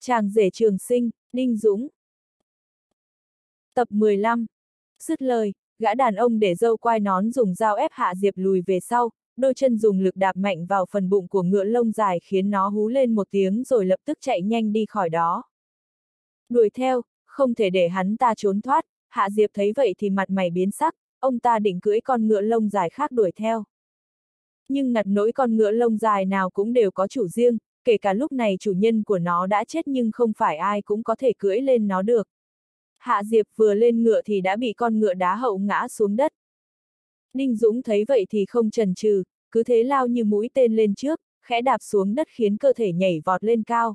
Chàng rể trường sinh, Đinh Dũng. Tập 15. Dứt lời, gã đàn ông để dâu quai nón dùng dao ép Hạ Diệp lùi về sau, đôi chân dùng lực đạp mạnh vào phần bụng của ngựa lông dài khiến nó hú lên một tiếng rồi lập tức chạy nhanh đi khỏi đó. Đuổi theo, không thể để hắn ta trốn thoát, Hạ Diệp thấy vậy thì mặt mày biến sắc, ông ta định cưỡi con ngựa lông dài khác đuổi theo. Nhưng ngặt nỗi con ngựa lông dài nào cũng đều có chủ riêng, kể cả lúc này chủ nhân của nó đã chết nhưng không phải ai cũng có thể cưỡi lên nó được. Hạ Diệp vừa lên ngựa thì đã bị con ngựa đá hậu ngã xuống đất. Đinh Dũng thấy vậy thì không chần chừ, cứ thế lao như mũi tên lên trước, khẽ đạp xuống đất khiến cơ thể nhảy vọt lên cao.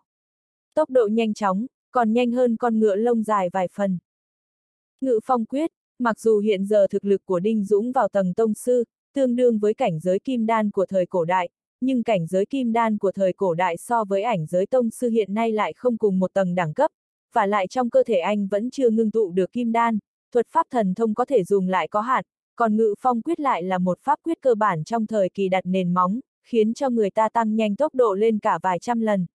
Tốc độ nhanh chóng, còn nhanh hơn con ngựa lông dài vài phần. Ngự phong quyết, mặc dù hiện giờ thực lực của Đinh Dũng vào tầng tông sư, tương đương với cảnh giới kim đan của thời cổ đại, nhưng cảnh giới kim đan của thời cổ đại so với ảnh giới tông sư hiện nay lại không cùng một tầng đẳng cấp, và lại trong cơ thể anh vẫn chưa ngưng tụ được kim đan, thuật pháp thần thông có thể dùng lại có hạn, còn ngự phong quyết lại là một pháp quyết cơ bản trong thời kỳ đặt nền móng, khiến cho người ta tăng nhanh tốc độ lên cả vài trăm lần.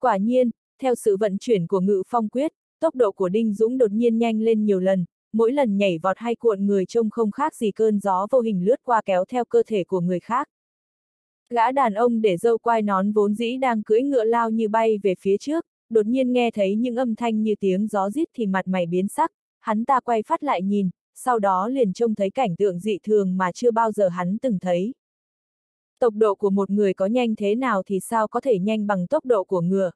Quả nhiên, theo sự vận chuyển của ngự phong quyết, tốc độ của Đinh Dũng đột nhiên nhanh lên nhiều lần, mỗi lần nhảy vọt hay cuộn người trông không khác gì cơn gió vô hình lướt qua kéo theo cơ thể của người khác. Gã đàn ông để dâu quai nón vốn dĩ đang cưỡi ngựa lao như bay về phía trước, đột nhiên nghe thấy những âm thanh như tiếng gió rít thì mặt mày biến sắc, hắn ta quay phát lại nhìn, sau đó liền trông thấy cảnh tượng dị thường mà chưa bao giờ hắn từng thấy. Tốc độ của một người có nhanh thế nào thì sao có thể nhanh bằng tốc độ của ngựa.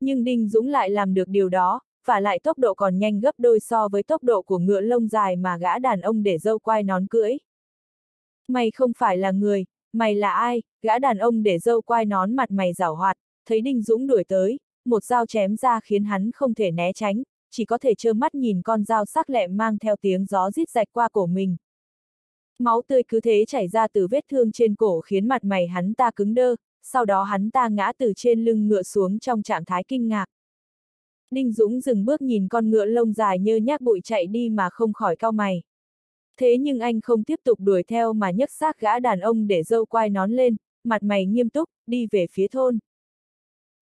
Nhưng Đinh Dũng lại làm được điều đó, và lại tốc độ còn nhanh gấp đôi so với tốc độ của ngựa lông dài mà gã đàn ông để dâu quai nón cưỡi. Mày không phải là người, mày là ai? Gã đàn ông để dâu quai nón mặt mày rảo hoạt, thấy Đinh Dũng đuổi tới, một dao chém ra khiến hắn không thể né tránh, chỉ có thể trơ mắt nhìn con dao sắc lẹm mang theo tiếng gió rít rạch qua cổ mình. Máu tươi cứ thế chảy ra từ vết thương trên cổ khiến mặt mày hắn ta cứng đơ, sau đó hắn ta ngã từ trên lưng ngựa xuống trong trạng thái kinh ngạc. Đinh Dũng dừng bước nhìn con ngựa lông dài nhơ nhác bụi chạy đi mà không khỏi cau mày. Thế nhưng anh không tiếp tục đuổi theo mà nhấc xác gã đàn ông để dâu quai nón lên, mặt mày nghiêm túc, đi về phía thôn.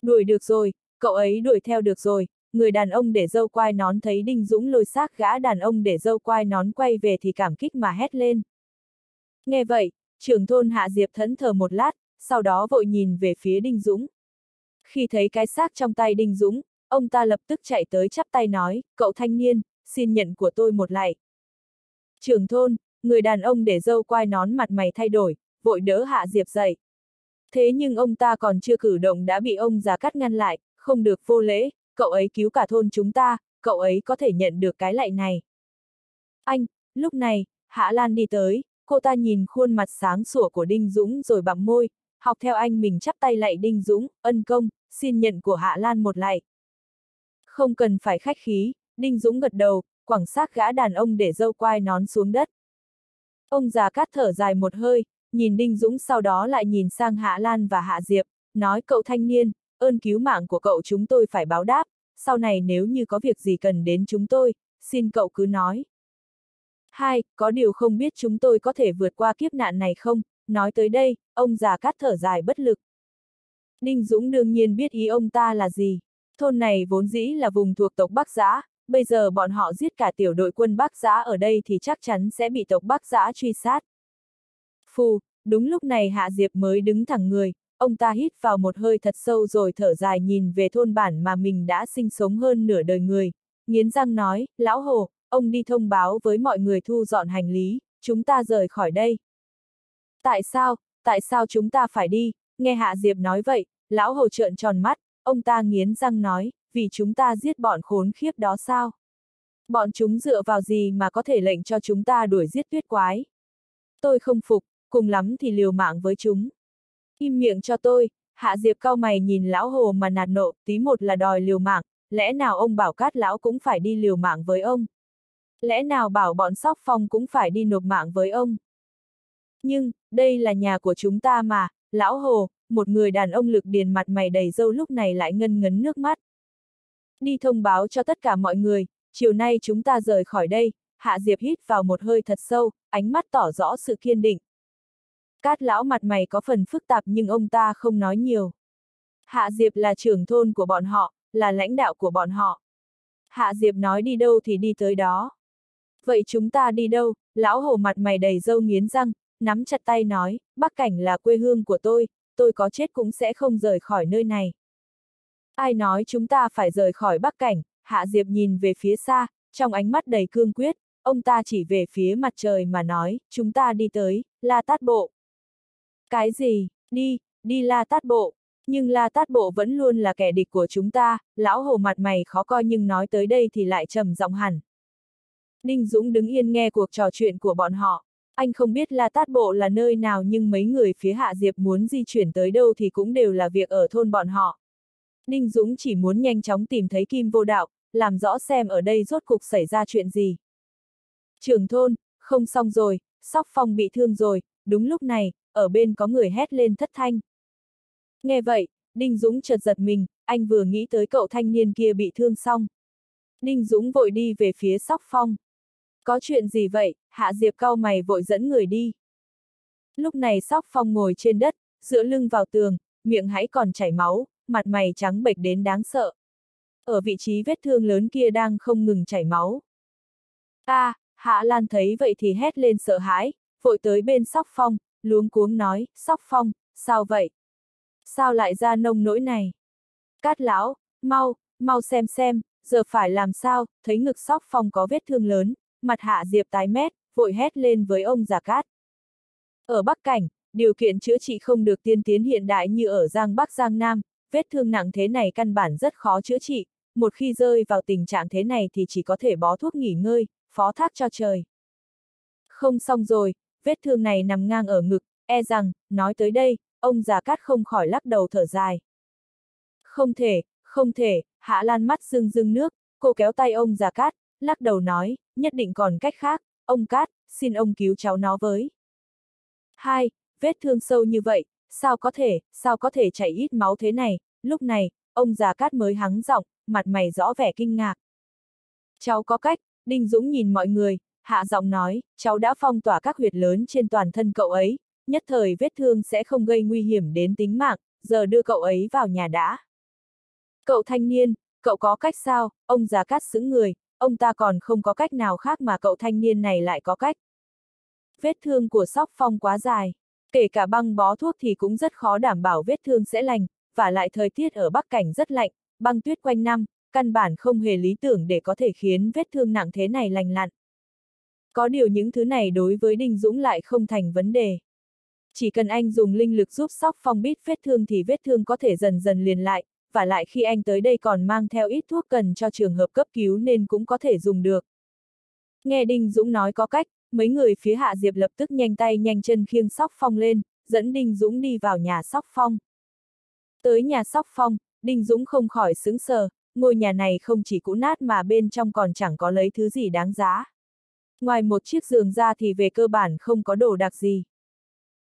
Đuổi được rồi, cậu ấy đuổi theo được rồi, người đàn ông để dâu quai nón thấy Đinh Dũng lôi xác gã đàn ông để dâu quai nón quay về thì cảm kích mà hét lên. Nghe vậy, trưởng thôn Hạ Diệp thẫn thờ một lát, sau đó vội nhìn về phía Đinh Dũng. Khi thấy cái xác trong tay Đinh Dũng, ông ta lập tức chạy tới chắp tay nói, cậu thanh niên, xin nhận của tôi một lại. Trưởng thôn, người đàn ông để dâu quai nón mặt mày thay đổi, vội đỡ Hạ Diệp dậy. Thế nhưng ông ta còn chưa cử động đã bị ông già cắt ngăn lại, không được vô lễ, cậu ấy cứu cả thôn chúng ta, cậu ấy có thể nhận được cái lại này. Anh, lúc này, Hạ Lan đi tới, cô ta nhìn khuôn mặt sáng sủa của Đinh Dũng rồi bặm môi, học theo anh mình chắp tay lạy Đinh Dũng, ân công, xin nhận của Hạ Lan một lại Không cần phải khách khí, Đinh Dũng gật đầu, quẳng xác gã đàn ông để dâu quai nón xuống đất. Ông già cát thở dài một hơi, nhìn Đinh Dũng sau đó lại nhìn sang Hạ Lan và Hạ Diệp, nói cậu thanh niên, ơn cứu mạng của cậu chúng tôi phải báo đáp, sau này nếu như có việc gì cần đến chúng tôi, xin cậu cứ nói. Hai, có điều không biết chúng tôi có thể vượt qua kiếp nạn này không, nói tới đây, ông già cát thở dài bất lực. Đinh Dũng đương nhiên biết ý ông ta là gì. Thôn này vốn dĩ là vùng thuộc tộc Bắc Giã, bây giờ bọn họ giết cả tiểu đội quân Bắc Giã ở đây thì chắc chắn sẽ bị tộc Bắc Giã truy sát. Phù, đúng lúc này Hạ Diệp mới đứng thẳng người, ông ta hít vào một hơi thật sâu rồi thở dài nhìn về thôn bản mà mình đã sinh sống hơn nửa đời người, nghiến răng nói, lão hồ, ông đi thông báo với mọi người thu dọn hành lý, chúng ta rời khỏi đây. Tại sao, tại sao chúng ta phải đi, nghe Hạ Diệp nói vậy, lão hồ trợn tròn mắt, ông ta nghiến răng nói, vì chúng ta giết bọn khốn khiếp đó sao? Bọn chúng dựa vào gì mà có thể lệnh cho chúng ta đuổi giết tuyết quái? Tôi không phục, cùng lắm thì liều mạng với chúng. Im miệng cho tôi, Hạ Diệp cao mày nhìn lão hồ mà nạt nộ, tí một là đòi liều mạng, lẽ nào ông bảo cát lão cũng phải đi liều mạng với ông? Lẽ nào bảo bọn sóc phong cũng phải đi nộp mạng với ông? Nhưng, đây là nhà của chúng ta mà, lão hồ, một người đàn ông lực điền mặt mày đầy râu lúc này lại ngân ngấn nước mắt. Đi thông báo cho tất cả mọi người, chiều nay chúng ta rời khỏi đây, Hạ Diệp hít vào một hơi thật sâu, ánh mắt tỏ rõ sự kiên định. Cát lão mặt mày có phần phức tạp nhưng ông ta không nói nhiều. Hạ Diệp là trưởng thôn của bọn họ, là lãnh đạo của bọn họ. Hạ Diệp nói đi đâu thì đi tới đó. Vậy chúng ta đi đâu? Lão hồ mặt mày đầy râu nghiến răng, nắm chặt tay nói, Bắc Cảnh là quê hương của tôi, tôi có chết cũng sẽ không rời khỏi nơi này. Ai nói chúng ta phải rời khỏi Bắc Cảnh, Hạ Diệp nhìn về phía xa, trong ánh mắt đầy cương quyết, ông ta chỉ về phía mặt trời mà nói, chúng ta đi tới, La Tát Bộ. Cái gì, đi, đi La Tát Bộ. Nhưng La Tát Bộ vẫn luôn là kẻ địch của chúng ta, lão hồ mặt mày khó coi nhưng nói tới đây thì lại trầm giọng hẳn. Đinh Dũng đứng yên nghe cuộc trò chuyện của bọn họ. Anh không biết La Tát Bộ là nơi nào nhưng mấy người phía Hạ Diệp muốn di chuyển tới đâu thì cũng đều là việc ở thôn bọn họ. Ninh Dũng chỉ muốn nhanh chóng tìm thấy Kim Vô Đạo, làm rõ xem ở đây rốt cục xảy ra chuyện gì. Trưởng thôn, không xong rồi, Sóc Phong bị thương rồi, đúng lúc này, ở bên có người hét lên thất thanh. Nghe vậy, Ninh Dũng chợt giật mình, anh vừa nghĩ tới cậu thanh niên kia bị thương xong. Ninh Dũng vội đi về phía Sóc Phong. Có chuyện gì vậy, Hạ Diệp cau mày vội dẫn người đi. Lúc này Sóc Phong ngồi trên đất, dựa lưng vào tường, miệng hãy còn chảy máu, mặt mày trắng bệch đến đáng sợ. Ở vị trí vết thương lớn kia đang không ngừng chảy máu. a à, Hạ Lan thấy vậy thì hét lên sợ hãi, vội tới bên Sóc Phong, luống cuống nói, Sóc Phong, sao vậy? Sao lại ra nông nỗi này? Cát lão, mau, mau xem xem, giờ phải làm sao, thấy ngực Sóc Phong có vết thương lớn, mặt Hạ Diệp tái mét, vội hét lên với ông Già Cát. Ở Bắc Cảnh, điều kiện chữa trị không được tiên tiến hiện đại như ở Giang Bắc Giang Nam, vết thương nặng thế này căn bản rất khó chữa trị, một khi rơi vào tình trạng thế này thì chỉ có thể bó thuốc nghỉ ngơi, phó thác cho trời. Không xong rồi, vết thương này nằm ngang ở ngực, e rằng, nói tới đây, ông già cát không khỏi lắc đầu thở dài. Không thể, không thể, Hạ Lan mắt rưng rưng nước, cô kéo tay ông già cát, lắc đầu nói, nhất định còn cách khác, ông cát, xin ông cứu cháu nó với. Hai, vết thương sâu như vậy, sao có thể, sao có thể chảy ít máu thế này, lúc này, ông già cát mới hắng giọng, mặt mày rõ vẻ kinh ngạc. Cháu có cách, Đinh Dũng nhìn mọi người, hạ giọng nói, cháu đã phong tỏa các huyệt lớn trên toàn thân cậu ấy, nhất thời vết thương sẽ không gây nguy hiểm đến tính mạng, giờ đưa cậu ấy vào nhà đã. Cậu thanh niên, cậu có cách sao, ông già cát sững người, ông ta còn không có cách nào khác mà cậu thanh niên này lại có cách. Vết thương của sóc phong quá dài, kể cả băng bó thuốc thì cũng rất khó đảm bảo vết thương sẽ lành, và lại thời tiết ở Bắc Cảnh rất lạnh, băng tuyết quanh năm, căn bản không hề lý tưởng để có thể khiến vết thương nặng thế này lành lặn. Có điều những thứ này đối với Đinh Dũng lại không thành vấn đề. Chỉ cần anh dùng linh lực giúp sóc phong bít vết thương thì vết thương có thể dần dần liền lại, và lại khi anh tới đây còn mang theo ít thuốc cần cho trường hợp cấp cứu nên cũng có thể dùng được. Nghe Đinh Dũng nói có cách, mấy người phía Hạ Diệp lập tức nhanh tay nhanh chân khiêng sóc phong lên, dẫn Đinh Dũng đi vào nhà sóc phong. Tới nhà sóc phong, Đinh Dũng không khỏi sững sờ, ngôi nhà này không chỉ cũ nát mà bên trong còn chẳng có lấy thứ gì đáng giá. Ngoài một chiếc giường ra thì về cơ bản không có đồ đặc gì.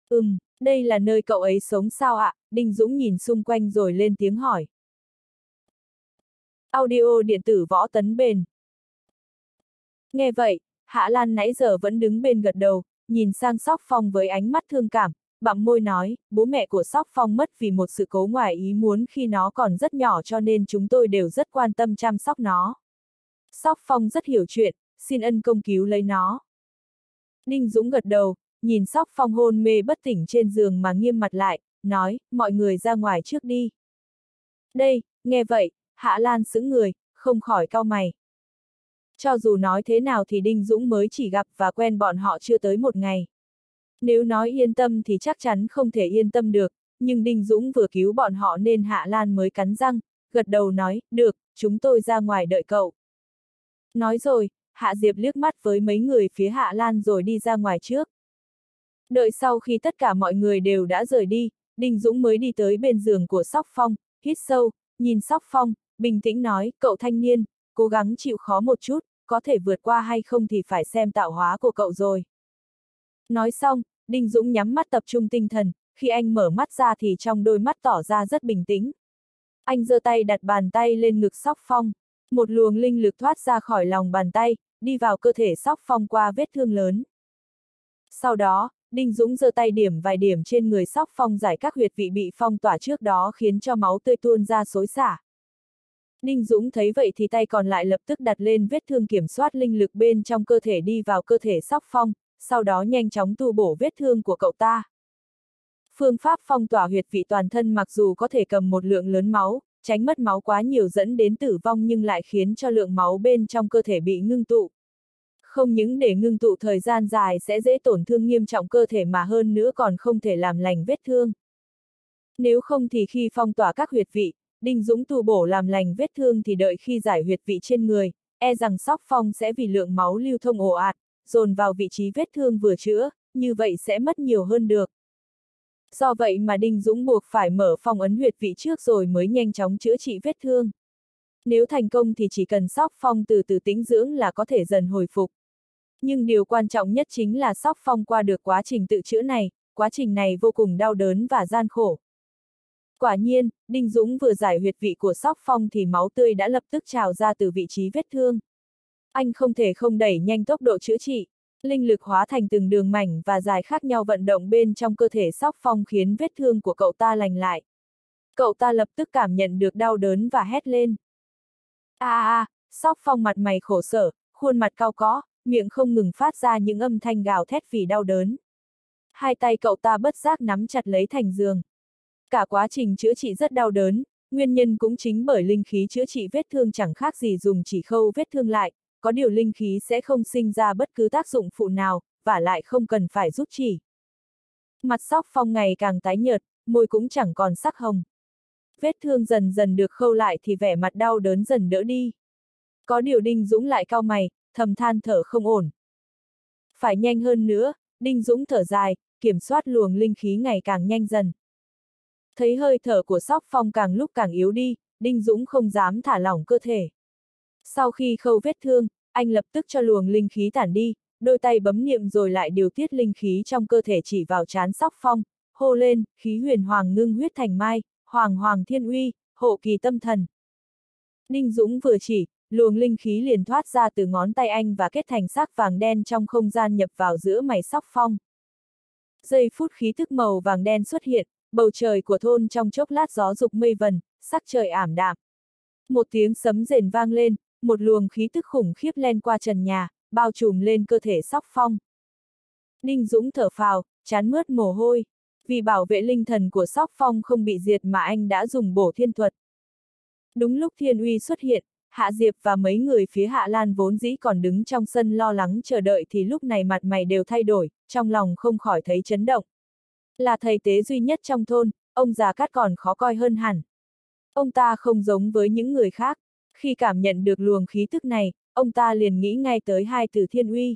Ừm, đây là nơi cậu ấy sống sao ạ? Đinh Dũng nhìn xung quanh rồi lên tiếng hỏi. Audio điện tử võ tấn bền. Nghe vậy, Hạ Lan nãy giờ vẫn đứng bên gật đầu, nhìn sang Sóc Phong với ánh mắt thương cảm, bặm môi nói, bố mẹ của Sóc Phong mất vì một sự cố ngoài ý muốn khi nó còn rất nhỏ cho nên chúng tôi đều rất quan tâm chăm sóc nó. Sóc Phong rất hiểu chuyện, xin ân công cứu lấy nó. Ninh Dũng gật đầu, nhìn Sóc Phong hôn mê bất tỉnh trên giường mà nghiêm mặt lại, nói, mọi người ra ngoài trước đi. Đây, nghe vậy, Hạ Lan sững người, không khỏi cau mày. Cho dù nói thế nào thì Đinh Dũng mới chỉ gặp và quen bọn họ chưa tới một ngày. Nếu nói yên tâm thì chắc chắn không thể yên tâm được, nhưng Đinh Dũng vừa cứu bọn họ nên Hạ Lan mới cắn răng, gật đầu nói, được, chúng tôi ra ngoài đợi cậu. Nói rồi, Hạ Diệp liếc mắt với mấy người phía Hạ Lan rồi đi ra ngoài trước. Đợi sau khi tất cả mọi người đều đã rời đi, Đinh Dũng mới đi tới bên giường của Sóc Phong, hít sâu, nhìn Sóc Phong, bình tĩnh nói, cậu thanh niên, cố gắng chịu khó một chút, có thể vượt qua hay không thì phải xem tạo hóa của cậu rồi. Nói xong, Đinh Dũng nhắm mắt tập trung tinh thần, khi anh mở mắt ra thì trong đôi mắt tỏ ra rất bình tĩnh. Anh giơ tay đặt bàn tay lên ngực Sóc Phong, một luồng linh lực thoát ra khỏi lòng bàn tay, đi vào cơ thể Sóc Phong qua vết thương lớn. Sau đó, Đinh Dũng giơ tay điểm vài điểm trên người Sóc Phong giải các huyệt vị bị phong tỏa trước đó khiến cho máu tươi tuôn ra xối xả. Ninh Dũng thấy vậy thì tay còn lại lập tức đặt lên vết thương kiểm soát linh lực bên trong cơ thể đi vào cơ thể sóc phong, sau đó nhanh chóng tu bổ vết thương của cậu ta. Phương pháp phong tỏa huyệt vị toàn thân mặc dù có thể cầm một lượng lớn máu, tránh mất máu quá nhiều dẫn đến tử vong nhưng lại khiến cho lượng máu bên trong cơ thể bị ngưng tụ. Không những để ngưng tụ thời gian dài sẽ dễ tổn thương nghiêm trọng cơ thể mà hơn nữa còn không thể làm lành vết thương. Nếu không thì khi phong tỏa các huyệt vị, Đinh Dũng tu bổ làm lành vết thương thì đợi khi giải huyệt vị trên người, e rằng sóc phong sẽ vì lượng máu lưu thông ồ ạt, dồn vào vị trí vết thương vừa chữa, như vậy sẽ mất nhiều hơn được. Do vậy mà Đinh Dũng buộc phải mở phong ấn huyệt vị trước rồi mới nhanh chóng chữa trị vết thương. Nếu thành công thì chỉ cần sóc phong từ từ tĩnh dưỡng là có thể dần hồi phục. Nhưng điều quan trọng nhất chính là sóc phong qua được quá trình tự chữa này, quá trình này vô cùng đau đớn và gian khổ. Quả nhiên, Đinh Dũng vừa giải huyệt vị của sóc phong thì máu tươi đã lập tức trào ra từ vị trí vết thương. Anh không thể không đẩy nhanh tốc độ chữa trị, linh lực hóa thành từng đường mảnh và dài khác nhau vận động bên trong cơ thể sóc phong khiến vết thương của cậu ta lành lại. Cậu ta lập tức cảm nhận được đau đớn và hét lên. A a sóc phong mặt mày khổ sở, khuôn mặt cao có, miệng không ngừng phát ra những âm thanh gào thét vì đau đớn. Hai tay cậu ta bất giác nắm chặt lấy thành giường. Cả quá trình chữa trị rất đau đớn, nguyên nhân cũng chính bởi linh khí chữa trị vết thương chẳng khác gì dùng chỉ khâu vết thương lại, có điều linh khí sẽ không sinh ra bất cứ tác dụng phụ nào, và lại không cần phải giúp chỉ. Mặt sóc phong ngày càng tái nhợt, môi cũng chẳng còn sắc hồng. Vết thương dần dần được khâu lại thì vẻ mặt đau đớn dần đỡ đi. Có điều Đinh Dũng lại cao mày, thầm than thở không ổn. Phải nhanh hơn nữa, Đinh Dũng thở dài, kiểm soát luồng linh khí ngày càng nhanh dần. Thấy hơi thở của sóc phong càng lúc càng yếu đi, Đinh Dũng không dám thả lỏng cơ thể. Sau khi khâu vết thương, anh lập tức cho luồng linh khí tản đi, đôi tay bấm niệm rồi lại điều tiết linh khí trong cơ thể chỉ vào chán sóc phong, hô lên, khí huyền hoàng ngưng huyết thành mai, hoàng hoàng thiên uy, hộ kỳ tâm thần. Ninh Dũng vừa chỉ, luồng linh khí liền thoát ra từ ngón tay anh và kết thành sắc vàng đen trong không gian nhập vào giữa mày sóc phong. Giây phút khí thức màu vàng đen xuất hiện, bầu trời của thôn trong chốc lát gió dục mây vần, sắc trời ảm đạm. Một tiếng sấm rền vang lên, một luồng khí tức khủng khiếp len qua trần nhà, bao trùm lên cơ thể sóc phong. Ninh Dũng thở phào, chán mướt mồ hôi. Vì bảo vệ linh thần của sóc phong không bị diệt mà anh đã dùng bổ thiên thuật. Đúng lúc thiên uy xuất hiện, Hạ Diệp và mấy người phía Hạ Lan vốn dĩ còn đứng trong sân lo lắng chờ đợi thì lúc này mặt mày đều thay đổi, trong lòng không khỏi thấy chấn động. Là thầy tế duy nhất trong thôn, ông già cát còn khó coi hơn hẳn. Ông ta không giống với những người khác, khi cảm nhận được luồng khí thức này, ông ta liền nghĩ ngay tới hai từ thiên uy.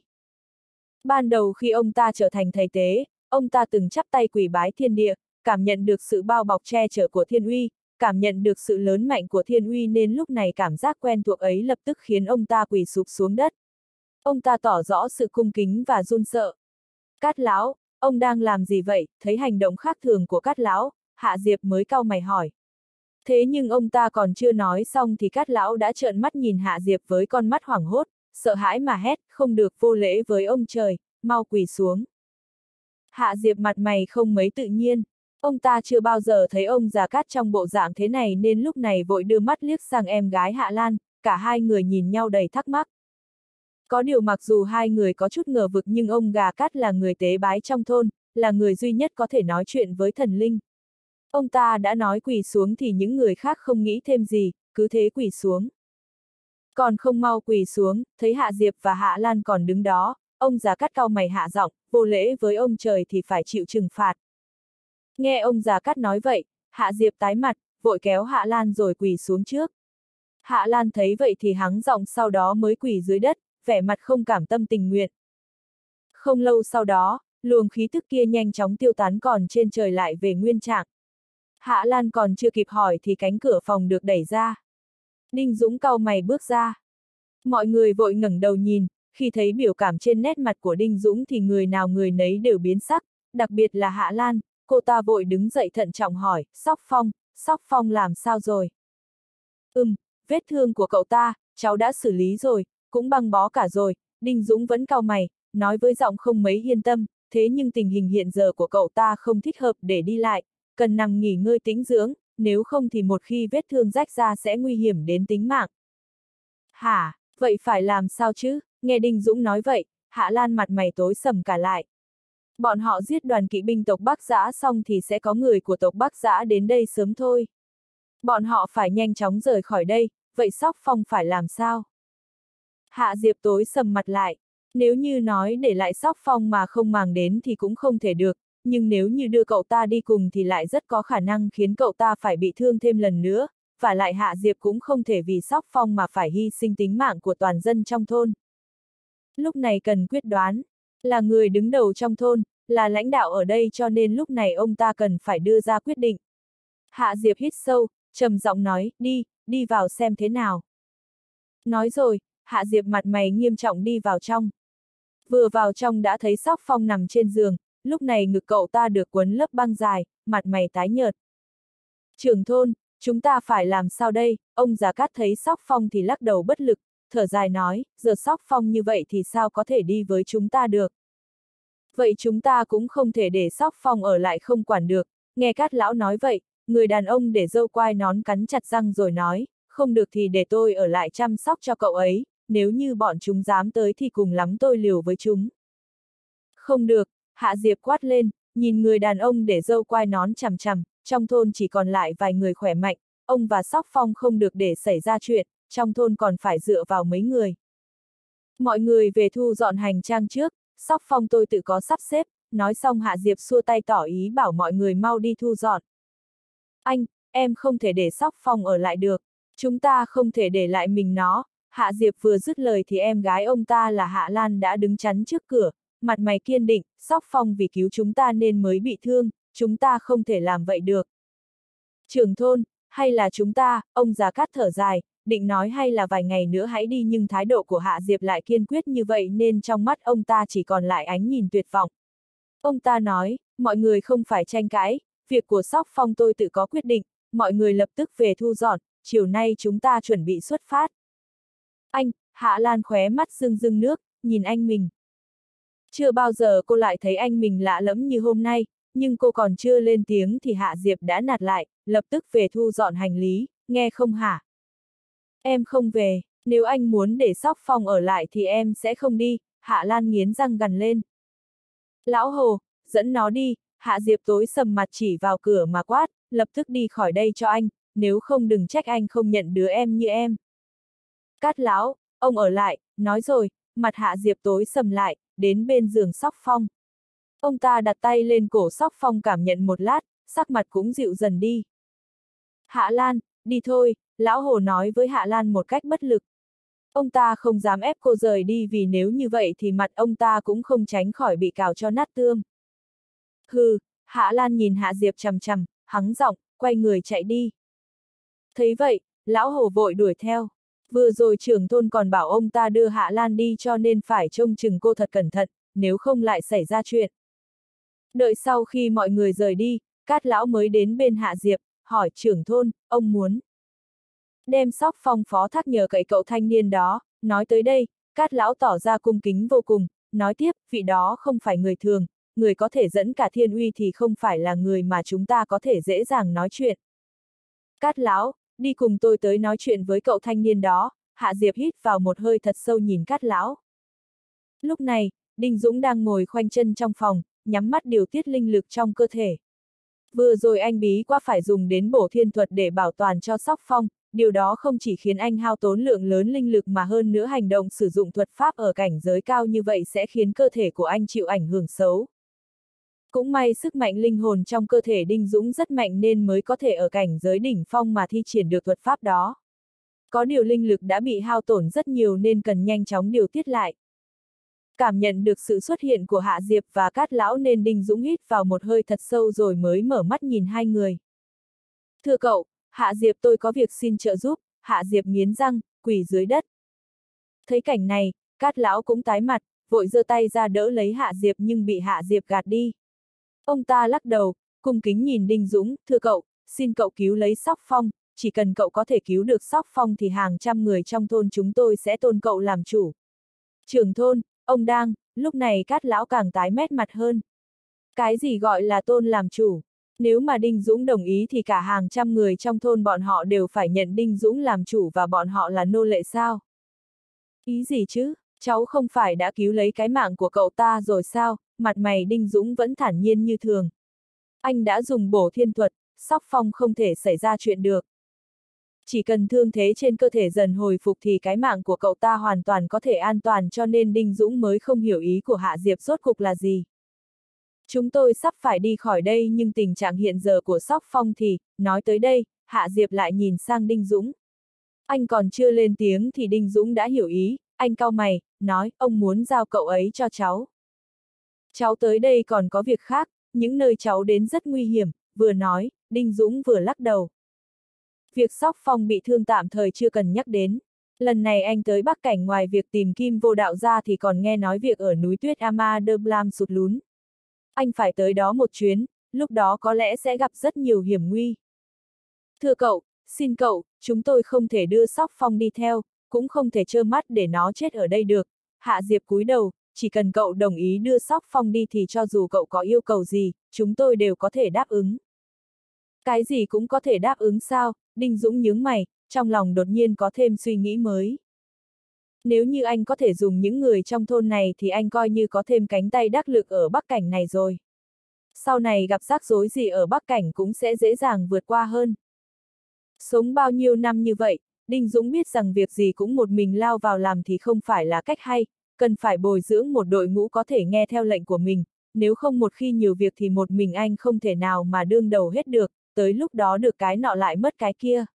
Ban đầu khi ông ta trở thành thầy tế, ông ta từng chắp tay quỷ bái thiên địa, cảm nhận được sự bao bọc che chở của thiên uy, cảm nhận được sự lớn mạnh của thiên uy nên lúc này cảm giác quen thuộc ấy lập tức khiến ông ta quỳ sụp xuống đất. Ông ta tỏ rõ sự cung kính và run sợ. Cát lão, ông đang làm gì vậy? Thấy hành động khác thường của cát lão, Hạ Diệp mới cau mày hỏi. Thế nhưng ông ta còn chưa nói xong thì cát lão đã trợn mắt nhìn Hạ Diệp với con mắt hoảng hốt, sợ hãi mà hét, không được vô lễ với ông trời, mau quỳ xuống. Hạ Diệp mặt mày không mấy tự nhiên, ông ta chưa bao giờ thấy ông già cát trong bộ dạng thế này nên lúc này vội đưa mắt liếc sang em gái Hạ Lan, cả hai người nhìn nhau đầy thắc mắc. Có điều mặc dù hai người có chút ngờ vực nhưng ông gà cát là người tế bái trong thôn, là người duy nhất có thể nói chuyện với thần linh. Ông ta đã nói quỳ xuống thì những người khác không nghĩ thêm gì, cứ thế quỳ xuống. Còn không mau quỳ xuống, thấy Hạ Diệp và Hạ Lan còn đứng đó, ông già cắt cao mày hạ giọng, vô lễ với ông trời thì phải chịu trừng phạt. Nghe ông già cắt nói vậy, Hạ Diệp tái mặt, vội kéo Hạ Lan rồi quỳ xuống trước. Hạ Lan thấy vậy thì hắng giọng sau đó mới quỳ dưới đất, vẻ mặt không cảm tâm tình nguyện. Không lâu sau đó, luồng khí tức kia nhanh chóng tiêu tán còn trên trời lại về nguyên trạng. Hạ Lan còn chưa kịp hỏi thì cánh cửa phòng được đẩy ra. Đinh Dũng cau mày bước ra. Mọi người vội ngẩng đầu nhìn, khi thấy biểu cảm trên nét mặt của Đinh Dũng thì người nào người nấy đều biến sắc, đặc biệt là Hạ Lan, cô ta vội đứng dậy thận trọng hỏi, Sóc Phong, Sóc Phong làm sao rồi? Ừm, vết thương của cậu ta, cháu đã xử lý rồi, cũng băng bó cả rồi, Đinh Dũng vẫn cau mày, nói với giọng không mấy yên tâm, thế nhưng tình hình hiện giờ của cậu ta không thích hợp để đi lại, cần nằm nghỉ ngơi tĩnh dưỡng, nếu không thì một khi vết thương rách ra sẽ nguy hiểm đến tính mạng. Hả, vậy phải làm sao chứ? Nghe Đinh Dũng nói vậy, Hạ Lan mặt mày tối sầm cả lại. Bọn họ giết đoàn kỵ binh tộc Bắc Giã xong thì sẽ có người của tộc Bắc Giã đến đây sớm thôi. Bọn họ phải nhanh chóng rời khỏi đây, vậy Sóc Phong phải làm sao? Hạ Diệp tối sầm mặt lại. Nếu như nói để lại Sóc Phong mà không màng đến thì cũng không thể được, nhưng nếu như đưa cậu ta đi cùng thì lại rất có khả năng khiến cậu ta phải bị thương thêm lần nữa, và lại Hạ Diệp cũng không thể vì Sóc Phong mà phải hy sinh tính mạng của toàn dân trong thôn. Lúc này cần quyết đoán, là người đứng đầu trong thôn, là lãnh đạo ở đây cho nên lúc này ông ta cần phải đưa ra quyết định. Hạ Diệp hít sâu, trầm giọng nói, đi, đi vào xem thế nào. Nói rồi, Hạ Diệp mặt mày nghiêm trọng đi vào trong. Vừa vào trong đã thấy Sóc Phong nằm trên giường, lúc này ngực cậu ta được quấn lớp băng dài, mặt mày tái nhợt. Trưởng thôn, chúng ta phải làm sao đây? Ông già cát thấy Sóc Phong thì lắc đầu bất lực, thở dài nói, giờ Sóc Phong như vậy thì sao có thể đi với chúng ta được? Vậy chúng ta cũng không thể để Sóc Phong ở lại không quản được, nghe cát lão nói vậy, người đàn ông để dâu quai nón cắn chặt răng rồi nói, không được thì để tôi ở lại chăm sóc cho cậu ấy, nếu như bọn chúng dám tới thì cùng lắm tôi liều với chúng. Không được, Hạ Diệp quát lên, nhìn người đàn ông để dâu quai nón chằm chằm, trong thôn chỉ còn lại vài người khỏe mạnh, ông và Sóc Phong không được để xảy ra chuyện, trong thôn còn phải dựa vào mấy người. Mọi người về thu dọn hành trang trước, Sóc Phong tôi tự có sắp xếp, nói xong Hạ Diệp xua tay tỏ ý bảo mọi người mau đi thu dọn. Anh, em không thể để Sóc Phong ở lại được, chúng ta không thể để lại mình nó, Hạ Diệp vừa dứt lời thì em gái ông ta là Hạ Lan đã đứng chắn trước cửa, mặt mày kiên định, Sóc Phong vì cứu chúng ta nên mới bị thương, chúng ta không thể làm vậy được. Trưởng thôn, hay là chúng ta, ông già cát thở dài, định nói hay là vài ngày nữa hãy đi nhưng thái độ của Hạ Diệp lại kiên quyết như vậy nên trong mắt ông ta chỉ còn lại ánh nhìn tuyệt vọng. Ông ta nói, mọi người không phải tranh cãi, việc của Sóc Phong tôi tự có quyết định, mọi người lập tức về thu dọn, chiều nay chúng ta chuẩn bị xuất phát. Anh, Hạ Lan khóe mắt rưng rưng nước, nhìn anh mình. Chưa bao giờ cô lại thấy anh mình lạ lẫm như hôm nay, nhưng cô còn chưa lên tiếng thì Hạ Diệp đã nạt lại, lập tức về thu dọn hành lý, nghe không hả? Em không về, nếu anh muốn để sóc phong ở lại thì em sẽ không đi, Hạ Lan nghiến răng gằn lên. Lão Hồ, dẫn nó đi, Hạ Diệp tối sầm mặt chỉ vào cửa mà quát, lập tức đi khỏi đây cho anh, nếu không đừng trách anh không nhận đứa em như em. Cát lão, ông ở lại, nói rồi, mặt Hạ Diệp tối sầm lại, đến bên giường sóc phong. Ông ta đặt tay lên cổ sóc phong cảm nhận một lát, sắc mặt cũng dịu dần đi. Hạ Lan, đi thôi, lão hồ nói với Hạ Lan một cách bất lực. Ông ta không dám ép cô rời đi vì nếu như vậy thì mặt ông ta cũng không tránh khỏi bị cào cho nát tương. Hừ, Hạ Lan nhìn Hạ Diệp chằm chằm, hắng giọng, quay người chạy đi. Thấy vậy, lão hồ vội đuổi theo. Vừa rồi trưởng thôn còn bảo ông ta đưa Hạ Lan đi cho nên phải trông chừng cô thật cẩn thận, nếu không lại xảy ra chuyện. Đợi sau khi mọi người rời đi, Cát Lão mới đến bên Hạ Diệp, hỏi trưởng thôn, ông muốn. Đem sóc phong phó thác nhờ cậy cậu thanh niên đó, nói tới đây, Cát Lão tỏ ra cung kính vô cùng, nói tiếp, vị đó không phải người thường, người có thể dẫn cả thiên uy thì không phải là người mà chúng ta có thể dễ dàng nói chuyện. Cát Lão, đi cùng tôi tới nói chuyện với cậu thanh niên đó, Hạ Diệp hít vào một hơi thật sâu nhìn Cát Lão. Lúc này, Đinh Dũng đang ngồi khoanh chân trong phòng, nhắm mắt điều tiết linh lực trong cơ thể. Vừa rồi anh bí qua phải dùng đến bổ thiên thuật để bảo toàn cho sóc phong, điều đó không chỉ khiến anh hao tốn lượng lớn linh lực mà hơn nữa hành động sử dụng thuật pháp ở cảnh giới cao như vậy sẽ khiến cơ thể của anh chịu ảnh hưởng xấu. Cũng may sức mạnh linh hồn trong cơ thể Đinh Dũng rất mạnh nên mới có thể ở cảnh giới đỉnh phong mà thi triển được thuật pháp đó. Có điều linh lực đã bị hao tổn rất nhiều nên cần nhanh chóng điều tiết lại. Cảm nhận được sự xuất hiện của Hạ Diệp và Cát Lão nên Đinh Dũng hít vào một hơi thật sâu rồi mới mở mắt nhìn hai người. Thưa cậu, Hạ Diệp tôi có việc xin trợ giúp, Hạ Diệp nghiến răng, quỳ dưới đất. Thấy cảnh này, Cát Lão cũng tái mặt, vội giơ tay ra đỡ lấy Hạ Diệp nhưng bị Hạ Diệp gạt đi. Ông ta lắc đầu, cung kính nhìn Đinh Dũng, thưa cậu, xin cậu cứu lấy Sóc Phong, chỉ cần cậu có thể cứu được Sóc Phong thì hàng trăm người trong thôn chúng tôi sẽ tôn cậu làm chủ. Trưởng thôn, Ông đang, lúc này cát lão càng tái mét mặt hơn. Cái gì gọi là tôn làm chủ? Nếu mà Đinh Dũng đồng ý thì cả hàng trăm người trong thôn bọn họ đều phải nhận Đinh Dũng làm chủ và bọn họ là nô lệ sao? Ý gì chứ? Cháu không phải đã cứu lấy cái mạng của cậu ta rồi sao? Mặt mày Đinh Dũng vẫn thản nhiên như thường. Anh đã dùng bổ thiên thuật, sóc phong không thể xảy ra chuyện được. Chỉ cần thương thế trên cơ thể dần hồi phục thì cái mạng của cậu ta hoàn toàn có thể an toàn cho nên Đinh Dũng mới không hiểu ý của Hạ Diệp rốt cục là gì. Chúng tôi sắp phải đi khỏi đây nhưng tình trạng hiện giờ của Sóc Phong thì, nói tới đây, Hạ Diệp lại nhìn sang Đinh Dũng. Anh còn chưa lên tiếng thì Đinh Dũng đã hiểu ý, anh cau mày, nói, ông muốn giao cậu ấy cho cháu. Cháu tới đây còn có việc khác, những nơi cháu đến rất nguy hiểm, vừa nói, Đinh Dũng vừa lắc đầu. Việc Sóc Phong bị thương tạm thời chưa cần nhắc đến. Lần này anh tới Bắc Cảnh ngoài việc tìm kim vô đạo ra thì còn nghe nói việc ở núi tuyết Ama de Blam sụt lún. Anh phải tới đó một chuyến, lúc đó có lẽ sẽ gặp rất nhiều hiểm nguy. Thưa cậu, xin cậu, chúng tôi không thể đưa Sóc Phong đi theo, cũng không thể trơ mắt để nó chết ở đây được. Hạ Diệp cúi đầu, chỉ cần cậu đồng ý đưa Sóc Phong đi thì cho dù cậu có yêu cầu gì, chúng tôi đều có thể đáp ứng. Cái gì cũng có thể đáp ứng sao, Đinh Dũng nhướng mày, trong lòng đột nhiên có thêm suy nghĩ mới. Nếu như anh có thể dùng những người trong thôn này thì anh coi như có thêm cánh tay đắc lực ở Bắc Cảnh này rồi. Sau này gặp rắc rối gì ở Bắc Cảnh cũng sẽ dễ dàng vượt qua hơn. Sống bao nhiêu năm như vậy, Đinh Dũng biết rằng việc gì cũng một mình lao vào làm thì không phải là cách hay, cần phải bồi dưỡng một đội ngũ có thể nghe theo lệnh của mình, nếu không một khi nhiều việc thì một mình anh không thể nào mà đương đầu hết được, tới lúc đó được cái nọ lại mất cái kia.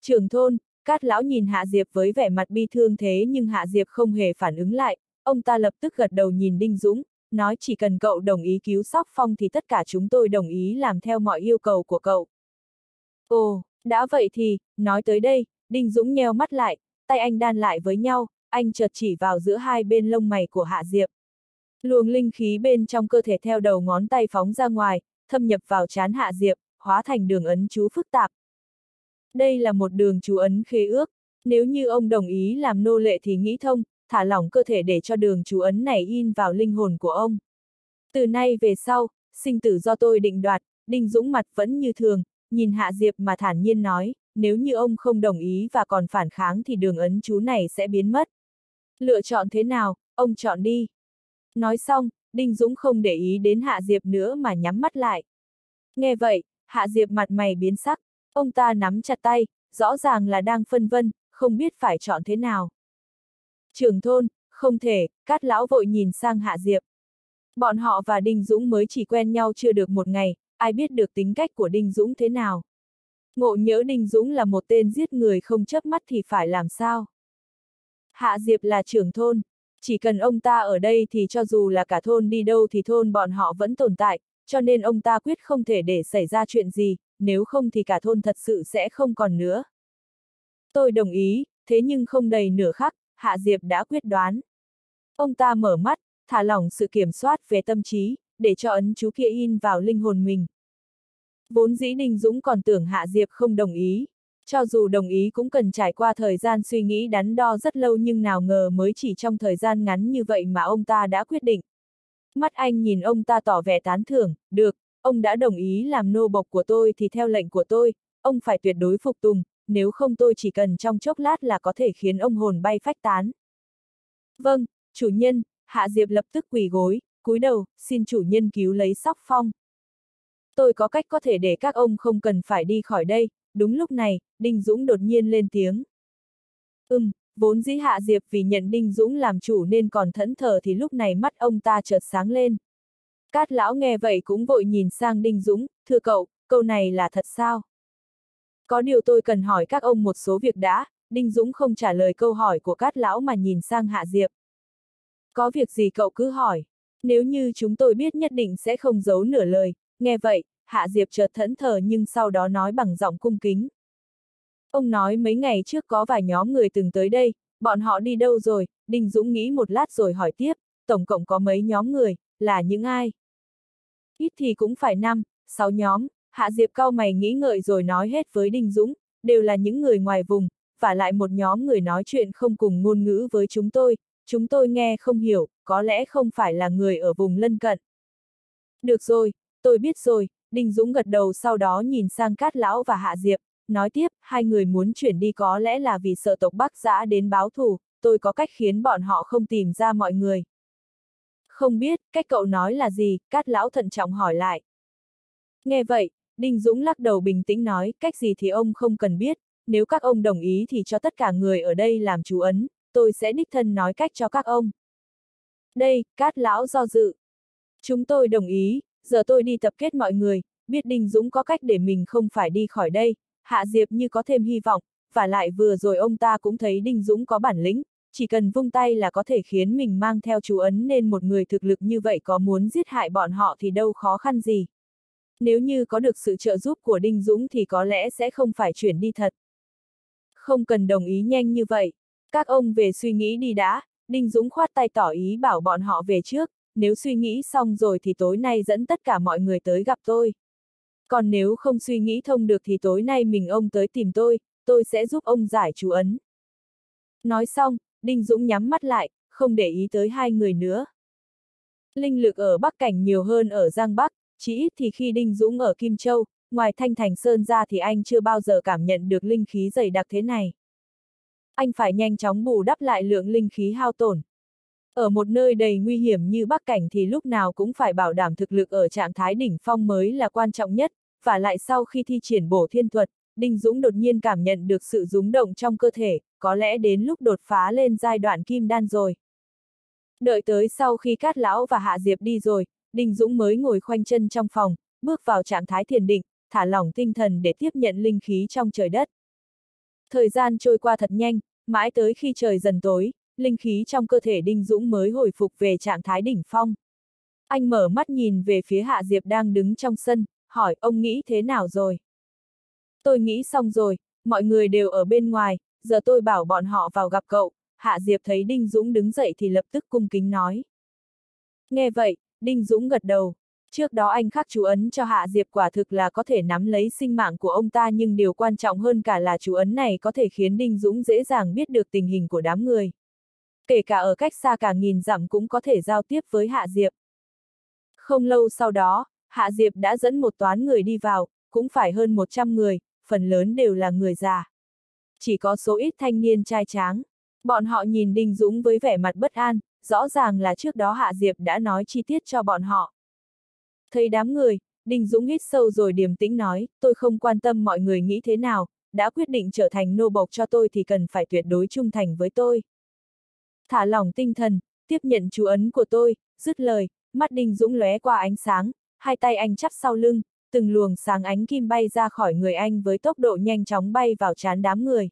Trường thôn, Cát lão nhìn Hạ Diệp với vẻ mặt bi thương thế nhưng Hạ Diệp không hề phản ứng lại, ông ta lập tức gật đầu nhìn Đinh Dũng, nói chỉ cần cậu đồng ý cứu Sóc Phong thì tất cả chúng tôi đồng ý làm theo mọi yêu cầu của cậu. Ồ, đã vậy thì, nói tới đây, Đinh Dũng nheo mắt lại, tay anh đan lại với nhau, anh chợt chỉ vào giữa hai bên lông mày của Hạ Diệp. Luồng linh khí bên trong cơ thể theo đầu ngón tay phóng ra ngoài, thâm nhập vào chán Hạ Diệp, hóa thành đường ấn chú phức tạp. Đây là một đường chú ấn khế ước, nếu như ông đồng ý làm nô lệ thì nghĩ thông, thả lỏng cơ thể để cho đường chú ấn này in vào linh hồn của ông. Từ nay về sau, sinh tử do tôi định đoạt, Đinh Dũng mặt vẫn như thường, nhìn Hạ Diệp mà thản nhiên nói, nếu như ông không đồng ý và còn phản kháng thì đường ấn chú này sẽ biến mất. Lựa chọn thế nào, ông chọn đi. Nói xong, Đinh Dũng không để ý đến Hạ Diệp nữa mà nhắm mắt lại. Nghe vậy, Hạ Diệp mặt mày biến sắc, ông ta nắm chặt tay, rõ ràng là đang phân vân, không biết phải chọn thế nào. Trưởng thôn, không thể, cát lão vội nhìn sang Hạ Diệp. Bọn họ và Đinh Dũng mới chỉ quen nhau chưa được một ngày, ai biết được tính cách của Đinh Dũng thế nào. Ngộ nhớ Đinh Dũng là một tên giết người không chớp mắt thì phải làm sao? Hạ Diệp là trưởng thôn, chỉ cần ông ta ở đây thì cho dù là cả thôn đi đâu thì thôn bọn họ vẫn tồn tại, cho nên ông ta quyết không thể để xảy ra chuyện gì, nếu không thì cả thôn thật sự sẽ không còn nữa. Tôi đồng ý, thế nhưng không đầy nửa khắc, Hạ Diệp đã quyết đoán. Ông ta mở mắt, thả lỏng sự kiểm soát về tâm trí, để cho ấn chú kia in vào linh hồn mình. Vốn dĩ Đinh Dũng còn tưởng Hạ Diệp không đồng ý. Cho dù đồng ý cũng cần trải qua thời gian suy nghĩ đắn đo rất lâu nhưng nào ngờ mới chỉ trong thời gian ngắn như vậy mà ông ta đã quyết định. Mắt anh nhìn ông ta tỏ vẻ tán thưởng, được, ông đã đồng ý làm nô bộc của tôi thì theo lệnh của tôi, ông phải tuyệt đối phục tùng, nếu không tôi chỉ cần trong chốc lát là có thể khiến ông hồn bay phách tán. Vâng, chủ nhân, Hạ Diệp lập tức quỳ gối, cúi đầu, xin chủ nhân cứu lấy sóc phong. Tôi có cách có thể để các ông không cần phải đi khỏi đây, đúng lúc này, Đinh Dũng đột nhiên lên tiếng. Ừm, vốn dĩ Hạ Diệp vì nhận Đinh Dũng làm chủ nên còn thẫn thờ thì lúc này mắt ông ta chợt sáng lên. Cát lão nghe vậy cũng vội nhìn sang Đinh Dũng, thưa cậu, câu này là thật sao? Có điều tôi cần hỏi các ông một số việc đã, Đinh Dũng không trả lời câu hỏi của Cát lão mà nhìn sang Hạ Diệp. Có việc gì cậu cứ hỏi, nếu như chúng tôi biết nhất định sẽ không giấu nửa lời, nghe vậy, Hạ Diệp chợt thẫn thờ nhưng sau đó nói bằng giọng cung kính. Ông nói mấy ngày trước có vài nhóm người từng tới đây, bọn họ đi đâu rồi, Đinh Dũng nghĩ một lát rồi hỏi tiếp, tổng cộng có mấy nhóm người, là những ai? Ít thì cũng phải năm, sáu nhóm, Hạ Diệp cao mày nghĩ ngợi rồi nói hết với Đinh Dũng, đều là những người ngoài vùng, và lại một nhóm người nói chuyện không cùng ngôn ngữ với chúng tôi, chúng tôi nghe không hiểu, có lẽ không phải là người ở vùng lân cận. Được rồi, tôi biết rồi, Đinh Dũng gật đầu sau đó nhìn sang Cát Lão và Hạ Diệp, nói tiếp, hai người muốn chuyển đi có lẽ là vì sợ tộc Bắc giã đến báo thù, tôi có cách khiến bọn họ không tìm ra mọi người. Không biết, cách cậu nói là gì, Cát Lão thận trọng hỏi lại. Nghe vậy, Đinh Dũng lắc đầu bình tĩnh nói, cách gì thì ông không cần biết, nếu các ông đồng ý thì cho tất cả người ở đây làm chú ấn, tôi sẽ đích thân nói cách cho các ông. Đây, Cát Lão do dự. Chúng tôi đồng ý, giờ tôi đi tập kết mọi người, biết Đinh Dũng có cách để mình không phải đi khỏi đây, Hạ Diệp như có thêm hy vọng, và lại vừa rồi ông ta cũng thấy Đinh Dũng có bản lĩnh, chỉ cần vung tay là có thể khiến mình mang theo chú ấn nên một người thực lực như vậy có muốn giết hại bọn họ thì đâu khó khăn gì. Nếu như có được sự trợ giúp của Đinh Dũng thì có lẽ sẽ không phải chuyển đi thật. Không cần đồng ý nhanh như vậy. Các ông về suy nghĩ đi đã, Đinh Dũng khoát tay tỏ ý bảo bọn họ về trước, nếu suy nghĩ xong rồi thì tối nay dẫn tất cả mọi người tới gặp tôi. Còn nếu không suy nghĩ thông được thì tối nay mình ông tới tìm tôi, tôi sẽ giúp ông giải chú ấn. Nói xong, Đinh Dũng nhắm mắt lại, không để ý tới hai người nữa. Linh lực ở Bắc Cảnh nhiều hơn ở Giang Bắc, chỉ ít thì khi Đinh Dũng ở Kim Châu, ngoài Thanh Thành Sơn ra thì anh chưa bao giờ cảm nhận được linh khí dày đặc thế này. Anh phải nhanh chóng bù đắp lại lượng linh khí hao tổn. Ở một nơi đầy nguy hiểm như Bắc Cảnh thì lúc nào cũng phải bảo đảm thực lực ở trạng thái đỉnh phong mới là quan trọng nhất, và lại sau khi thi triển bổ thiên thuật, Đinh Dũng đột nhiên cảm nhận được sự rúng động trong cơ thể, có lẽ đến lúc đột phá lên giai đoạn kim đan rồi. Đợi tới sau khi Cát Lão và Hạ Diệp đi rồi, Đinh Dũng mới ngồi khoanh chân trong phòng, bước vào trạng thái thiền định, thả lỏng tinh thần để tiếp nhận linh khí trong trời đất. Thời gian trôi qua thật nhanh, mãi tới khi trời dần tối, linh khí trong cơ thể Đinh Dũng mới hồi phục về trạng thái đỉnh phong. Anh mở mắt nhìn về phía Hạ Diệp đang đứng trong sân, hỏi ông nghĩ thế nào rồi? Tôi nghĩ xong rồi, mọi người đều ở bên ngoài, giờ tôi bảo bọn họ vào gặp cậu, Hạ Diệp thấy Đinh Dũng đứng dậy thì lập tức cung kính nói. Nghe vậy, Đinh Dũng gật đầu. Trước đó anh khắc chú ấn cho Hạ Diệp quả thực là có thể nắm lấy sinh mạng của ông ta nhưng điều quan trọng hơn cả là chú ấn này có thể khiến Đinh Dũng dễ dàng biết được tình hình của đám người. Kể cả ở cách xa cả nghìn dặm cũng có thể giao tiếp với Hạ Diệp. Không lâu sau đó, Hạ Diệp đã dẫn một toán người đi vào, cũng phải hơn 100 người, phần lớn đều là người già. Chỉ có số ít thanh niên trai tráng. Bọn họ nhìn Đinh Dũng với vẻ mặt bất an, rõ ràng là trước đó Hạ Diệp đã nói chi tiết cho bọn họ. Thấy đám người, Đinh Dũng hít sâu rồi điềm tĩnh nói, tôi không quan tâm mọi người nghĩ thế nào, đã quyết định trở thành nô bộc cho tôi thì cần phải tuyệt đối trung thành với tôi. Thả lỏng tinh thần, tiếp nhận chú ấn của tôi, dứt lời, mắt Đinh Dũng lóe qua ánh sáng, hai tay anh chắp sau lưng, từng luồng sáng ánh kim bay ra khỏi người anh với tốc độ nhanh chóng bay vào chán đám người.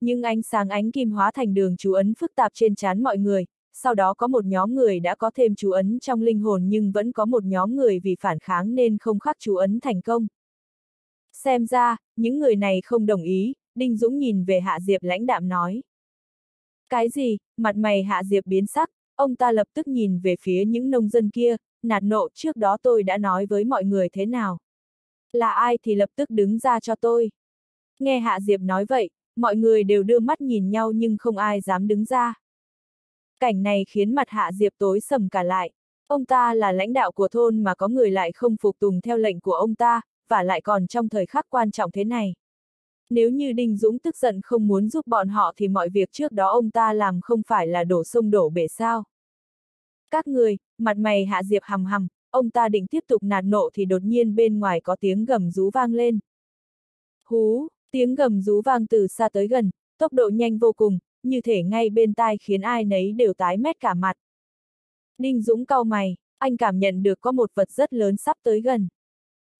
Nhưng ánh sáng ánh kim hóa thành đường chú ấn phức tạp trên chán mọi người, sau đó có một nhóm người đã có thêm chú ấn trong linh hồn nhưng vẫn có một nhóm người vì phản kháng nên không khắc chú ấn thành công. Xem ra, những người này không đồng ý, Đinh Dũng nhìn về Hạ Diệp lãnh đạm nói. Cái gì, mặt mày Hạ Diệp biến sắc, ông ta lập tức nhìn về phía những nông dân kia, nạt nộ trước đó tôi đã nói với mọi người thế nào. Là ai thì lập tức đứng ra cho tôi. Nghe Hạ Diệp nói vậy, mọi người đều đưa mắt nhìn nhau nhưng không ai dám đứng ra. Cảnh này khiến mặt Hạ Diệp tối sầm cả lại. Ông ta là lãnh đạo của thôn mà có người lại không phục tùng theo lệnh của ông ta, và lại còn trong thời khắc quan trọng thế này. Nếu như Đinh Dũng tức giận không muốn giúp bọn họ thì mọi việc trước đó ông ta làm không phải là đổ sông đổ bể sao. Các người, mặt mày hạ diệp hầm hầm, ông ta định tiếp tục nạt nộ thì đột nhiên bên ngoài có tiếng gầm rú vang lên. Hú, tiếng gầm rú vang từ xa tới gần, tốc độ nhanh vô cùng, như thể ngay bên tai khiến ai nấy đều tái mét cả mặt. Đinh Dũng cau mày, anh cảm nhận được có một vật rất lớn sắp tới gần.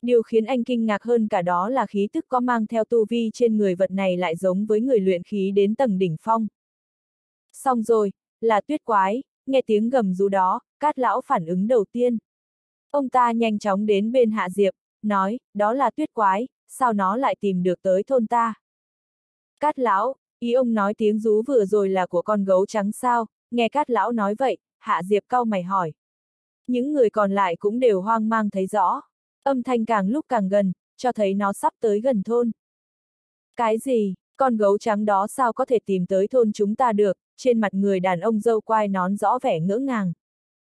Điều khiến anh kinh ngạc hơn cả đó là khí tức có mang theo tu vi trên người vật này lại giống với người luyện khí đến tầng đỉnh phong. Xong rồi, là tuyết quái, nghe tiếng gầm rú đó, cát lão phản ứng đầu tiên. Ông ta nhanh chóng đến bên Hạ Diệp, nói, đó là tuyết quái, sao nó lại tìm được tới thôn ta? Cát lão, ý ông nói tiếng rú vừa rồi là của con gấu trắng sao, nghe cát lão nói vậy, Hạ Diệp cau mày hỏi. Những người còn lại cũng đều hoang mang thấy rõ. Âm thanh càng lúc càng gần, cho thấy nó sắp tới gần thôn. Cái gì, con gấu trắng đó sao có thể tìm tới thôn chúng ta được, trên mặt người đàn ông dâu quai nón rõ vẻ ngỡ ngàng.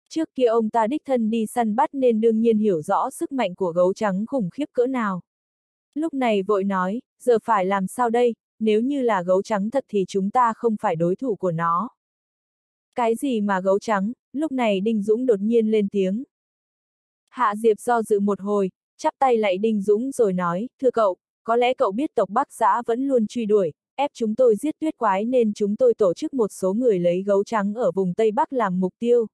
Trước kia ông ta đích thân đi săn bắt nên đương nhiên hiểu rõ sức mạnh của gấu trắng khủng khiếp cỡ nào. Lúc này vội nói, giờ phải làm sao đây, nếu như là gấu trắng thật thì chúng ta không phải đối thủ của nó. Cái gì mà gấu trắng, lúc này Đinh Dũng đột nhiên lên tiếng. Hạ Diệp do dự một hồi, chắp tay lại Đinh Dũng rồi nói, thưa cậu, có lẽ cậu biết tộc Bắc giã vẫn luôn truy đuổi, ép chúng tôi giết tuyết quái nên chúng tôi tổ chức một số người lấy gấu trắng ở vùng Tây Bắc làm mục tiêu.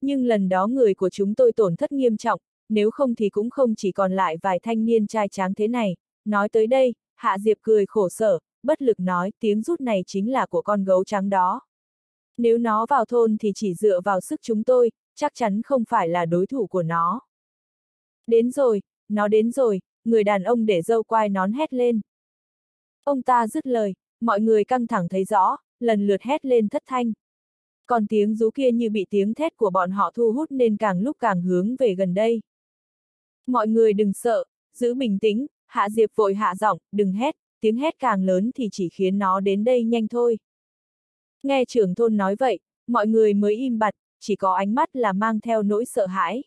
Nhưng lần đó người của chúng tôi tổn thất nghiêm trọng, nếu không thì cũng không chỉ còn lại vài thanh niên trai tráng thế này. Nói tới đây, Hạ Diệp cười khổ sở, bất lực nói tiếng rút này chính là của con gấu trắng đó. Nếu nó vào thôn thì chỉ dựa vào sức chúng tôi, chắc chắn không phải là đối thủ của nó. Đến rồi, nó đến rồi, người đàn ông để dâu quai nón hét lên. Ông ta dứt lời, mọi người căng thẳng thấy rõ, lần lượt hét lên thất thanh. Còn tiếng rú kia như bị tiếng thét của bọn họ thu hút nên càng lúc càng hướng về gần đây. Mọi người đừng sợ, giữ bình tĩnh, Hạ Diệp vội hạ giọng, đừng hét, tiếng hét càng lớn thì chỉ khiến nó đến đây nhanh thôi. Nghe trưởng thôn nói vậy, mọi người mới im bặt, chỉ có ánh mắt là mang theo nỗi sợ hãi.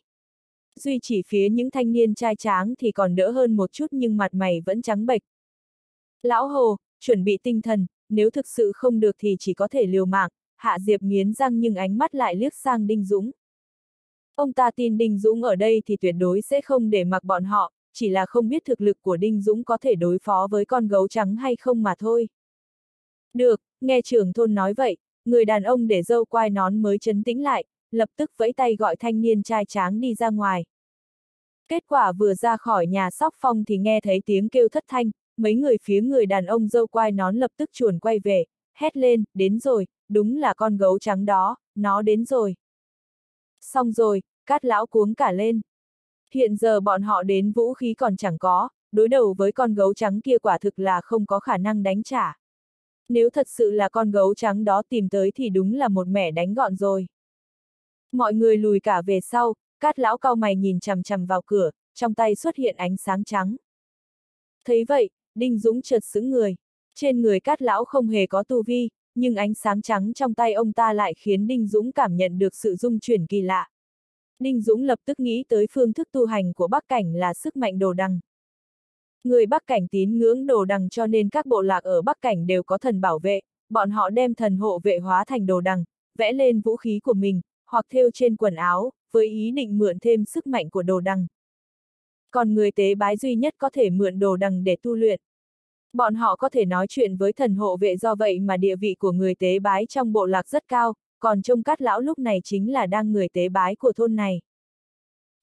Duy chỉ phía những thanh niên trai tráng thì còn đỡ hơn một chút nhưng mặt mày vẫn trắng bệch. Lão Hồ, chuẩn bị tinh thần, nếu thực sự không được thì chỉ có thể liều mạng, Hạ Diệp nghiến răng nhưng ánh mắt lại liếc sang Đinh Dũng. Ông ta tin Đinh Dũng ở đây thì tuyệt đối sẽ không để mặc bọn họ, chỉ là không biết thực lực của Đinh Dũng có thể đối phó với con gấu trắng hay không mà thôi. Được, nghe trưởng thôn nói vậy, người đàn ông để dâu quai nón mới chấn tĩnh lại, lập tức vẫy tay gọi thanh niên trai tráng đi ra ngoài. Kết quả vừa ra khỏi nhà sóc phong thì nghe thấy tiếng kêu thất thanh, mấy người phía người đàn ông dâu quai nón lập tức chuồn quay về, hét lên, đến rồi, đúng là con gấu trắng đó, nó đến rồi. Xong rồi, cát lão cuống cả lên. Hiện giờ bọn họ đến vũ khí còn chẳng có, đối đầu với con gấu trắng kia quả thực là không có khả năng đánh trả. Nếu thật sự là con gấu trắng đó tìm tới thì đúng là một mẻ đánh gọn rồi. Mọi người lùi cả về sau, cát lão cao mày nhìn chằm chằm vào cửa, trong tay xuất hiện ánh sáng trắng. Thấy vậy, Đinh Dũng chợt sững người. Trên người cát lão không hề có tu vi, nhưng ánh sáng trắng trong tay ông ta lại khiến Đinh Dũng cảm nhận được sự dung chuyển kỳ lạ. Ninh Dũng lập tức nghĩ tới phương thức tu hành của Bắc Cảnh là sức mạnh đồ đằng. Người Bắc Cảnh tín ngưỡng đồ đằng cho nên các bộ lạc ở Bắc Cảnh đều có thần bảo vệ, bọn họ đem thần hộ vệ hóa thành đồ đằng, vẽ lên vũ khí của mình, hoặc thêu trên quần áo, với ý định mượn thêm sức mạnh của đồ đằng. Còn người tế bái duy nhất có thể mượn đồ đằng để tu luyện. Bọn họ có thể nói chuyện với thần hộ vệ do vậy mà địa vị của người tế bái trong bộ lạc rất cao, còn trông cát lão lúc này chính là đang người tế bái của thôn này.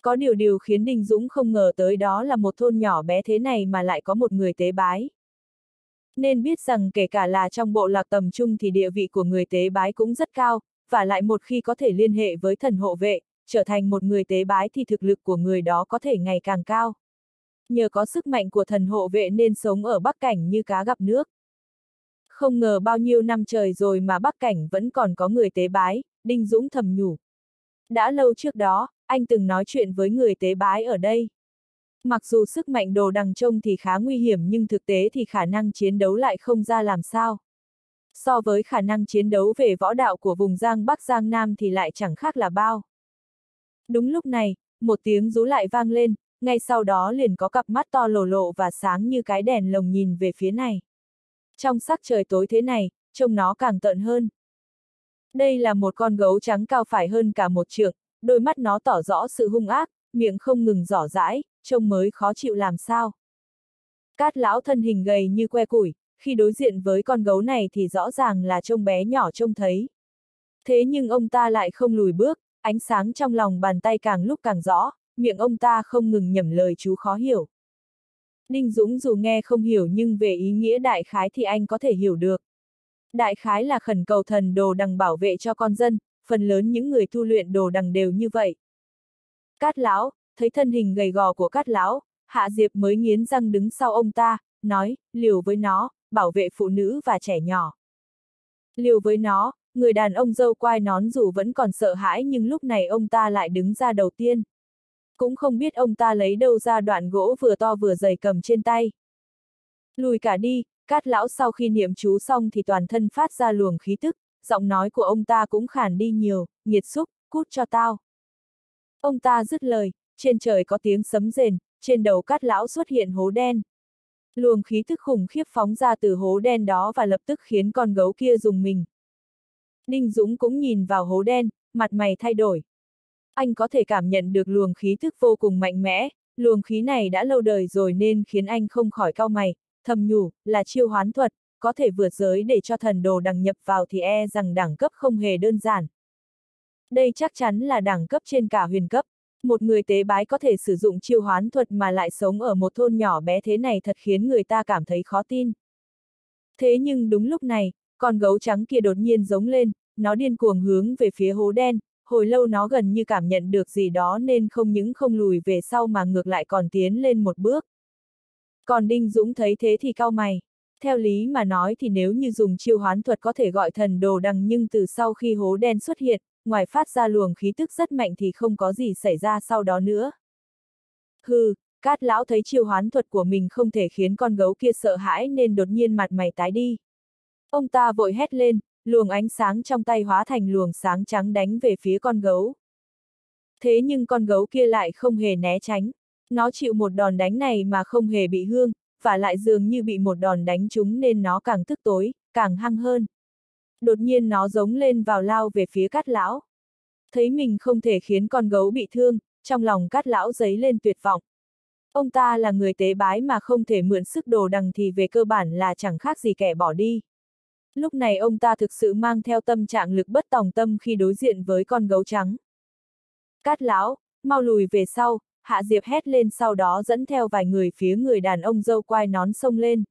Có điều điều khiến Đinh Dũng không ngờ tới đó là một thôn nhỏ bé thế này mà lại có một người tế bái. Nên biết rằng kể cả là trong bộ lạc tầm trung thì địa vị của người tế bái cũng rất cao, và lại một khi có thể liên hệ với thần hộ vệ, trở thành một người tế bái thì thực lực của người đó có thể ngày càng cao. Nhờ có sức mạnh của thần hộ vệ nên sống ở Bắc Cảnh như cá gặp nước. Không ngờ bao nhiêu năm trời rồi mà Bắc Cảnh vẫn còn có người tế bái, Đinh Dũng thầm nhủ. Đã lâu trước đó, anh từng nói chuyện với người tế bái ở đây. Mặc dù sức mạnh đồ đằng trông thì khá nguy hiểm nhưng thực tế thì khả năng chiến đấu lại không ra làm sao. So với khả năng chiến đấu về võ đạo của vùng Giang Bắc Giang Nam thì lại chẳng khác là bao. Đúng lúc này, một tiếng rú lại vang lên, ngay sau đó liền có cặp mắt to lồ lộ và sáng như cái đèn lồng nhìn về phía này. Trong sắc trời tối thế này, trông nó càng tận hơn. Đây là một con gấu trắng cao phải hơn cả một trượng, đôi mắt nó tỏ rõ sự hung ác, miệng không ngừng rõ rãi, trông mới khó chịu làm sao. Cát lão thân hình gầy như que củi, khi đối diện với con gấu này thì rõ ràng là trông bé nhỏ trông thấy. Thế nhưng ông ta lại không lùi bước, ánh sáng trong lòng bàn tay càng lúc càng rõ, miệng ông ta không ngừng nhẩm lời chú khó hiểu. Đinh Dũng dù nghe không hiểu nhưng về ý nghĩa đại khái thì anh có thể hiểu được. Đại khái là khẩn cầu thần đồ đằng bảo vệ cho con dân, phần lớn những người tu luyện đồ đằng đều như vậy. Cát lão, thấy thân hình gầy gò của cát lão, Hạ Diệp mới nghiến răng đứng sau ông ta, nói, liều với nó, bảo vệ phụ nữ và trẻ nhỏ. Liều với nó, người đàn ông dâu quai nón dù vẫn còn sợ hãi nhưng lúc này ông ta lại đứng ra đầu tiên. Cũng không biết ông ta lấy đâu ra đoạn gỗ vừa to vừa dày cầm trên tay. Lùi cả đi, cát lão sau khi niệm chú xong thì toàn thân phát ra luồng khí tức, giọng nói của ông ta cũng khàn đi nhiều, nghiệt xúc, cút cho tao. Ông ta dứt lời, trên trời có tiếng sấm rền, trên đầu cát lão xuất hiện hố đen. Luồng khí tức khủng khiếp phóng ra từ hố đen đó và lập tức khiến con gấu kia dùng mình. ninh Dũng cũng nhìn vào hố đen, mặt mày thay đổi. Anh có thể cảm nhận được luồng khí tức vô cùng mạnh mẽ, luồng khí này đã lâu đời rồi nên khiến anh không khỏi cau mày, thầm nhủ, là chiêu hoán thuật, có thể vượt giới để cho thần đồ đằng nhập vào thì e rằng đẳng cấp không hề đơn giản. Đây chắc chắn là đẳng cấp trên cả huyền cấp. Một người tế bái có thể sử dụng chiêu hoán thuật mà lại sống ở một thôn nhỏ bé thế này thật khiến người ta cảm thấy khó tin. Thế nhưng đúng lúc này, con gấu trắng kia đột nhiên giống lên, nó điên cuồng hướng về phía hố đen, hồi lâu nó gần như cảm nhận được gì đó nên không những không lùi về sau mà ngược lại còn tiến lên một bước. Còn Đinh Dũng thấy thế thì cao mày. Theo lý mà nói thì nếu như dùng chiêu hoán thuật có thể gọi thần đồ đằng nhưng từ sau khi hố đen xuất hiện, ngoài phát ra luồng khí tức rất mạnh thì không có gì xảy ra sau đó nữa. Hừ, cát lão thấy chiêu hoán thuật của mình không thể khiến con gấu kia sợ hãi nên đột nhiên mặt mày tái đi. Ông ta vội hét lên, luồng ánh sáng trong tay hóa thành luồng sáng trắng đánh về phía con gấu. Thế nhưng con gấu kia lại không hề né tránh. Nó chịu một đòn đánh này mà không hề bị hương, và lại dường như bị một đòn đánh trúng nên nó càng tức tối, càng hăng hơn. Đột nhiên nó giống lên vào lao về phía cát lão. Thấy mình không thể khiến con gấu bị thương, trong lòng cát lão giấy lên tuyệt vọng. Ông ta là người tế bái mà không thể mượn sức đồ đằng thì về cơ bản là chẳng khác gì kẻ bỏ đi. Lúc này ông ta thực sự mang theo tâm trạng lực bất tòng tâm khi đối diện với con gấu trắng. Cát lão, mau lùi về sau, Hạ Diệp hét lên sau đó dẫn theo vài người phía người đàn ông dâu quai nón sông lên.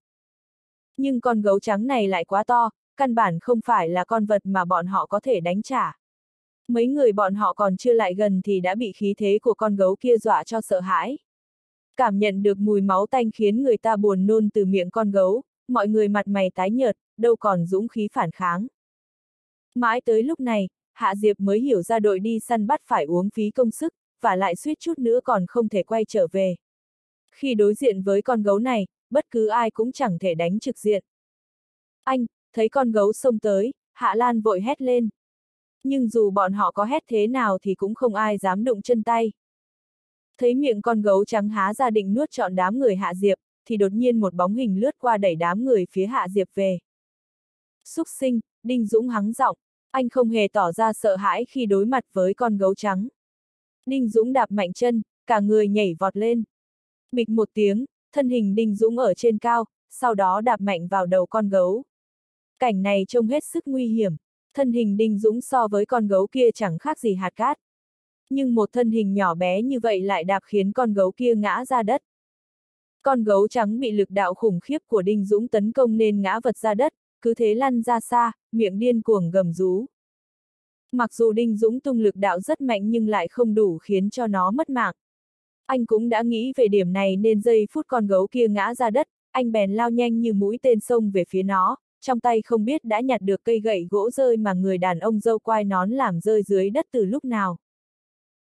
Nhưng con gấu trắng này lại quá to, căn bản không phải là con vật mà bọn họ có thể đánh trả. Mấy người bọn họ còn chưa lại gần thì đã bị khí thế của con gấu kia dọa cho sợ hãi. Cảm nhận được mùi máu tanh khiến người ta buồn nôn từ miệng con gấu, mọi người mặt mày tái nhợt, đâu còn dũng khí phản kháng. Mãi tới lúc này, Hạ Diệp mới hiểu ra đội đi săn bắt phải uống phí công sức, và lại suýt chút nữa còn không thể quay trở về. Khi đối diện với con gấu này, bất cứ ai cũng chẳng thể đánh trực diện. Anh, thấy con gấu xông tới, Hạ Lan vội hét lên. Nhưng dù bọn họ có hét thế nào thì cũng không ai dám đụng chân tay. Thấy miệng con gấu trắng há ra định nuốt trọn đám người Hạ Diệp, thì đột nhiên một bóng hình lướt qua đẩy đám người phía Hạ Diệp về. Xúc sinh, Đinh Dũng hắng giọng, anh không hề tỏ ra sợ hãi khi đối mặt với con gấu trắng. Đinh Dũng đạp mạnh chân, cả người nhảy vọt lên. Bịch một tiếng, thân hình Đinh Dũng ở trên cao, sau đó đạp mạnh vào đầu con gấu. Cảnh này trông hết sức nguy hiểm, thân hình Đinh Dũng so với con gấu kia chẳng khác gì hạt cát. Nhưng một thân hình nhỏ bé như vậy lại đạp khiến con gấu kia ngã ra đất. Con gấu trắng bị lực đạo khủng khiếp của Đinh Dũng tấn công nên ngã vật ra đất, cứ thế lăn ra xa, miệng điên cuồng gầm rú. Mặc dù Đinh Dũng tung lực đạo rất mạnh nhưng lại không đủ khiến cho nó mất mạng. Anh cũng đã nghĩ về điểm này nên giây phút con gấu kia ngã ra đất, anh bèn lao nhanh như mũi tên sông về phía nó, trong tay không biết đã nhặt được cây gậy gỗ rơi mà người đàn ông dâu quai nón làm rơi dưới đất từ lúc nào.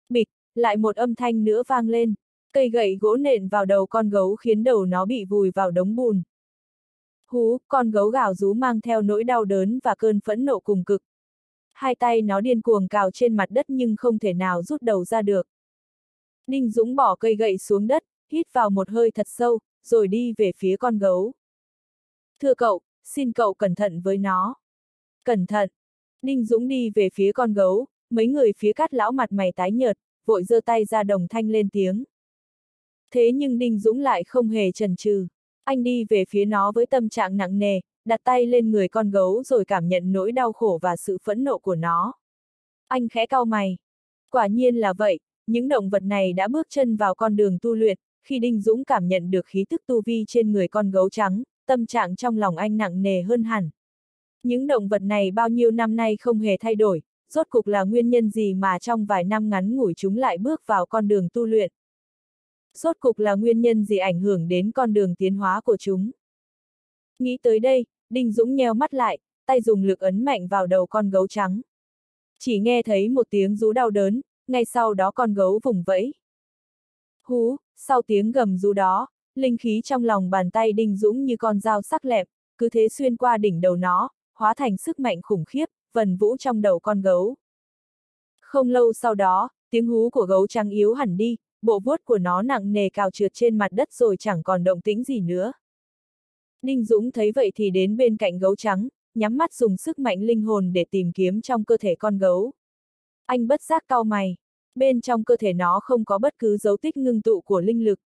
Bịch, lại một âm thanh nữa vang lên, cây gậy gỗ nện vào đầu con gấu khiến đầu nó bị vùi vào đống bùn. Hú, con gấu gào rú mang theo nỗi đau đớn và cơn phẫn nộ cùng cực. Hai tay nó điên cuồng cào trên mặt đất nhưng không thể nào rút đầu ra được. Đinh Dũng bỏ cây gậy xuống đất, hít vào một hơi thật sâu, rồi đi về phía con gấu. Thưa cậu, xin cậu cẩn thận với nó. Cẩn thận. Đinh Dũng đi về phía con gấu, mấy người phía cát lão mặt mày tái nhợt, vội giơ tay ra đồng thanh lên tiếng. Thế nhưng Đinh Dũng lại không hề chần chừ. Anh đi về phía nó với tâm trạng nặng nề, đặt tay lên người con gấu rồi cảm nhận nỗi đau khổ và sự phẫn nộ của nó. Anh khẽ cau mày. Quả nhiên là vậy, những động vật này đã bước chân vào con đường tu luyện, khi Đinh Dũng cảm nhận được khí tức tu vi trên người con gấu trắng, tâm trạng trong lòng anh nặng nề hơn hẳn. Những động vật này bao nhiêu năm nay không hề thay đổi, rốt cục là nguyên nhân gì mà trong vài năm ngắn ngủi chúng lại bước vào con đường tu luyện sốt cục là nguyên nhân gì ảnh hưởng đến con đường tiến hóa của chúng. Nghĩ tới đây, Đinh Dũng nheo mắt lại, tay dùng lực ấn mạnh vào đầu con gấu trắng. Chỉ nghe thấy một tiếng rú đau đớn, ngay sau đó con gấu vùng vẫy. Hú, sau tiếng gầm rú đó, linh khí trong lòng bàn tay Đinh Dũng như con dao sắc lẹp, cứ thế xuyên qua đỉnh đầu nó, hóa thành sức mạnh khủng khiếp, vần vũ trong đầu con gấu. Không lâu sau đó, tiếng hú của gấu trắng yếu hẳn đi, bộ vuốt của nó nặng nề cào trượt trên mặt đất rồi chẳng còn động tĩnh gì nữa. Ninh Dũng thấy vậy thì đến bên cạnh gấu trắng, nhắm mắt dùng sức mạnh linh hồn để tìm kiếm trong cơ thể con gấu. Anh bất giác cau mày. Bên trong cơ thể nó không có bất cứ dấu tích ngưng tụ của linh lực.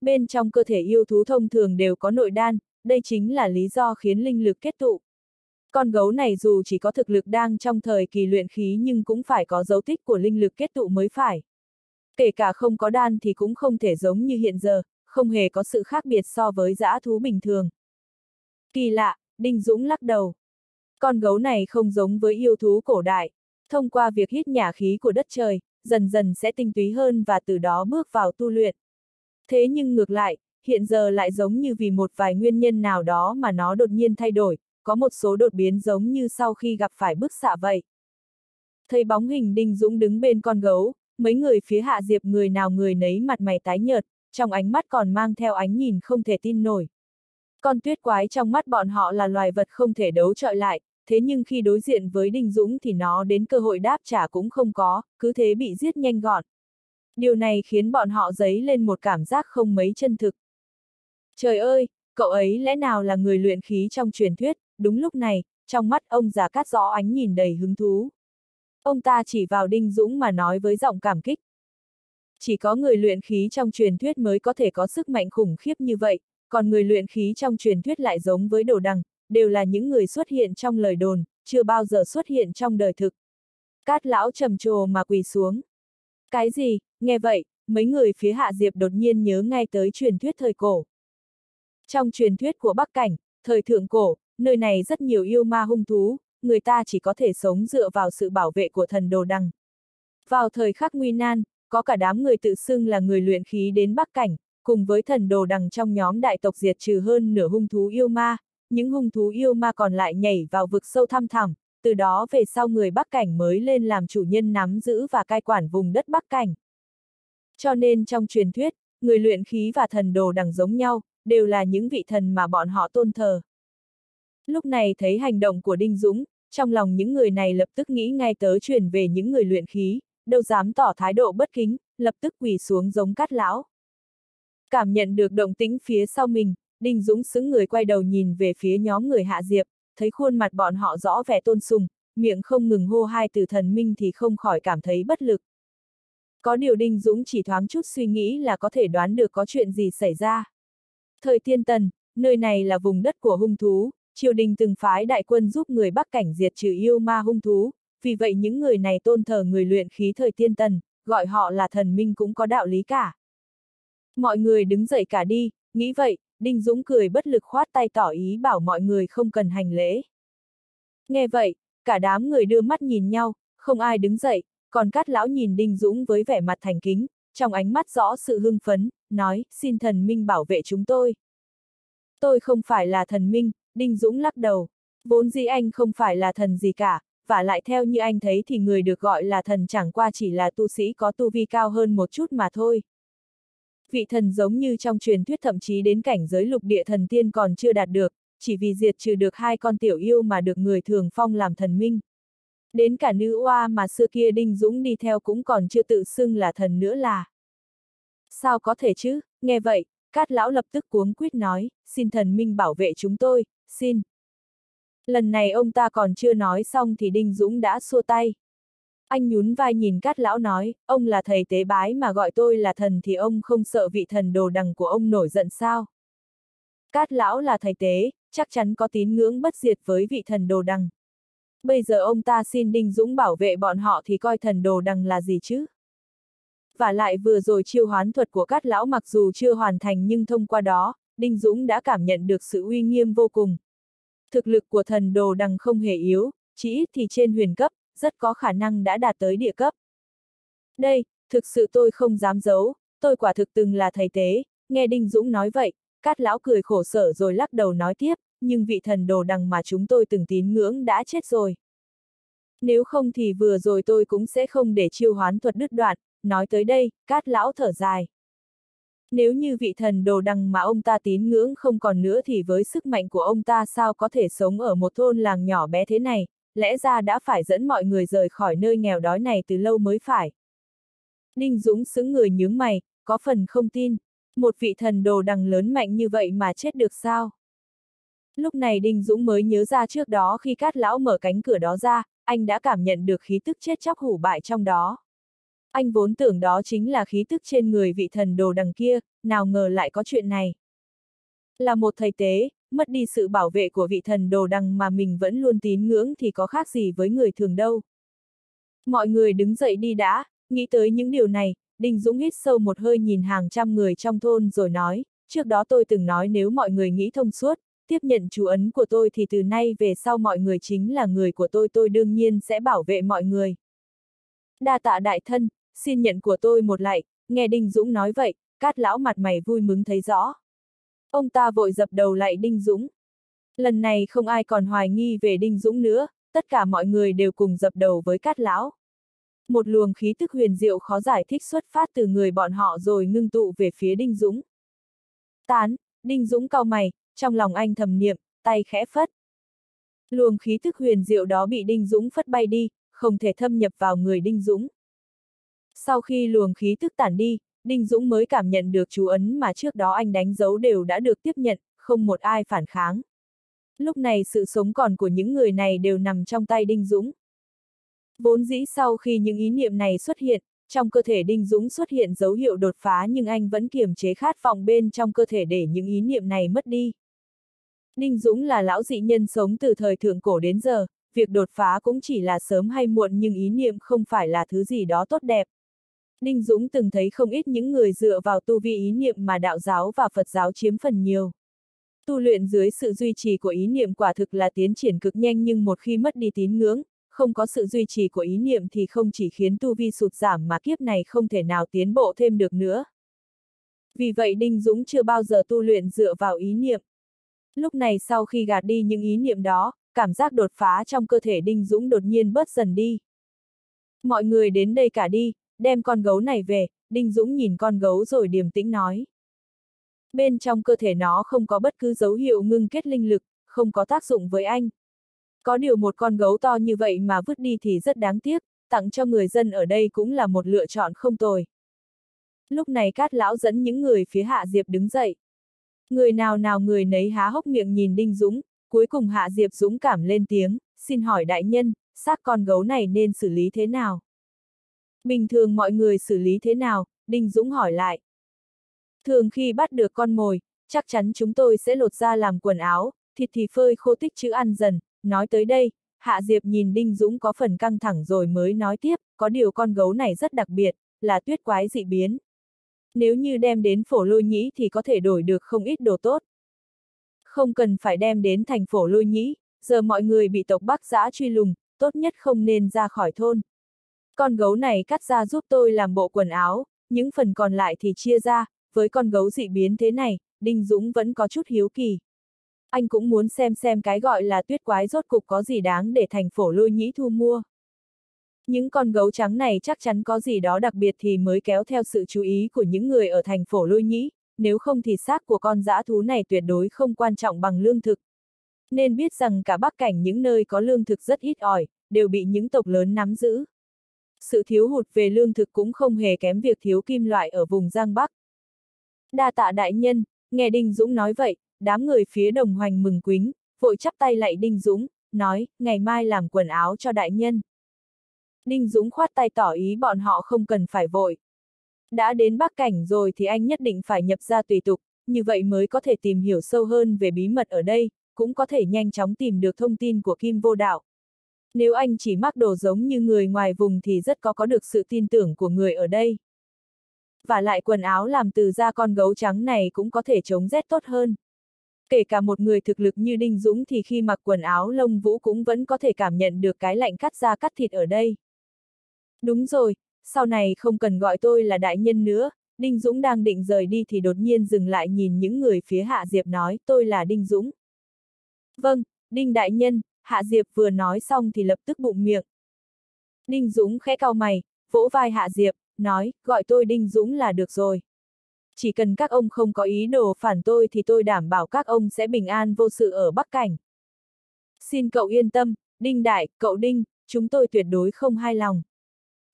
Bên trong cơ thể yêu thú thông thường đều có nội đan, đây chính là lý do khiến linh lực kết tụ. Con gấu này dù chỉ có thực lực đang trong thời kỳ luyện khí nhưng cũng phải có dấu tích của linh lực kết tụ mới phải. Kể cả không có đan thì cũng không thể giống như hiện giờ, không hề có sự khác biệt so với dã thú bình thường. Kỳ lạ, Đinh Dũng lắc đầu. Con gấu này không giống với yêu thú cổ đại, thông qua việc hít nhả khí của đất trời, dần dần sẽ tinh túy hơn và từ đó bước vào tu luyện. Thế nhưng ngược lại, hiện giờ lại giống như vì một vài nguyên nhân nào đó mà nó đột nhiên thay đổi, có một số đột biến giống như sau khi gặp phải bức xạ vậy. Thấy bóng hình Đinh Dũng đứng bên con gấu, mấy người phía hạ diệp người nào người nấy mặt mày tái nhợt, trong ánh mắt còn mang theo ánh nhìn không thể tin nổi. Con tuyết quái trong mắt bọn họ là loài vật không thể đấu trọi lại, thế nhưng khi đối diện với Đinh Dũng thì nó đến cơ hội đáp trả cũng không có, cứ thế bị giết nhanh gọn. Điều này khiến bọn họ dấy lên một cảm giác không mấy chân thực. Trời ơi, cậu ấy lẽ nào là người luyện khí trong truyền thuyết, đúng lúc này, trong mắt ông già cát rõ ánh nhìn đầy hứng thú. Ông ta chỉ vào Đinh Dũng mà nói với giọng cảm kích. Chỉ có người luyện khí trong truyền thuyết mới có thể có sức mạnh khủng khiếp như vậy, còn người luyện khí trong truyền thuyết lại giống với đồ đằng, đều là những người xuất hiện trong lời đồn, chưa bao giờ xuất hiện trong đời thực. Cát lão trầm trồ mà quỳ xuống. Cái gì, nghe vậy, mấy người phía hạ diệp đột nhiên nhớ ngay tới truyền thuyết thời cổ. Trong truyền thuyết của Bắc Cảnh, thời thượng cổ, nơi này rất nhiều yêu ma hung thú, người ta chỉ có thể sống dựa vào sự bảo vệ của thần đồ đằng. Vào thời khắc nguy nan, có cả đám người tự xưng là người luyện khí đến Bắc Cảnh, cùng với thần đồ đằng trong nhóm đại tộc diệt trừ hơn nửa hung thú yêu ma, những hung thú yêu ma còn lại nhảy vào vực sâu thăm thẳm, từ đó về sau người Bắc Cảnh mới lên làm chủ nhân nắm giữ và cai quản vùng đất Bắc Cảnh. Cho nên trong truyền thuyết, người luyện khí và thần đồ đằng giống nhau, đều là những vị thần mà bọn họ tôn thờ. Lúc này thấy hành động của Đinh Dũng, trong lòng những người này lập tức nghĩ ngay tới truyền về những người luyện khí, đâu dám tỏ thái độ bất kính, lập tức quỳ xuống giống cát lão. Cảm nhận được động tĩnh phía sau mình, Đinh Dũng xứng người quay đầu nhìn về phía nhóm người hạ diệp, thấy khuôn mặt bọn họ rõ vẻ tôn sùng, miệng không ngừng hô hai từ thần minh thì không khỏi cảm thấy bất lực. Có điều Đinh Dũng chỉ thoáng chút suy nghĩ là có thể đoán được có chuyện gì xảy ra. Thời tiên tần, nơi này là vùng đất của hung thú, triều đình từng phái đại quân giúp người Bắc Cảnh diệt trừ yêu ma hung thú, vì vậy những người này tôn thờ người luyện khí thời tiên tần, gọi họ là thần minh cũng có đạo lý cả. Mọi người đứng dậy cả đi, nghĩ vậy, Đinh Dũng cười bất lực khoát tay tỏ ý bảo mọi người không cần hành lễ. Nghe vậy, cả đám người đưa mắt nhìn nhau, không ai đứng dậy, còn Cát Lão nhìn Đinh Dũng với vẻ mặt thành kính, trong ánh mắt rõ sự hưng phấn, nói, xin thần minh bảo vệ chúng tôi. Tôi không phải là thần minh, Đinh Dũng lắc đầu. Vốn dĩ anh không phải là thần gì cả, và lại theo như anh thấy thì người được gọi là thần chẳng qua chỉ là tu sĩ có tu vi cao hơn một chút mà thôi. Vị thần giống như trong truyền thuyết thậm chí đến cảnh giới lục địa thần tiên còn chưa đạt được, chỉ vì diệt trừ được hai con tiểu yêu mà được người thường phong làm thần minh. Đến cả nữ oa mà xưa kia Đinh Dũng đi theo cũng còn chưa tự xưng là thần nữa là. Sao có thể chứ, nghe vậy, Cát lão lập tức cuống quyết nói, xin thần minh bảo vệ chúng tôi, xin. Lần này ông ta còn chưa nói xong thì Đinh Dũng đã xua tay. Anh nhún vai nhìn Cát lão nói, ông là thầy tế bái mà gọi tôi là thần thì ông không sợ vị thần đồ đằng của ông nổi giận sao? Cát lão là thầy tế, chắc chắn có tín ngưỡng bất diệt với vị thần đồ đằng. Bây giờ ông ta xin Đinh Dũng bảo vệ bọn họ thì coi thần đồ đằng là gì chứ? Và lại vừa rồi chiêu hoán thuật của Cát lão mặc dù chưa hoàn thành nhưng thông qua đó, Đinh Dũng đã cảm nhận được sự uy nghiêm vô cùng. Thực lực của thần đồ đằng không hề yếu, chỉ ít thì trên huyền cấp, rất có khả năng đã đạt tới địa cấp. Đây, thực sự tôi không dám giấu, tôi quả thực từng là thầy tế, nghe Đinh Dũng nói vậy, Cát lão cười khổ sở rồi lắc đầu nói tiếp, nhưng vị thần đồ đằng mà chúng tôi từng tín ngưỡng đã chết rồi. Nếu không thì vừa rồi tôi cũng sẽ không để chiêu hoán thuật đứt đoạn, nói tới đây, Cát lão thở dài. Nếu như vị thần đồ đằng mà ông ta tín ngưỡng không còn nữa thì với sức mạnh của ông ta sao có thể sống ở một thôn làng nhỏ bé thế này, lẽ ra đã phải dẫn mọi người rời khỏi nơi nghèo đói này từ lâu mới phải. Đinh Dũng xứng người nhướng mày, có phần không tin, một vị thần đồ đằng lớn mạnh như vậy mà chết được sao? Lúc này Đinh Dũng mới nhớ ra trước đó khi cát lão mở cánh cửa đó ra, anh đã cảm nhận được khí tức chết chóc hủ bại trong đó. Anh vốn tưởng đó chính là khí tức trên người vị thần đồ đằng kia, nào ngờ lại có chuyện này. Là một thầy tế, mất đi sự bảo vệ của vị thần đồ đằng mà mình vẫn luôn tín ngưỡng thì có khác gì với người thường đâu. Mọi người đứng dậy đi đã, nghĩ tới những điều này, Đinh Dũng hít sâu một hơi nhìn hàng trăm người trong thôn rồi nói, trước đó tôi từng nói nếu mọi người nghĩ thông suốt, tiếp nhận chú ấn của tôi thì từ nay về sau mọi người chính là người của tôi tôi đương nhiên sẽ bảo vệ mọi người. Đa tạ đại thân, xin nhận của tôi một lại, nghe Đinh Dũng nói vậy, cát lão mặt mày vui mừng thấy rõ. Ông ta vội dập đầu lại Đinh Dũng. Lần này không ai còn hoài nghi về Đinh Dũng nữa, tất cả mọi người đều cùng dập đầu với cát lão. Một luồng khí tức huyền diệu khó giải thích xuất phát từ người bọn họ rồi ngưng tụ về phía Đinh Dũng. Tán, Đinh Dũng cau mày, trong lòng anh thầm niệm, tay khẽ phất. Luồng khí tức huyền diệu đó bị Đinh Dũng phất bay đi, không thể thâm nhập vào người Đinh Dũng. Sau khi luồng khí thức tản đi, Đinh Dũng mới cảm nhận được chú ấn mà trước đó anh đánh dấu đều đã được tiếp nhận, không một ai phản kháng. Lúc này sự sống còn của những người này đều nằm trong tay Đinh Dũng. Vốn dĩ sau khi những ý niệm này xuất hiện, trong cơ thể Đinh Dũng xuất hiện dấu hiệu đột phá nhưng anh vẫn kiềm chế khát vọng bên trong cơ thể để những ý niệm này mất đi. Đinh Dũng là lão dị nhân sống từ thời thượng cổ đến giờ, việc đột phá cũng chỉ là sớm hay muộn nhưng ý niệm không phải là thứ gì đó tốt đẹp. Ninh Dũng từng thấy không ít những người dựa vào tu vi ý niệm mà đạo giáo và Phật giáo chiếm phần nhiều. Tu luyện dưới sự duy trì của ý niệm quả thực là tiến triển cực nhanh nhưng một khi mất đi tín ngưỡng, không có sự duy trì của ý niệm thì không chỉ khiến tu vi sụt giảm mà kiếp này không thể nào tiến bộ thêm được nữa. Vì vậy Đinh Dũng chưa bao giờ tu luyện dựa vào ý niệm. Lúc này sau khi gạt đi những ý niệm đó, cảm giác đột phá trong cơ thể Đinh Dũng đột nhiên bớt dần đi. Mọi người đến đây cả đi, đem con gấu này về, Đinh Dũng nhìn con gấu rồi điềm tĩnh nói. Bên trong cơ thể nó không có bất cứ dấu hiệu ngưng kết linh lực, không có tác dụng với anh. Có điều một con gấu to như vậy mà vứt đi thì rất đáng tiếc, tặng cho người dân ở đây cũng là một lựa chọn không tồi. Lúc này cát lão dẫn những người phía Hạ Diệp đứng dậy. Người nào nào người nấy há hốc miệng nhìn Đinh Dũng, cuối cùng Hạ Diệp Dũng cảm lên tiếng, xin hỏi đại nhân, xác con gấu này nên xử lý thế nào? Bình thường mọi người xử lý thế nào? Đinh Dũng hỏi lại. Thường khi bắt được con mồi, chắc chắn chúng tôi sẽ lột ra làm quần áo, thịt thì phơi khô tích chữ ăn dần, nói tới đây, Hạ Diệp nhìn Đinh Dũng có phần căng thẳng rồi mới nói tiếp, có điều con gấu này rất đặc biệt, là tuyết quái dị biến. Nếu như đem đến phổ lôi nhĩ thì có thể đổi được không ít đồ tốt. Không cần phải đem đến thành phổ lôi nhĩ, giờ mọi người bị tộc Bắc giã truy lùng, tốt nhất không nên ra khỏi thôn. Con gấu này cắt ra giúp tôi làm bộ quần áo, những phần còn lại thì chia ra, với con gấu dị biến thế này, Đinh Dũng vẫn có chút hiếu kỳ. Anh cũng muốn xem xem cái gọi là tuyết quái rốt cục có gì đáng để thành phổ lôi nhĩ thu mua. Những con gấu trắng này chắc chắn có gì đó đặc biệt thì mới kéo theo sự chú ý của những người ở thành phổ lôi nhĩ, nếu không thì xác của con dã thú này tuyệt đối không quan trọng bằng lương thực. Nên biết rằng cả bắc cảnh những nơi có lương thực rất ít ỏi, đều bị những tộc lớn nắm giữ. Sự thiếu hụt về lương thực cũng không hề kém việc thiếu kim loại ở vùng Giang Bắc. Đa tạ đại nhân, nghe Đinh Dũng nói vậy, đám người phía đồng hoành mừng quính, vội chắp tay lạy Đinh Dũng, nói, ngày mai làm quần áo cho đại nhân. Đinh Dũng khoát tay tỏ ý bọn họ không cần phải vội. Đã đến Bắc Cảnh rồi thì anh nhất định phải nhập ra tùy tục, như vậy mới có thể tìm hiểu sâu hơn về bí mật ở đây, cũng có thể nhanh chóng tìm được thông tin của Kim Vô Đạo. Nếu anh chỉ mắc đồ giống như người ngoài vùng thì rất có có được sự tin tưởng của người ở đây. Và lại quần áo làm từ da con gấu trắng này cũng có thể chống rét tốt hơn. Kể cả một người thực lực như Đinh Dũng thì khi mặc quần áo lông vũ cũng vẫn có thể cảm nhận được cái lạnh cắt da cắt thịt ở đây. Đúng rồi, sau này không cần gọi tôi là đại nhân nữa, Đinh Dũng đang định rời đi thì đột nhiên dừng lại nhìn những người phía Hạ Diệp nói tôi là Đinh Dũng. Vâng, Đinh Đại Nhân, Hạ Diệp vừa nói xong thì lập tức bụng miệng. Đinh Dũng khẽ cau mày, vỗ vai Hạ Diệp, nói, gọi tôi Đinh Dũng là được rồi. Chỉ cần các ông không có ý đồ phản tôi thì tôi đảm bảo các ông sẽ bình an vô sự ở Bắc Cảnh. Xin cậu yên tâm, Đinh Đại, cậu Đinh, chúng tôi tuyệt đối không hài lòng.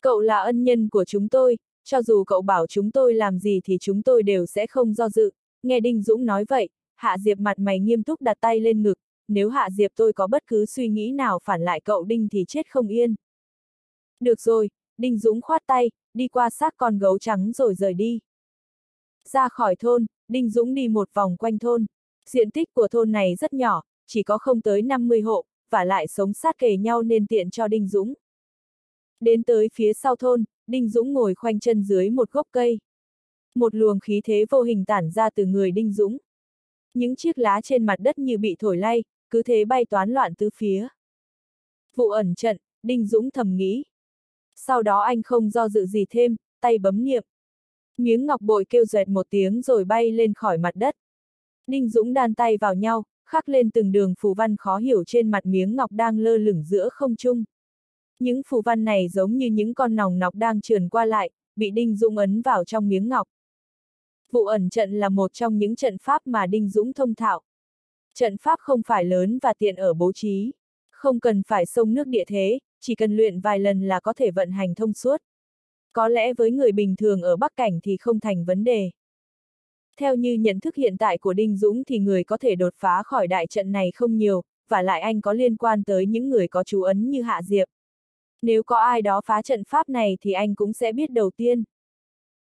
Cậu là ân nhân của chúng tôi, cho dù cậu bảo chúng tôi làm gì thì chúng tôi đều sẽ không do dự. Nghe Đinh Dũng nói vậy, Hạ Diệp mặt mày nghiêm túc đặt tay lên ngực, nếu Hạ Diệp tôi có bất cứ suy nghĩ nào phản lại cậu Đinh thì chết không yên. Được rồi, Đinh Dũng khoát tay, đi qua xác con gấu trắng rồi rời đi. Ra khỏi thôn, Đinh Dũng đi một vòng quanh thôn. Diện tích của thôn này rất nhỏ, chỉ có không tới 50 hộ, và lại sống sát kề nhau nên tiện cho Đinh Dũng. Đến tới phía sau thôn, Đinh Dũng ngồi khoanh chân dưới một gốc cây. Một luồng khí thế vô hình tản ra từ người Đinh Dũng. Những chiếc lá trên mặt đất như bị thổi lay, cứ thế bay toán loạn tứ phía. Vụ ẩn trận, Đinh Dũng thầm nghĩ. Sau đó anh không do dự gì thêm, tay bấm niệm. Miếng ngọc bội kêu dẹt một tiếng rồi bay lên khỏi mặt đất. Đinh Dũng đan tay vào nhau, khắc lên từng đường phù văn khó hiểu trên mặt miếng ngọc đang lơ lửng giữa không trung. Những phù văn này giống như những con nòng nọc đang trườn qua lại, bị Đinh Dũng ấn vào trong miếng ngọc. Vụ ẩn trận là một trong những trận pháp mà Đinh Dũng thông thạo. Trận pháp không phải lớn và tiện ở bố trí. Không cần phải sông nước địa thế, chỉ cần luyện vài lần là có thể vận hành thông suốt. Có lẽ với người bình thường ở Bắc Cảnh thì không thành vấn đề. Theo như nhận thức hiện tại của Đinh Dũng thì người có thể đột phá khỏi đại trận này không nhiều, và lại anh có liên quan tới những người có chú ấn như Hạ Diệp. Nếu có ai đó phá trận pháp này thì anh cũng sẽ biết đầu tiên.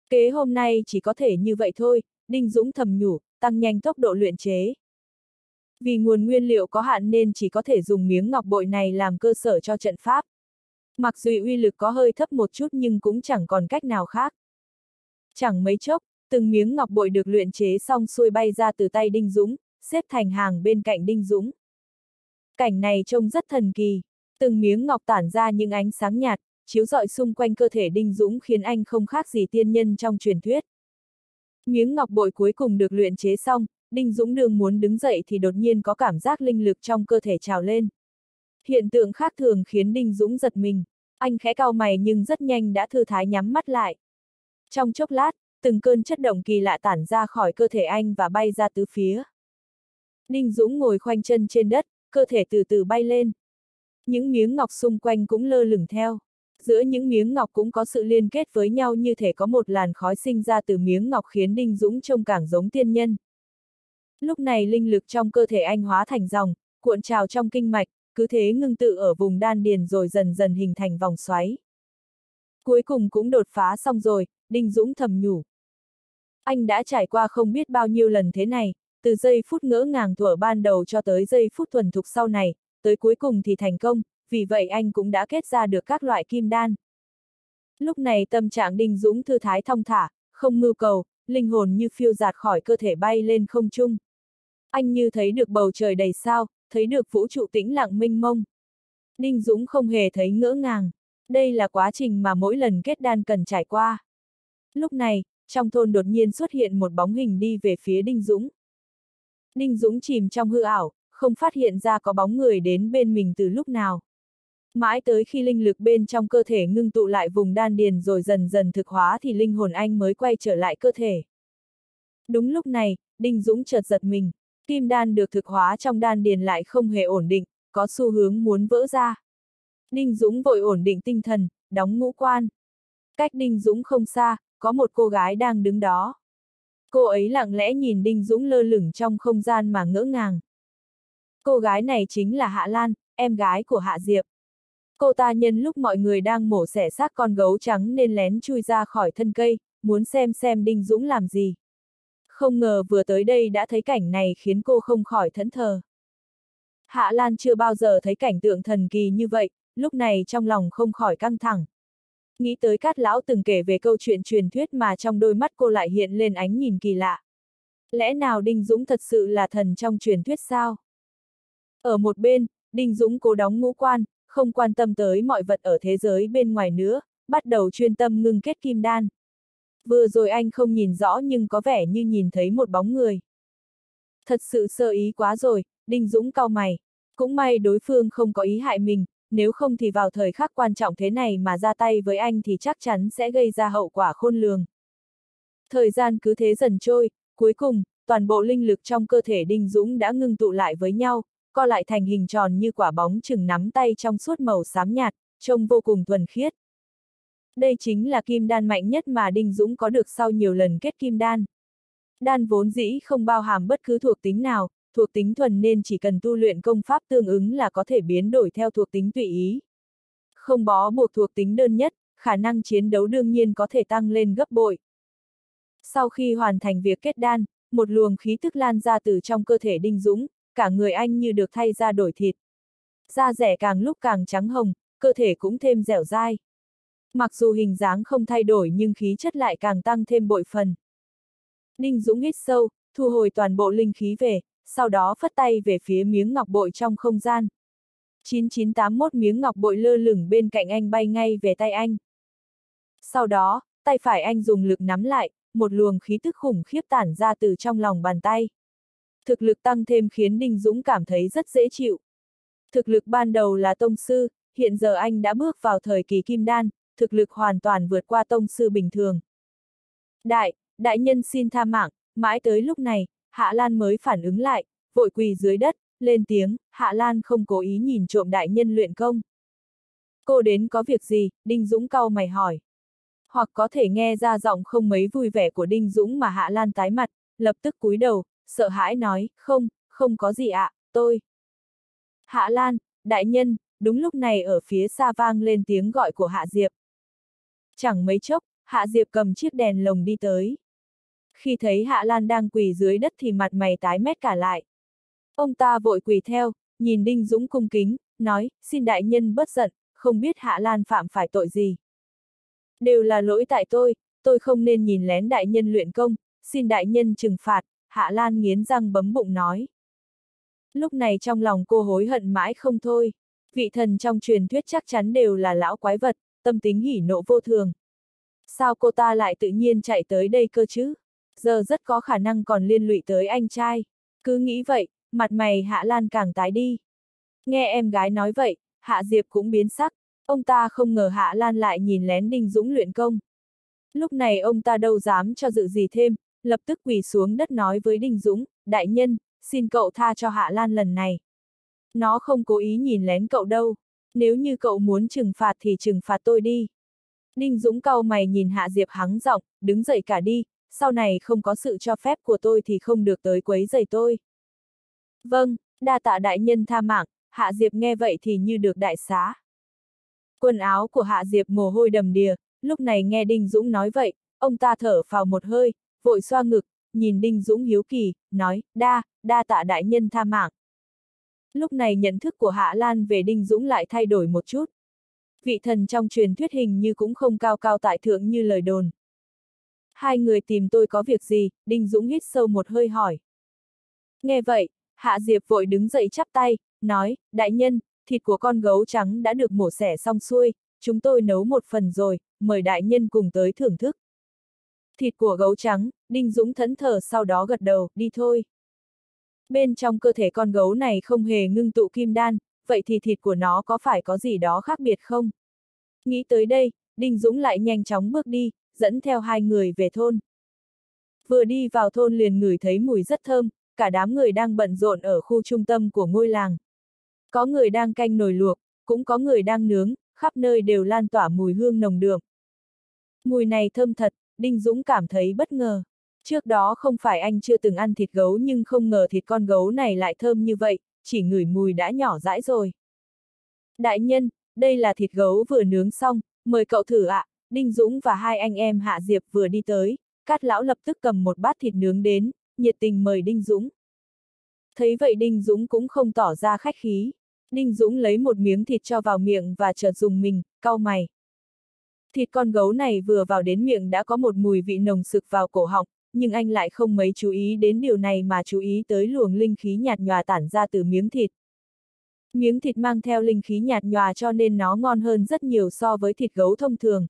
Kế hôm nay chỉ có thể như vậy thôi, Đinh Dũng thầm nhủ, tăng nhanh tốc độ luyện chế. Vì nguồn nguyên liệu có hạn nên chỉ có thể dùng miếng ngọc bội này làm cơ sở cho trận pháp. Mặc dù uy lực có hơi thấp một chút nhưng cũng chẳng còn cách nào khác. Chẳng mấy chốc, từng miếng ngọc bội được luyện chế xong xuôi bay ra từ tay Đinh Dũng, xếp thành hàng bên cạnh Đinh Dũng. Cảnh này trông rất thần kỳ, từng miếng ngọc tản ra những ánh sáng nhạt, chiếu rọi xung quanh cơ thể Đinh Dũng khiến anh không khác gì tiên nhân trong truyền thuyết. Miếng ngọc bội cuối cùng được luyện chế xong, Đinh Dũng đường muốn đứng dậy thì đột nhiên có cảm giác linh lực trong cơ thể trào lên. Hiện tượng khác thường khiến Đinh Dũng giật mình, anh khẽ cao mày nhưng rất nhanh đã thư thái nhắm mắt lại. Trong chốc lát, từng cơn chất động kỳ lạ tản ra khỏi cơ thể anh và bay ra tứ phía. Đinh Dũng ngồi khoanh chân trên đất, cơ thể từ từ bay lên. Những miếng ngọc xung quanh cũng lơ lửng theo. Giữa những miếng ngọc cũng có sự liên kết với nhau như thể có một làn khói sinh ra từ miếng ngọc khiến Đinh Dũng trông càng giống tiên nhân. Lúc này linh lực trong cơ thể anh hóa thành dòng, cuộn trào trong kinh mạch, cứ thế ngưng tự ở vùng đan điền rồi dần dần hình thành vòng xoáy. Cuối cùng cũng đột phá xong rồi, Đinh Dũng thầm nhủ. Anh đã trải qua không biết bao nhiêu lần thế này, từ giây phút ngỡ ngàng thuở ban đầu cho tới giây phút thuần thục sau này, tới cuối cùng thì thành công, vì vậy anh cũng đã kết ra được các loại kim đan. Lúc này tâm trạng Đinh Dũng thư thái thong thả, không mưu cầu, linh hồn như phiêu giạt khỏi cơ thể bay lên không trung. Anh như thấy được bầu trời đầy sao, thấy được vũ trụ tĩnh lặng minh mông. Đinh Dũng không hề thấy ngỡ ngàng. Đây là quá trình mà mỗi lần kết đan cần trải qua. Lúc này, trong thôn đột nhiên xuất hiện một bóng hình đi về phía Đinh Dũng. Đinh Dũng chìm trong hư ảo, không phát hiện ra có bóng người đến bên mình từ lúc nào. Mãi tới khi linh lực bên trong cơ thể ngưng tụ lại vùng đan điền rồi dần dần thực hóa thì linh hồn anh mới quay trở lại cơ thể. Đúng lúc này, Đinh Dũng chợt giật mình, kim đan được thực hóa trong đan điền lại không hề ổn định, có xu hướng muốn vỡ ra. Đinh Dũng vội ổn định tinh thần, đóng ngũ quan. Cách Đinh Dũng không xa, có một cô gái đang đứng đó. Cô ấy lặng lẽ nhìn Đinh Dũng lơ lửng trong không gian mà ngỡ ngàng. Cô gái này chính là Hạ Lan, em gái của Hạ Diệp. Cô ta nhân lúc mọi người đang mổ xẻ xác con gấu trắng nên lén chui ra khỏi thân cây, muốn xem xem Đinh Dũng làm gì. Không ngờ vừa tới đây đã thấy cảnh này khiến cô không khỏi thẫn thờ. Hạ Lan chưa bao giờ thấy cảnh tượng thần kỳ như vậy, lúc này trong lòng không khỏi căng thẳng. Nghĩ tới Cát Lão từng kể về câu chuyện truyền thuyết mà trong đôi mắt cô lại hiện lên ánh nhìn kỳ lạ. Lẽ nào Đinh Dũng thật sự là thần trong truyền thuyết sao? Ở một bên, Đinh Dũng cố đóng ngũ quan, không quan tâm tới mọi vật ở thế giới bên ngoài nữa, bắt đầu chuyên tâm ngưng kết kim đan. Vừa rồi anh không nhìn rõ nhưng có vẻ như nhìn thấy một bóng người. Thật sự sơ ý quá rồi, Đinh Dũng cau mày. Cũng may đối phương không có ý hại mình, nếu không thì vào thời khắc quan trọng thế này mà ra tay với anh thì chắc chắn sẽ gây ra hậu quả khôn lường. Thời gian cứ thế dần trôi, cuối cùng, toàn bộ linh lực trong cơ thể Đinh Dũng đã ngưng tụ lại với nhau, co lại thành hình tròn như quả bóng chừng nắm tay trong suốt màu xám nhạt, trông vô cùng thuần khiết. Đây chính là kim đan mạnh nhất mà Đinh Dũng có được sau nhiều lần kết kim đan. Đan vốn dĩ không bao hàm bất cứ thuộc tính nào, thuộc tính thuần nên chỉ cần tu luyện công pháp tương ứng là có thể biến đổi theo thuộc tính tùy ý. Không bó buộc thuộc tính đơn nhất, khả năng chiến đấu đương nhiên có thể tăng lên gấp bội. Sau khi hoàn thành việc kết đan, một luồng khí tức lan ra từ trong cơ thể Đinh Dũng, cả người anh như được thay ra đổi thịt. Da rẻ càng lúc càng trắng hồng, cơ thể cũng thêm dẻo dai. Mặc dù hình dáng không thay đổi nhưng khí chất lại càng tăng thêm bội phần. Ninh Dũng hít sâu, thu hồi toàn bộ linh khí về, sau đó phất tay về phía miếng ngọc bội trong không gian. 9981 miếng ngọc bội lơ lửng bên cạnh anh bay ngay về tay anh. Sau đó, tay phải anh dùng lực nắm lại, một luồng khí tức khủng khiếp tản ra từ trong lòng bàn tay. Thực lực tăng thêm khiến Đinh Dũng cảm thấy rất dễ chịu. Thực lực ban đầu là tông sư, hiện giờ anh đã bước vào thời kỳ kim đan, thực lực hoàn toàn vượt qua tông sư bình thường. Đại, đại nhân xin tha mạng, mãi tới lúc này, Hạ Lan mới phản ứng lại, vội quỳ dưới đất, lên tiếng, Hạ Lan không cố ý nhìn trộm đại nhân luyện công. Cô đến có việc gì, Đinh Dũng cau mày hỏi. Hoặc có thể nghe ra giọng không mấy vui vẻ của Đinh Dũng mà Hạ Lan tái mặt, lập tức cúi đầu, sợ hãi nói, không, không có gì ạ, à, tôi. Hạ Lan, đại nhân, đúng lúc này ở phía xa vang lên tiếng gọi của Hạ Diệp. Chẳng mấy chốc, Hạ Diệp cầm chiếc đèn lồng đi tới. Khi thấy Hạ Lan đang quỳ dưới đất thì mặt mày tái mét cả lại. Ông ta vội quỳ theo, nhìn Đinh Dũng cung kính, nói, xin đại nhân bất giận, không biết Hạ Lan phạm phải tội gì. Đều là lỗi tại tôi, tôi không nên nhìn lén đại nhân luyện công, xin đại nhân trừng phạt, Hạ Lan nghiến răng bấm bụng nói. Lúc này trong lòng cô hối hận mãi không thôi, vị thần trong truyền thuyết chắc chắn đều là lão quái vật, tâm tính hỉ nộ vô thường. Sao cô ta lại tự nhiên chạy tới đây cơ chứ? Giờ rất có khả năng còn liên lụy tới anh trai. Cứ nghĩ vậy, mặt mày Hạ Lan càng tái đi. Nghe em gái nói vậy, Hạ Diệp cũng biến sắc, ông ta không ngờ Hạ Lan lại nhìn lén Đinh Dũng luyện công. Lúc này ông ta đâu dám cho dự gì thêm, lập tức quỳ xuống đất nói với Đinh Dũng, đại nhân, xin cậu tha cho Hạ Lan lần này. Nó không cố ý nhìn lén cậu đâu, nếu như cậu muốn trừng phạt thì trừng phạt tôi đi. Đinh Dũng cau mày nhìn Hạ Diệp hắng giọng, đứng dậy cả đi, sau này không có sự cho phép của tôi thì không được tới quấy giày tôi. Vâng, đa tạ đại nhân tha mạng, Hạ Diệp nghe vậy thì như được đại xá. Quần áo của Hạ Diệp mồ hôi đầm đìa, lúc này nghe Đinh Dũng nói vậy, ông ta thở vào một hơi, vội xoa ngực, nhìn Đinh Dũng hiếu kỳ, nói, đa, đa tạ đại nhân tha mạng. Lúc này nhận thức của Hạ Lan về Đinh Dũng lại thay đổi một chút. Vị thần trong truyền thuyết hình như cũng không cao cao tại thượng như lời đồn. Hai người tìm tôi có việc gì, Đinh Dũng hít sâu một hơi hỏi. Nghe vậy, Hạ Diệp vội đứng dậy chắp tay, nói, đại nhân, thịt của con gấu trắng đã được mổ xẻ xong xuôi, chúng tôi nấu một phần rồi, mời đại nhân cùng tới thưởng thức. Thịt của gấu trắng, Đinh Dũng thẫn thờ sau đó gật đầu, đi thôi. Bên trong cơ thể con gấu này không hề ngưng tụ kim đan, vậy thì thịt của nó có phải có gì đó khác biệt không? Nghĩ tới đây, Đinh Dũng lại nhanh chóng bước đi, dẫn theo hai người về thôn. Vừa đi vào thôn liền ngửi thấy mùi rất thơm, cả đám người đang bận rộn ở khu trung tâm của ngôi làng. Có người đang canh nồi luộc, cũng có người đang nướng, khắp nơi đều lan tỏa mùi hương nồng đượm. Mùi này thơm thật, Đinh Dũng cảm thấy bất ngờ. Trước đó không phải anh chưa từng ăn thịt gấu nhưng không ngờ thịt con gấu này lại thơm như vậy, chỉ ngửi mùi đã nhỏ dãi rồi. Đại nhân, đây là thịt gấu vừa nướng xong, mời cậu thử ạ. À. Đinh Dũng và hai anh em Hạ Diệp vừa đi tới, Cát Lão lập tức cầm một bát thịt nướng đến, nhiệt tình mời Đinh Dũng. Thấy vậy Đinh Dũng cũng không tỏ ra khách khí. Đinh Dũng lấy một miếng thịt cho vào miệng và chợt dùng mình, cau mày. Thịt con gấu này vừa vào đến miệng đã có một mùi vị nồng sực vào cổ họng, nhưng anh lại không mấy chú ý đến điều này mà chú ý tới luồng linh khí nhạt nhòa tản ra từ miếng thịt. Miếng thịt mang theo linh khí nhạt nhòa cho nên nó ngon hơn rất nhiều so với thịt gấu thông thường.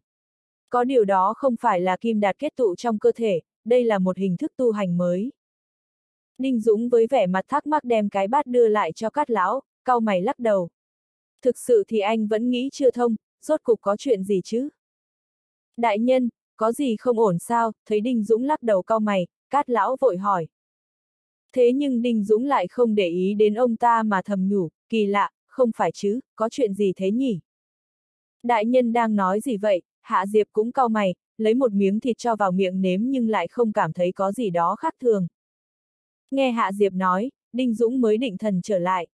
Có điều đó không phải là kim đạt kết tụ trong cơ thể, đây là một hình thức tu hành mới. Ninh Dũng với vẻ mặt thắc mắc đem cái bát đưa lại cho cát lão, cau mày lắc đầu. Thực sự thì anh vẫn nghĩ chưa thông, rốt cục có chuyện gì chứ? Đại nhân, có gì không ổn sao, thấy Đinh Dũng lắc đầu cau mày, cát lão vội hỏi. Thế nhưng Đinh Dũng lại không để ý đến ông ta mà thầm nhủ, kỳ lạ, không phải chứ, có chuyện gì thế nhỉ? Đại nhân đang nói gì vậy, Hạ Diệp cũng cau mày, lấy một miếng thịt cho vào miệng nếm nhưng lại không cảm thấy có gì đó khác thường. Nghe Hạ Diệp nói, Đinh Dũng mới định thần trở lại.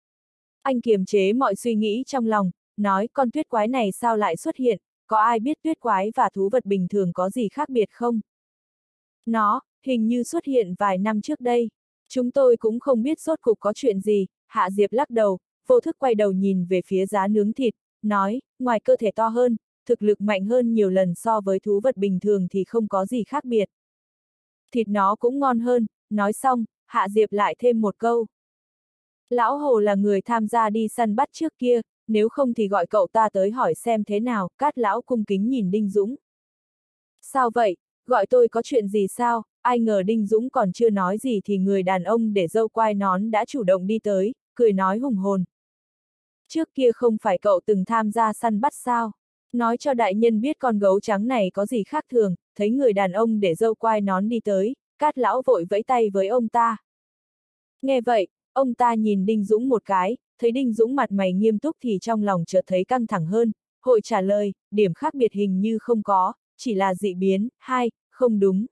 Anh kiềm chế mọi suy nghĩ trong lòng, nói con tuyết quái này sao lại xuất hiện, có ai biết tuyết quái và thú vật bình thường có gì khác biệt không? Nó, hình như xuất hiện vài năm trước đây. Chúng tôi cũng không biết rốt cục có chuyện gì, Hạ Diệp lắc đầu, vô thức quay đầu nhìn về phía giá nướng thịt, nói, ngoài cơ thể to hơn, thực lực mạnh hơn nhiều lần so với thú vật bình thường thì không có gì khác biệt. Thịt nó cũng ngon hơn, nói xong, Hạ Diệp lại thêm một câu. Lão Hồ là người tham gia đi săn bắt trước kia, nếu không thì gọi cậu ta tới hỏi xem thế nào, cát lão cung kính nhìn Đinh Dũng. Sao vậy, gọi tôi có chuyện gì sao, ai ngờ Đinh Dũng còn chưa nói gì thì người đàn ông để dâu quai nón đã chủ động đi tới, cười nói hùng hồn. Trước kia không phải cậu từng tham gia săn bắt sao? Nói cho đại nhân biết con gấu trắng này có gì khác thường, thấy người đàn ông để dâu quai nón đi tới, cát lão vội vẫy tay với ông ta. Nghe vậy, ông ta nhìn Đinh Dũng một cái, thấy Đinh Dũng mặt mày nghiêm túc thì trong lòng chợt thấy căng thẳng hơn, hội trả lời, điểm khác biệt hình như không có, chỉ là dị biến, hai, không đúng.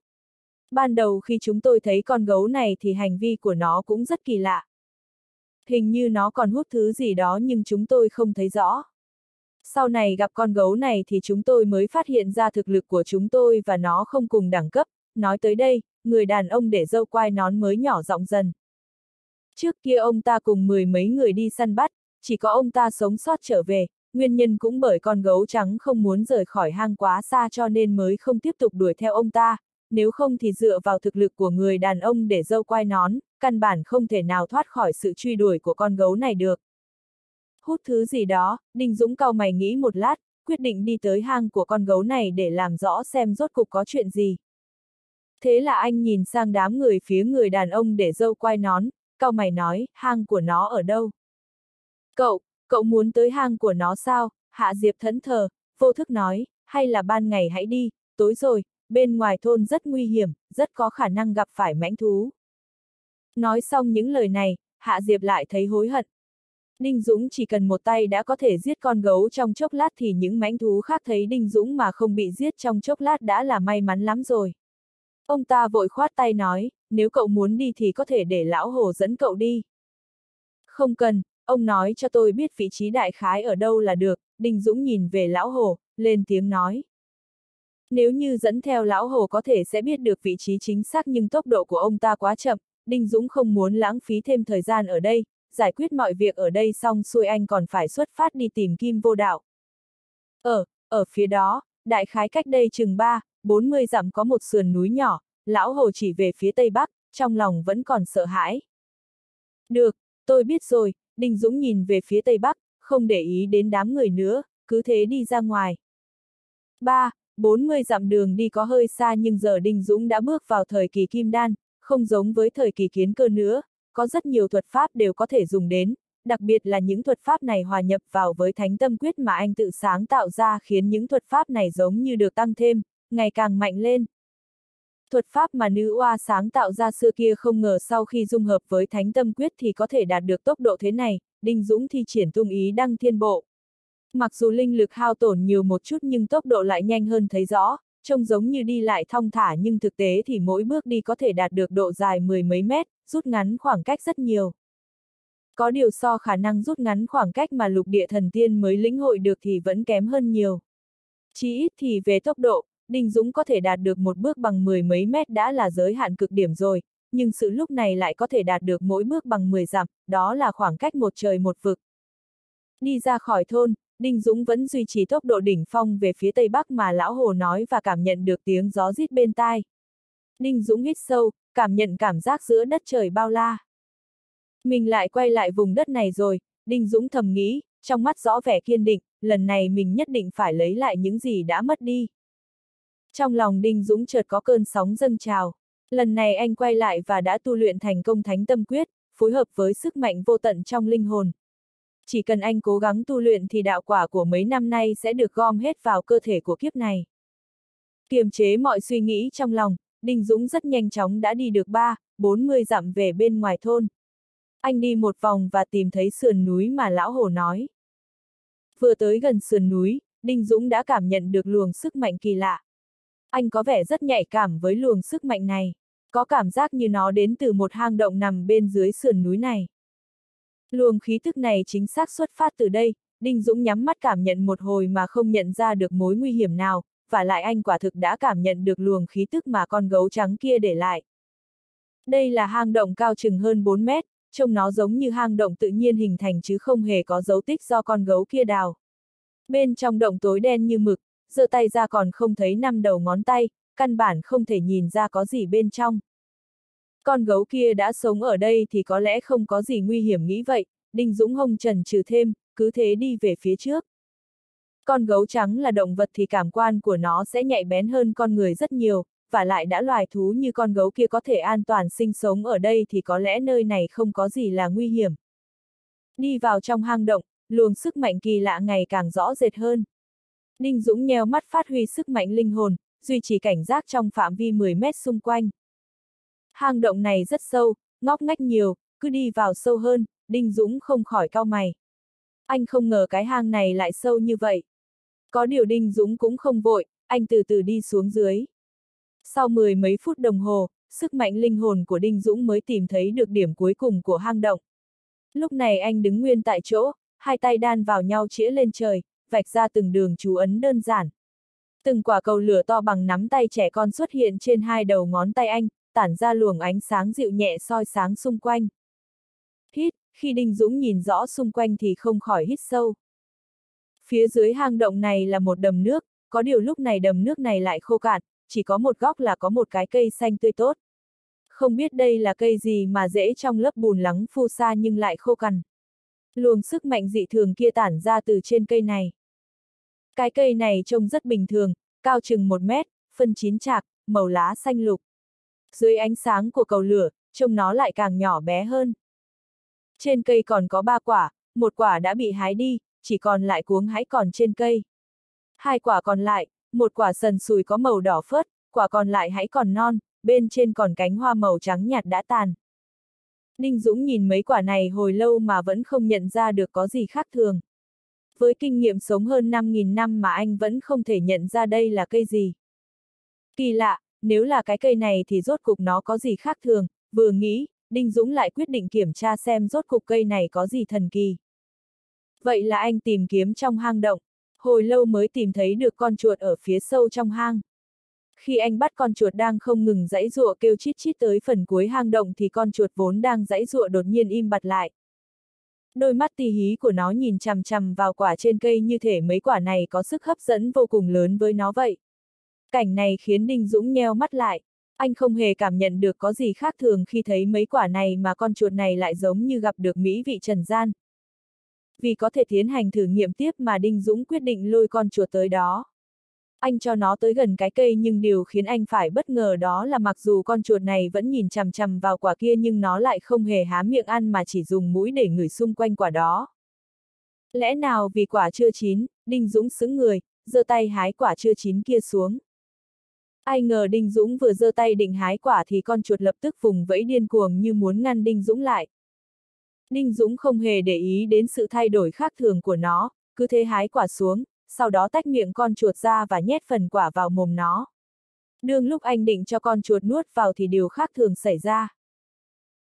Ban đầu khi chúng tôi thấy con gấu này thì hành vi của nó cũng rất kỳ lạ. Hình như nó còn hút thứ gì đó nhưng chúng tôi không thấy rõ. Sau này gặp con gấu này thì chúng tôi mới phát hiện ra thực lực của chúng tôi và nó không cùng đẳng cấp. Nói tới đây, người đàn ông để dâu quai nón mới nhỏ giọng dần. Trước kia ông ta cùng mười mấy người đi săn bắt, chỉ có ông ta sống sót trở về, nguyên nhân cũng bởi con gấu trắng không muốn rời khỏi hang quá xa cho nên mới không tiếp tục đuổi theo ông ta, nếu không thì dựa vào thực lực của người đàn ông để dâu quai nón, căn bản không thể nào thoát khỏi sự truy đuổi của con gấu này được. Hút thứ gì đó, Đinh Dũng cao mày nghĩ một lát, quyết định đi tới hang của con gấu này để làm rõ xem rốt cục có chuyện gì. Thế là anh nhìn sang đám người phía người đàn ông để dâu quai nón, Cao mày nói, hang của nó ở đâu? Cậu, cậu muốn tới hang của nó sao? Hạ Diệp thẫn thờ, vô thức nói, hay là ban ngày hãy đi, tối rồi, bên ngoài thôn rất nguy hiểm, rất có khả năng gặp phải mãnh thú. Nói xong những lời này, Hạ Diệp lại thấy hối hận. Đinh Dũng chỉ cần một tay đã có thể giết con gấu trong chốc lát thì những mãnh thú khác thấy Đinh Dũng mà không bị giết trong chốc lát đã là may mắn lắm rồi. Ông ta vội khoát tay nói, nếu cậu muốn đi thì có thể để lão hồ dẫn cậu đi. Không cần, ông nói cho tôi biết vị trí đại khái ở đâu là được, Đinh Dũng nhìn về lão hồ, lên tiếng nói. Nếu như dẫn theo lão hồ có thể sẽ biết được vị trí chính xác nhưng tốc độ của ông ta quá chậm, Đinh Dũng không muốn lãng phí thêm thời gian ở đây, giải quyết mọi việc ở đây xong xuôi anh còn phải xuất phát đi tìm kim vô đạo. Ở, ở phía đó, đại khái cách đây chừng 3, 40 dặm có một sườn núi nhỏ, lão hồ chỉ về phía tây bắc, trong lòng vẫn còn sợ hãi. Được, tôi biết rồi, Đinh Dũng nhìn về phía tây bắc, không để ý đến đám người nữa, cứ thế đi ra ngoài. 3. 40 dặm đường đi có hơi xa nhưng giờ Đinh Dũng đã bước vào thời kỳ kim đan, không giống với thời kỳ kiến cơ nữa, có rất nhiều thuật pháp đều có thể dùng đến, đặc biệt là những thuật pháp này hòa nhập vào với thánh tâm quyết mà anh tự sáng tạo ra khiến những thuật pháp này giống như được tăng thêm, ngày càng mạnh lên. Thuật pháp mà nữ oa sáng tạo ra xưa kia không ngờ sau khi dung hợp với thánh tâm quyết thì có thể đạt được tốc độ thế này, Đinh Dũng thi triển tung ý đăng thiên bộ. Mặc dù linh lực hao tổn nhiều một chút nhưng tốc độ lại nhanh hơn thấy rõ, trông giống như đi lại thong thả nhưng thực tế thì mỗi bước đi có thể đạt được độ dài mười mấy mét, rút ngắn khoảng cách rất nhiều. Có điều so khả năng rút ngắn khoảng cách mà lục địa thần tiên mới lĩnh hội được thì vẫn kém hơn nhiều. Chỉ ít thì về tốc độ, Đinh Dũng có thể đạt được một bước bằng mười mấy mét đã là giới hạn cực điểm rồi, nhưng sự lúc này lại có thể đạt được mỗi bước bằng 10 dặm, đó là khoảng cách một trời một vực. Đi ra khỏi thôn, Đinh Dũng vẫn duy trì tốc độ đỉnh phong về phía tây bắc mà lão hồ nói và cảm nhận được tiếng gió rít bên tai. Đinh Dũng hít sâu, cảm nhận cảm giác giữa đất trời bao la. Mình lại quay lại vùng đất này rồi, Đinh Dũng thầm nghĩ, trong mắt rõ vẻ kiên định, lần này mình nhất định phải lấy lại những gì đã mất đi. Trong lòng Đinh Dũng chợt có cơn sóng dâng trào. Lần này anh quay lại và đã tu luyện thành công thánh tâm quyết, phối hợp với sức mạnh vô tận trong linh hồn. Chỉ cần anh cố gắng tu luyện thì đạo quả của mấy năm nay sẽ được gom hết vào cơ thể của kiếp này. Kiềm chế mọi suy nghĩ trong lòng, Đinh Dũng rất nhanh chóng đã đi được 3, 40 dặm về bên ngoài thôn. Anh đi một vòng và tìm thấy sườn núi mà lão hồ nói. Vừa tới gần sườn núi, Đinh Dũng đã cảm nhận được luồng sức mạnh kỳ lạ. Anh có vẻ rất nhạy cảm với luồng sức mạnh này, có cảm giác như nó đến từ một hang động nằm bên dưới sườn núi này. Luồng khí tức này chính xác xuất phát từ đây, Đinh Dũng nhắm mắt cảm nhận một hồi mà không nhận ra được mối nguy hiểm nào, và lại anh quả thực đã cảm nhận được luồng khí tức mà con gấu trắng kia để lại. Đây là hang động cao chừng hơn 4 mét, trông nó giống như hang động tự nhiên hình thành chứ không hề có dấu tích do con gấu kia đào. Bên trong động tối đen như mực, giơ tay ra còn không thấy năm đầu ngón tay, căn bản không thể nhìn ra có gì bên trong. Con gấu kia đã sống ở đây thì có lẽ không có gì nguy hiểm nghĩ vậy, Đinh Dũng Hồng trần trừ thêm, cứ thế đi về phía trước. Con gấu trắng là động vật thì cảm quan của nó sẽ nhạy bén hơn con người rất nhiều, và lại đã loài thú như con gấu kia có thể an toàn sinh sống ở đây thì có lẽ nơi này không có gì là nguy hiểm. Đi vào trong hang động, luồng sức mạnh kỳ lạ ngày càng rõ rệt hơn. Ninh Dũng nheo mắt phát huy sức mạnh linh hồn, duy trì cảnh giác trong phạm vi 10 mét xung quanh. Hang động này rất sâu, ngóc ngách nhiều, cứ đi vào sâu hơn, Đinh Dũng không khỏi cau mày. Anh không ngờ cái hang này lại sâu như vậy. Có điều Đinh Dũng cũng không vội, anh từ từ đi xuống dưới. Sau mười mấy phút đồng hồ, sức mạnh linh hồn của Đinh Dũng mới tìm thấy được điểm cuối cùng của hang động. Lúc này anh đứng nguyên tại chỗ, hai tay đan vào nhau chĩa lên trời, vạch ra từng đường chú ấn đơn giản. Từng quả cầu lửa to bằng nắm tay trẻ con xuất hiện trên hai đầu ngón tay anh, tản ra luồng ánh sáng dịu nhẹ soi sáng xung quanh. Hít, khi Đinh Dũng nhìn rõ xung quanh thì không khỏi hít sâu. Phía dưới hang động này là một đầm nước, có điều lúc này đầm nước này lại khô cạn, chỉ có một góc là có một cái cây xanh tươi tốt. Không biết đây là cây gì mà dễ trong lớp bùn lắng phu sa nhưng lại khô cằn. Luồng sức mạnh dị thường kia tản ra từ trên cây này. Cái cây này trông rất bình thường, cao chừng một mét, phân chín chạc, màu lá xanh lục. Dưới ánh sáng của cầu lửa, trông nó lại càng nhỏ bé hơn. Trên cây còn có ba quả, một quả đã bị hái đi, chỉ còn lại cuống hái còn trên cây. Hai quả còn lại, một quả sần sùi có màu đỏ phớt, quả còn lại hãy còn non, bên trên còn cánh hoa màu trắng nhạt đã tàn. Ninh Dũng nhìn mấy quả này hồi lâu mà vẫn không nhận ra được có gì khác thường. Với kinh nghiệm sống hơn 5.000 năm mà anh vẫn không thể nhận ra đây là cây gì. Kỳ lạ, nếu là cái cây này thì rốt cục nó có gì khác thường, vừa nghĩ, Đinh Dũng lại quyết định kiểm tra xem rốt cục cây này có gì thần kỳ. Vậy là anh tìm kiếm trong hang động, hồi lâu mới tìm thấy được con chuột ở phía sâu trong hang. Khi anh bắt con chuột đang không ngừng dãy ruộng kêu chít chít tới phần cuối hang động thì con chuột vốn đang dãy ruộng đột nhiên im bặt lại. Đôi mắt tì hí của nó nhìn chằm chằm vào quả trên cây như thể mấy quả này có sức hấp dẫn vô cùng lớn với nó vậy. Cảnh này khiến Đinh Dũng nheo mắt lại. Anh không hề cảm nhận được có gì khác thường khi thấy mấy quả này mà con chuột này lại giống như gặp được mỹ vị trần gian. Vì có thể tiến hành thử nghiệm tiếp mà Đinh Dũng quyết định lôi con chuột tới đó. Anh cho nó tới gần cái cây nhưng điều khiến anh phải bất ngờ đó là mặc dù con chuột này vẫn nhìn chằm chằm vào quả kia nhưng nó lại không hề há miệng ăn mà chỉ dùng mũi để ngửi xung quanh quả đó. Lẽ nào vì quả chưa chín, Đinh Dũng xứng người, giơ tay hái quả chưa chín kia xuống. Ai ngờ Đinh Dũng vừa giơ tay định hái quả thì con chuột lập tức vùng vẫy điên cuồng như muốn ngăn Đinh Dũng lại. Đinh Dũng không hề để ý đến sự thay đổi khác thường của nó, cứ thế hái quả xuống, sau đó tách miệng con chuột ra và nhét phần quả vào mồm nó. Đương lúc anh định cho con chuột nuốt vào thì điều khác thường xảy ra.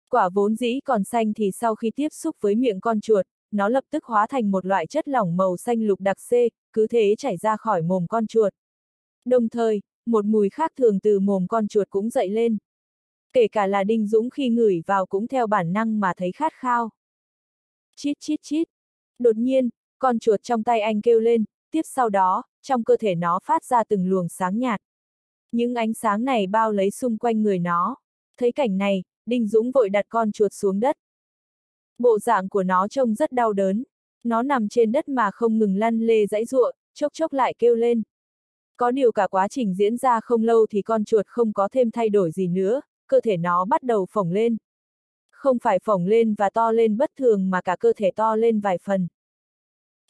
Quả vốn dĩ còn xanh thì sau khi tiếp xúc với miệng con chuột, nó lập tức hóa thành một loại chất lỏng màu xanh lục đặc C, cứ thế chảy ra khỏi mồm con chuột. Đồng thời, một mùi khác thường từ mồm con chuột cũng dậy lên. Kể cả là Đinh Dũng khi ngửi vào cũng theo bản năng mà thấy khát khao. Chít chít chít. Đột nhiên, con chuột trong tay anh kêu lên, tiếp sau đó, trong cơ thể nó phát ra từng luồng sáng nhạt. Những ánh sáng này bao lấy xung quanh người nó. Thấy cảnh này, Đinh Dũng vội đặt con chuột xuống đất. Bộ dạng của nó trông rất đau đớn. Nó nằm trên đất mà không ngừng lăn lê dãy ruộng, chốc chốc lại kêu lên. Có điều cả quá trình diễn ra không lâu thì con chuột không có thêm thay đổi gì nữa, cơ thể nó bắt đầu phồng lên. Không phải phồng lên và to lên bất thường mà cả cơ thể to lên vài phần.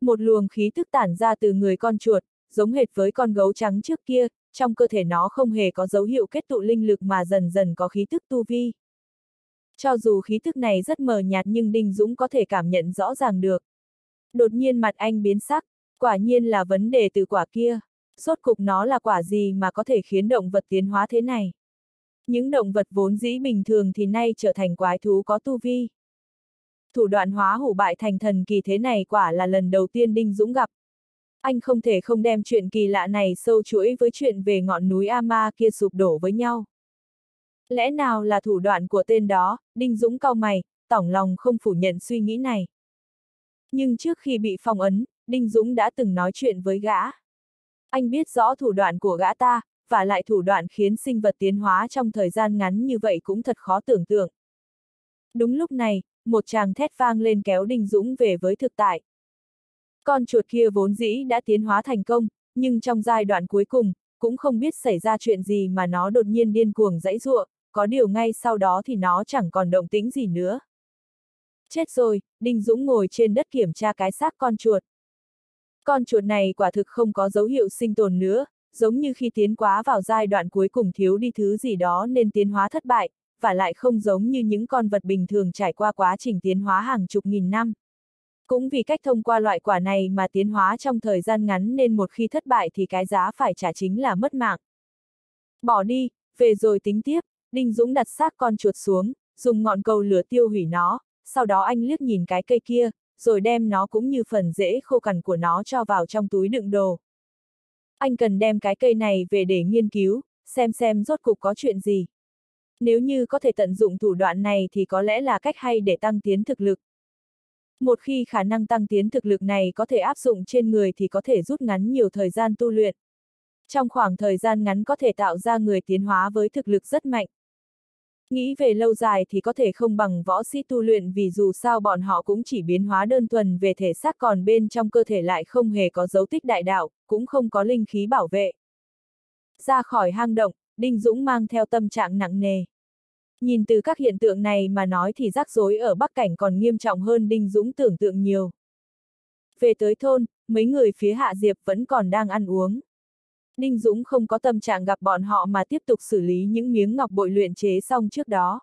Một luồng khí thức tản ra từ người con chuột, giống hệt với con gấu trắng trước kia, trong cơ thể nó không hề có dấu hiệu kết tụ linh lực mà dần dần có khí tức tu vi. Cho dù khí tức này rất mờ nhạt nhưng Đinh Dũng có thể cảm nhận rõ ràng được. Đột nhiên mặt anh biến sắc, quả nhiên là vấn đề từ quả kia. sốt cục nó là quả gì mà có thể khiến động vật tiến hóa thế này? Những động vật vốn dĩ bình thường thì nay trở thành quái thú có tu vi. Thủ đoạn hóa hủ bại thành thần kỳ thế này quả là lần đầu tiên Đinh Dũng gặp. Anh không thể không đem chuyện kỳ lạ này sâu chuỗi với chuyện về ngọn núi Ama kia sụp đổ với nhau. Lẽ nào là thủ đoạn của tên đó, Đinh Dũng cau mày, tỏng lòng không phủ nhận suy nghĩ này. Nhưng trước khi bị phong ấn, Đinh Dũng đã từng nói chuyện với gã. Anh biết rõ thủ đoạn của gã ta, và lại thủ đoạn khiến sinh vật tiến hóa trong thời gian ngắn như vậy cũng thật khó tưởng tượng. Đúng lúc này, một chàng thét vang lên kéo Đinh Dũng về với thực tại. Con chuột kia vốn dĩ đã tiến hóa thành công, nhưng trong giai đoạn cuối cùng, cũng không biết xảy ra chuyện gì mà nó đột nhiên điên cuồng dãy giụa, có điều ngay sau đó thì nó chẳng còn động tĩnh gì nữa. Chết rồi, Đinh Dũng ngồi trên đất kiểm tra cái xác con chuột. Con chuột này quả thực không có dấu hiệu sinh tồn nữa, giống như khi tiến quá vào giai đoạn cuối cùng thiếu đi thứ gì đó nên tiến hóa thất bại, và lại không giống như những con vật bình thường trải qua quá trình tiến hóa hàng chục nghìn năm. Cũng vì cách thông qua loại quả này mà tiến hóa trong thời gian ngắn nên một khi thất bại thì cái giá phải trả chính là mất mạng. Bỏ đi, về rồi tính tiếp, Đinh Dũng đặt xác con chuột xuống, dùng ngọn cầu lửa tiêu hủy nó, sau đó anh liếc nhìn cái cây kia, rồi đem nó cũng như phần rễ khô cằn của nó cho vào trong túi đựng đồ. Anh cần đem cái cây này về để nghiên cứu, xem xem rốt cục có chuyện gì. Nếu như có thể tận dụng thủ đoạn này thì có lẽ là cách hay để tăng tiến thực lực. Một khi khả năng tăng tiến thực lực này có thể áp dụng trên người thì có thể rút ngắn nhiều thời gian tu luyện. Trong khoảng thời gian ngắn có thể tạo ra người tiến hóa với thực lực rất mạnh. Nghĩ về lâu dài thì có thể không bằng võ sĩ tu luyện vì dù sao bọn họ cũng chỉ biến hóa đơn thuần về thể xác còn bên trong cơ thể lại không hề có dấu tích đại đạo, cũng không có linh khí bảo vệ. Ra khỏi hang động, Đinh Dũng mang theo tâm trạng nặng nề. Nhìn từ các hiện tượng này mà nói thì rắc rối ở Bắc Cảnh còn nghiêm trọng hơn Đinh Dũng tưởng tượng nhiều. Về tới thôn, mấy người phía Hạ Diệp vẫn còn đang ăn uống. Đinh Dũng không có tâm trạng gặp bọn họ mà tiếp tục xử lý những miếng ngọc bội luyện chế xong trước đó.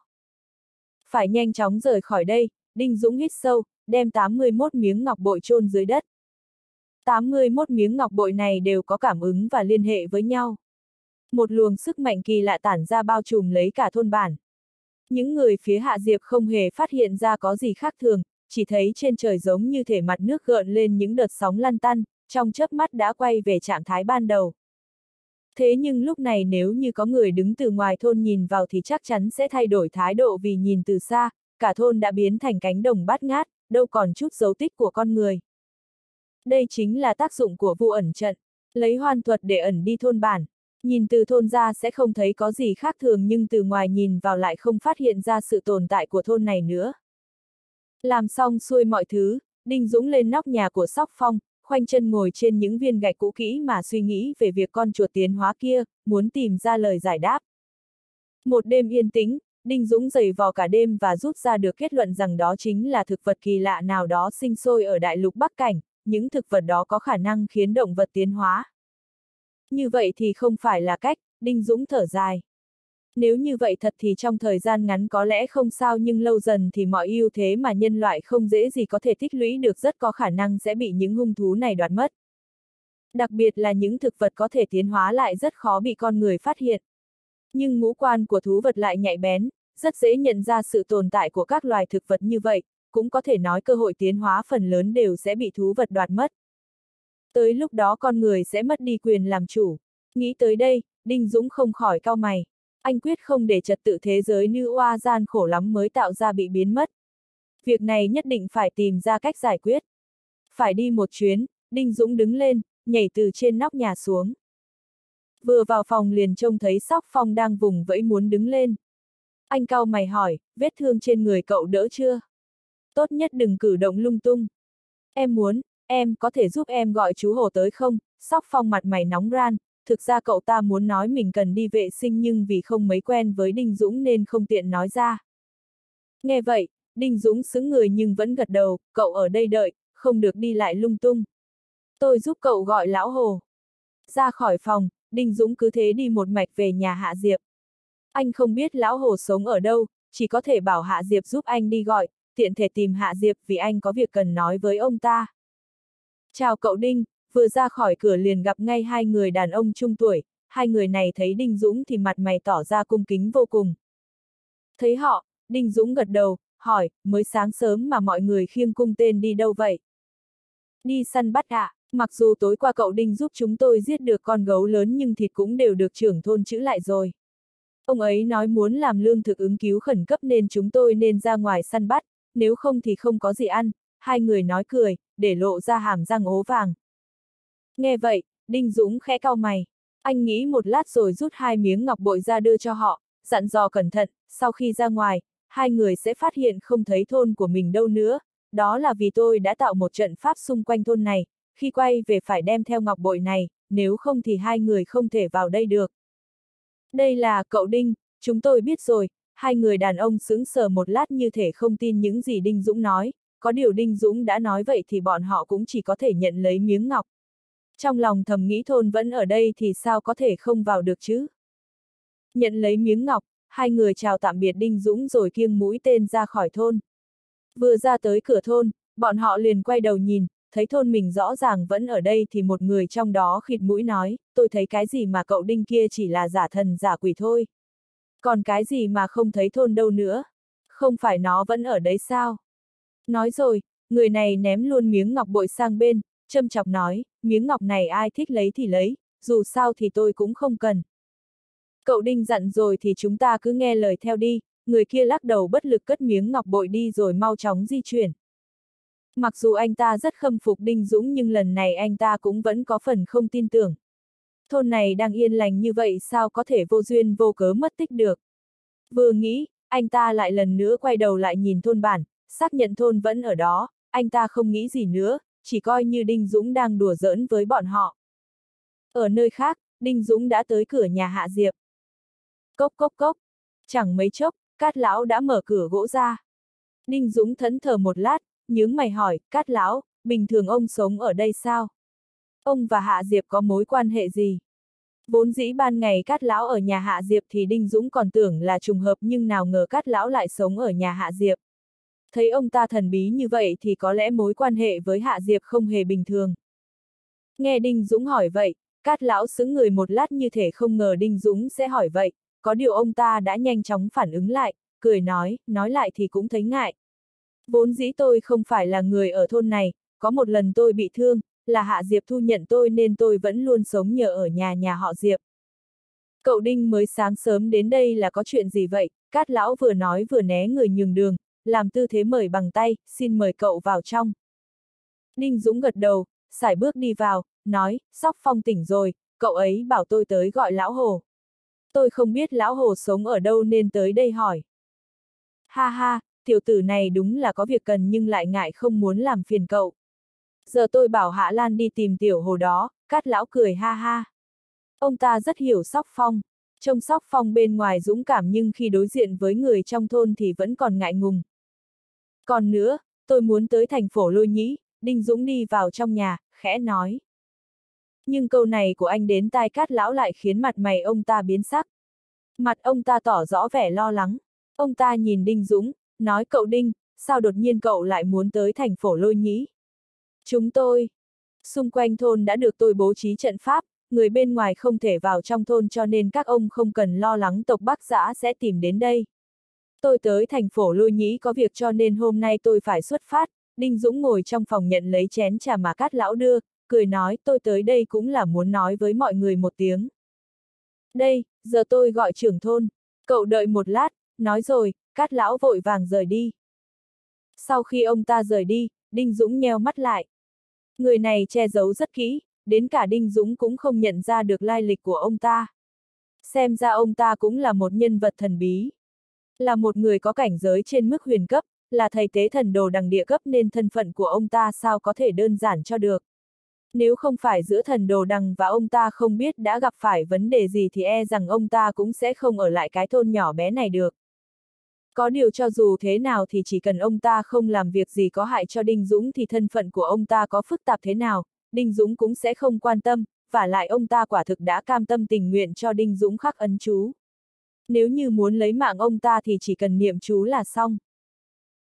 Phải nhanh chóng rời khỏi đây, Đinh Dũng hít sâu, đem 81 miếng ngọc bội chôn dưới đất. 81 miếng ngọc bội này đều có cảm ứng và liên hệ với nhau. Một luồng sức mạnh kỳ lạ tản ra bao trùm lấy cả thôn bản. Những người phía Hạ Diệp không hề phát hiện ra có gì khác thường, chỉ thấy trên trời giống như thể mặt nước gợn lên những đợt sóng lăn tăn, trong chớp mắt đã quay về trạng thái ban đầu. Thế nhưng lúc này nếu như có người đứng từ ngoài thôn nhìn vào thì chắc chắn sẽ thay đổi thái độ vì nhìn từ xa, cả thôn đã biến thành cánh đồng bát ngát, đâu còn chút dấu tích của con người. Đây chính là tác dụng của vụ ẩn trận, lấy hoan thuật để ẩn đi thôn bản. Nhìn từ thôn ra sẽ không thấy có gì khác thường nhưng từ ngoài nhìn vào lại không phát hiện ra sự tồn tại của thôn này nữa. Làm xong xuôi mọi thứ, Đinh Dũng lên nóc nhà của Sóc Phong, khoanh chân ngồi trên những viên gạch cũ kỹ mà suy nghĩ về việc con chuột tiến hóa kia, muốn tìm ra lời giải đáp. Một đêm yên tĩnh, Đinh Dũng dày vò cả đêm và rút ra được kết luận rằng đó chính là thực vật kỳ lạ nào đó sinh sôi ở đại lục Bắc Cảnh, những thực vật đó có khả năng khiến động vật tiến hóa. Như vậy thì không phải là cách, Đinh Dũng thở dài. Nếu như vậy thật thì trong thời gian ngắn có lẽ không sao nhưng lâu dần thì mọi ưu thế mà nhân loại không dễ gì có thể tích lũy được rất có khả năng sẽ bị những hung thú này đoạt mất. Đặc biệt là những thực vật có thể tiến hóa lại rất khó bị con người phát hiện. Nhưng ngũ quan của thú vật lại nhạy bén, rất dễ nhận ra sự tồn tại của các loài thực vật như vậy, cũng có thể nói cơ hội tiến hóa phần lớn đều sẽ bị thú vật đoạt mất. Tới lúc đó con người sẽ mất đi quyền làm chủ. Nghĩ tới đây, Đinh Dũng không khỏi cau mày. Anh quyết không để trật tự thế giới như oa gian khổ lắm mới tạo ra bị biến mất. Việc này nhất định phải tìm ra cách giải quyết. Phải đi một chuyến, Đinh Dũng đứng lên, nhảy từ trên nóc nhà xuống. Vừa vào phòng liền trông thấy Sóc Phong đang vùng vẫy muốn đứng lên. Anh cau mày hỏi, vết thương trên người cậu đỡ chưa? Tốt nhất đừng cử động lung tung. Em muốn, em có thể giúp em gọi chú Hồ tới không? Sóc Phong mặt mày nóng ran, thực ra cậu ta muốn nói mình cần đi vệ sinh nhưng vì không mấy quen với Đinh Dũng nên không tiện nói ra. Nghe vậy, Đinh Dũng xứng người nhưng vẫn gật đầu, cậu ở đây đợi, không được đi lại lung tung. Tôi giúp cậu gọi lão Hồ. Ra khỏi phòng, Đinh Dũng cứ thế đi một mạch về nhà Hạ Diệp. Anh không biết lão hồ sống ở đâu, chỉ có thể bảo Hạ Diệp giúp anh đi gọi, tiện thể tìm Hạ Diệp vì anh có việc cần nói với ông ta. Chào cậu Đinh, vừa ra khỏi cửa liền gặp ngay hai người đàn ông trung tuổi, hai người này thấy Đinh Dũng thì mặt mày tỏ ra cung kính vô cùng. Thấy họ, Đinh Dũng gật đầu, hỏi, mới sáng sớm mà mọi người khiêng cung tên đi đâu vậy? Đi săn bắt ạ, à? mặc dù tối qua cậu Đinh giúp chúng tôi giết được con gấu lớn nhưng thịt cũng đều được trưởng thôn chữ lại rồi. Ông ấy nói muốn làm lương thực ứng cứu khẩn cấp nên chúng tôi nên ra ngoài săn bắt, nếu không thì không có gì ăn, hai người nói cười, để lộ ra hàm răng ố vàng. Nghe vậy, Đinh Dũng khẽ cau mày. Anh nghĩ một lát rồi rút hai miếng ngọc bội ra đưa cho họ, dặn dò cẩn thận, sau khi ra ngoài, hai người sẽ phát hiện không thấy thôn của mình đâu nữa, đó là vì tôi đã tạo một trận pháp xung quanh thôn này, khi quay về phải đem theo ngọc bội này, nếu không thì hai người không thể vào đây được. Đây là cậu Đinh, chúng tôi biết rồi, hai người đàn ông sững sờ một lát như thể không tin những gì Đinh Dũng nói, có điều Đinh Dũng đã nói vậy thì bọn họ cũng chỉ có thể nhận lấy miếng ngọc. Trong lòng thầm nghĩ thôn vẫn ở đây thì sao có thể không vào được chứ? Nhận lấy miếng ngọc, hai người chào tạm biệt Đinh Dũng rồi kiêng mũi tên ra khỏi thôn. Vừa ra tới cửa thôn, bọn họ liền quay đầu nhìn, thấy thôn mình rõ ràng vẫn ở đây thì một người trong đó khịt mũi nói, tôi thấy cái gì mà cậu Đinh kia chỉ là giả thần giả quỷ thôi. Còn cái gì mà không thấy thôn đâu nữa? Không phải nó vẫn ở đấy sao? Nói rồi, người này ném luôn miếng ngọc bội sang bên, châm chọc nói, miếng ngọc này ai thích lấy thì lấy, dù sao thì tôi cũng không cần. Cậu Đinh dặn rồi thì chúng ta cứ nghe lời theo đi, người kia lắc đầu bất lực cất miếng ngọc bội đi rồi mau chóng di chuyển. Mặc dù anh ta rất khâm phục Đinh Dũng nhưng lần này anh ta cũng vẫn có phần không tin tưởng. Thôn này đang yên lành như vậy sao có thể vô duyên vô cớ mất tích được. Vừa nghĩ, anh ta lại lần nữa quay đầu lại nhìn thôn bản, xác nhận thôn vẫn ở đó, anh ta không nghĩ gì nữa, chỉ coi như Đinh Dũng đang đùa giỡn với bọn họ. Ở nơi khác, Đinh Dũng đã tới cửa nhà Hạ Diệp. Cốc cốc cốc. Chẳng mấy chốc, Cát Lão đã mở cửa gỗ ra. Đinh Dũng thẫn thờ một lát, nhướng mày hỏi, Cát Lão, bình thường ông sống ở đây sao? Ông và Hạ Diệp có mối quan hệ gì? Vốn dĩ ban ngày Cát Lão ở nhà Hạ Diệp thì Đinh Dũng còn tưởng là trùng hợp nhưng nào ngờ Cát Lão lại sống ở nhà Hạ Diệp. Thấy ông ta thần bí như vậy thì có lẽ mối quan hệ với Hạ Diệp không hề bình thường. Nghe Đinh Dũng hỏi vậy, Cát Lão sững người một lát như thể không ngờ Đinh Dũng sẽ hỏi vậy, có điều ông ta đã nhanh chóng phản ứng lại, cười nói, nói lại thì cũng thấy ngại. Vốn dĩ tôi không phải là người ở thôn này, có một lần tôi bị thương, là Hạ Diệp thu nhận tôi nên tôi vẫn luôn sống nhờ ở nhà nhà họ Diệp. Cậu Đinh mới sáng sớm đến đây là có chuyện gì vậy? Cát lão vừa nói vừa né người nhường đường, làm tư thế mời bằng tay, xin mời cậu vào trong. Ninh Dũng gật đầu, sải bước đi vào, nói, sóc phong tỉnh rồi, cậu ấy bảo tôi tới gọi lão hồ. Tôi không biết lão hồ sống ở đâu nên tới đây hỏi. Ha ha, tiểu tử này đúng là có việc cần nhưng lại ngại không muốn làm phiền cậu. Giờ tôi bảo Hạ Lan đi tìm tiểu hồ đó, cát lão cười ha ha. Ông ta rất hiểu sóc phong. Trông sóc phong bên ngoài dũng cảm nhưng khi đối diện với người trong thôn thì vẫn còn ngại ngùng. Còn nữa, tôi muốn tới thành phố lôi nhĩ, Đinh Dũng đi vào trong nhà, khẽ nói. Nhưng câu này của anh đến tai cát lão lại khiến mặt mày ông ta biến sắc. Mặt ông ta tỏ rõ vẻ lo lắng. Ông ta nhìn Đinh Dũng, nói cậu Đinh, sao đột nhiên cậu lại muốn tới thành phố lôi nhĩ? Chúng tôi, xung quanh thôn đã được tôi bố trí trận pháp, người bên ngoài không thể vào trong thôn cho nên các ông không cần lo lắng tộc Bắc giã sẽ tìm đến đây. Tôi tới thành phố Lôi Nhĩ có việc cho nên hôm nay tôi phải xuất phát, Đinh Dũng ngồi trong phòng nhận lấy chén trà mà Cát Lão đưa, cười nói tôi tới đây cũng là muốn nói với mọi người một tiếng. Đây, giờ tôi gọi trưởng thôn, cậu đợi một lát, nói rồi, Cát Lão vội vàng rời đi. Sau khi ông ta rời đi, Đinh Dũng nheo mắt lại. Người này che giấu rất kỹ, đến cả Đinh Dũng cũng không nhận ra được lai lịch của ông ta. Xem ra ông ta cũng là một nhân vật thần bí. Là một người có cảnh giới trên mức huyền cấp, là thầy tế thần đồ đằng địa cấp nên thân phận của ông ta sao có thể đơn giản cho được. Nếu không phải giữa thần đồ đằng và ông ta không biết đã gặp phải vấn đề gì thì e rằng ông ta cũng sẽ không ở lại cái thôn nhỏ bé này được. Có điều cho dù thế nào thì chỉ cần ông ta không làm việc gì có hại cho Đinh Dũng thì thân phận của ông ta có phức tạp thế nào, Đinh Dũng cũng sẽ không quan tâm, và lại ông ta quả thực đã cam tâm tình nguyện cho Đinh Dũng khắc ấn chú. Nếu như muốn lấy mạng ông ta thì chỉ cần niệm chú là xong.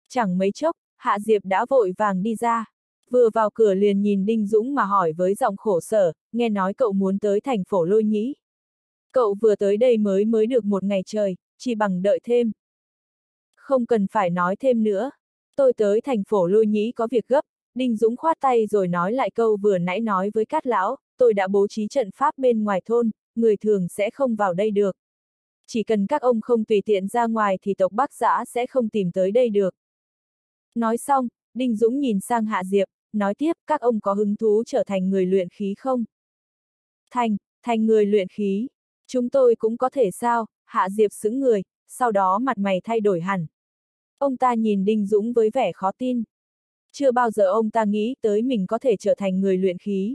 Chẳng mấy chốc, Hạ Diệp đã vội vàng đi ra. Vừa vào cửa liền nhìn Đinh Dũng mà hỏi với giọng khổ sở, nghe nói cậu muốn tới thành phố lôi nhĩ. Cậu vừa tới đây mới mới được một ngày trời, chỉ bằng đợi thêm. Không cần phải nói thêm nữa. Tôi tới thành phố lôi nhĩ có việc gấp, Đinh Dũng khoát tay rồi nói lại câu vừa nãy nói với Cát Lão, tôi đã bố trí trận pháp bên ngoài thôn, người thường sẽ không vào đây được. Chỉ cần các ông không tùy tiện ra ngoài thì tộc Bắc Giã sẽ không tìm tới đây được. Nói xong, Đinh Dũng nhìn sang Hạ Diệp, nói tiếp, các ông có hứng thú trở thành người luyện khí không? Thành, thành người luyện khí. Chúng tôi cũng có thể sao, Hạ Diệp xứng người, sau đó mặt mày thay đổi hẳn. Ông ta nhìn Đinh Dũng với vẻ khó tin. Chưa bao giờ ông ta nghĩ tới mình có thể trở thành người luyện khí.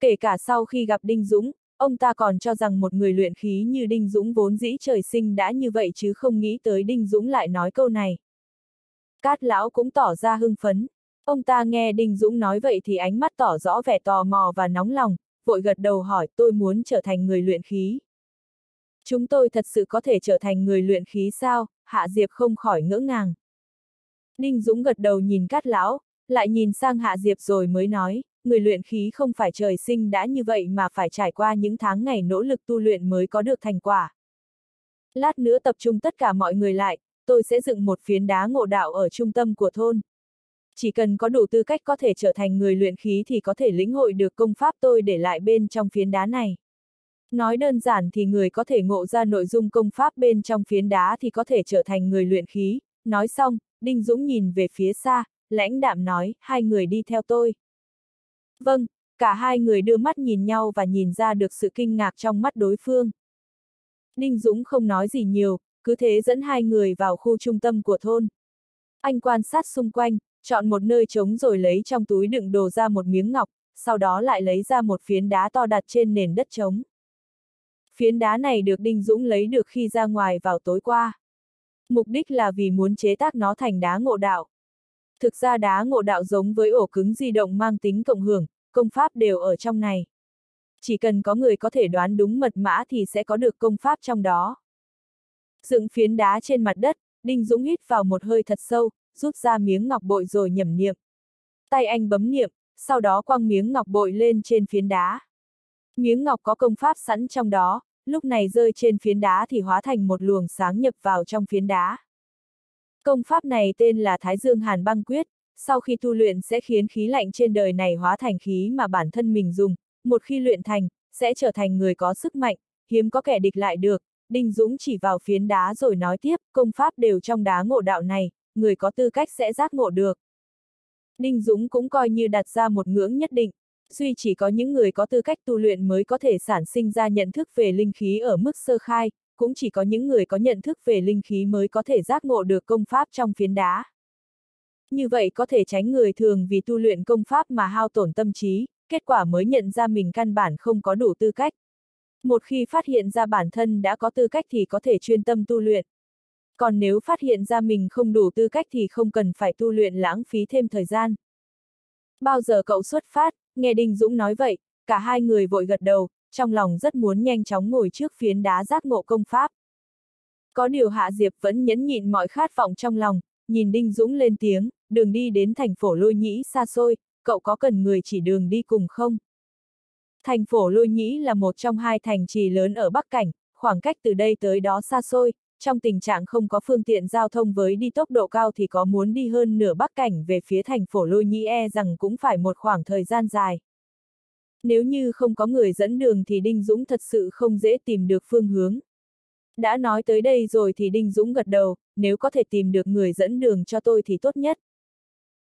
Kể cả sau khi gặp Đinh Dũng, ông ta còn cho rằng một người luyện khí như Đinh Dũng vốn dĩ trời sinh đã như vậy chứ không nghĩ tới Đinh Dũng lại nói câu này. Cát lão cũng tỏ ra hưng phấn. Ông ta nghe Đinh Dũng nói vậy thì ánh mắt tỏ rõ vẻ tò mò và nóng lòng, vội gật đầu hỏi tôi muốn trở thành người luyện khí. Chúng tôi thật sự có thể trở thành người luyện khí sao, Hạ Diệp không khỏi ngỡ ngàng. Đinh Dũng gật đầu nhìn Cát lão, lại nhìn sang Hạ Diệp rồi mới nói, người luyện khí không phải trời sinh đã như vậy mà phải trải qua những tháng ngày nỗ lực tu luyện mới có được thành quả. Lát nữa tập trung tất cả mọi người lại, tôi sẽ dựng một phiến đá ngộ đạo ở trung tâm của thôn. Chỉ cần có đủ tư cách có thể trở thành người luyện khí thì có thể lĩnh hội được công pháp tôi để lại bên trong phiến đá này. Nói đơn giản thì người có thể ngộ ra nội dung công pháp bên trong phiến đá thì có thể trở thành người luyện khí. Nói xong, Đinh Dũng nhìn về phía xa, lãnh đạm nói, hai người đi theo tôi. Vâng, cả hai người đưa mắt nhìn nhau và nhìn ra được sự kinh ngạc trong mắt đối phương. Đinh Dũng không nói gì nhiều, cứ thế dẫn hai người vào khu trung tâm của thôn. Anh quan sát xung quanh, chọn một nơi trống rồi lấy trong túi đựng đồ ra một miếng ngọc, sau đó lại lấy ra một phiến đá to đặt trên nền đất trống. Phiến đá này được Đinh Dũng lấy được khi ra ngoài vào tối qua. Mục đích là vì muốn chế tác nó thành đá ngộ đạo. Thực ra đá ngộ đạo giống với ổ cứng di động mang tính cộng hưởng, công pháp đều ở trong này. Chỉ cần có người có thể đoán đúng mật mã thì sẽ có được công pháp trong đó. Dựng phiến đá trên mặt đất, Đinh Dũng hít vào một hơi thật sâu, rút ra miếng ngọc bội rồi nhẩm niệm. Tay anh bấm niệm, sau đó quăng miếng ngọc bội lên trên phiến đá. Miếng ngọc có công pháp sẵn trong đó, lúc này rơi trên phiến đá thì hóa thành một luồng sáng nhập vào trong phiến đá. Công pháp này tên là Thái Dương Hàn Băng Quyết, sau khi tu luyện sẽ khiến khí lạnh trên đời này hóa thành khí mà bản thân mình dùng, một khi luyện thành, sẽ trở thành người có sức mạnh, hiếm có kẻ địch lại được. Đinh Dũng chỉ vào phiến đá rồi nói tiếp, công pháp đều trong đá ngộ đạo này, người có tư cách sẽ giác ngộ được. Đinh Dũng cũng coi như đặt ra một ngưỡng nhất định, duy chỉ có những người có tư cách tu luyện mới có thể sản sinh ra nhận thức về linh khí ở mức sơ khai, cũng chỉ có những người có nhận thức về linh khí mới có thể giác ngộ được công pháp trong phiến đá. Như vậy có thể tránh người thường vì tu luyện công pháp mà hao tổn tâm trí, kết quả mới nhận ra mình căn bản không có đủ tư cách. Một khi phát hiện ra bản thân đã có tư cách thì có thể chuyên tâm tu luyện. Còn nếu phát hiện ra mình không đủ tư cách thì không cần phải tu luyện lãng phí thêm thời gian. Bao giờ cậu xuất phát, nghe Đinh Dũng nói vậy, cả hai người vội gật đầu, trong lòng rất muốn nhanh chóng ngồi trước phiến đá giác ngộ công pháp. Có điều Hạ Diệp vẫn nhẫn nhịn mọi khát vọng trong lòng, nhìn Đinh Dũng lên tiếng, đường đi đến thành phố Lôi Nhĩ xa xôi, cậu có cần người chỉ đường đi cùng không? Thành phố Lôi Nhĩ là một trong hai thành trì lớn ở Bắc Cảnh, khoảng cách từ đây tới đó xa xôi, trong tình trạng không có phương tiện giao thông với đi tốc độ cao thì có muốn đi hơn nửa Bắc Cảnh về phía thành phố Lôi Nhĩ e rằng cũng phải một khoảng thời gian dài. Nếu như không có người dẫn đường thì Đinh Dũng thật sự không dễ tìm được phương hướng. Đã nói tới đây rồi thì Đinh Dũng gật đầu, nếu có thể tìm được người dẫn đường cho tôi thì tốt nhất.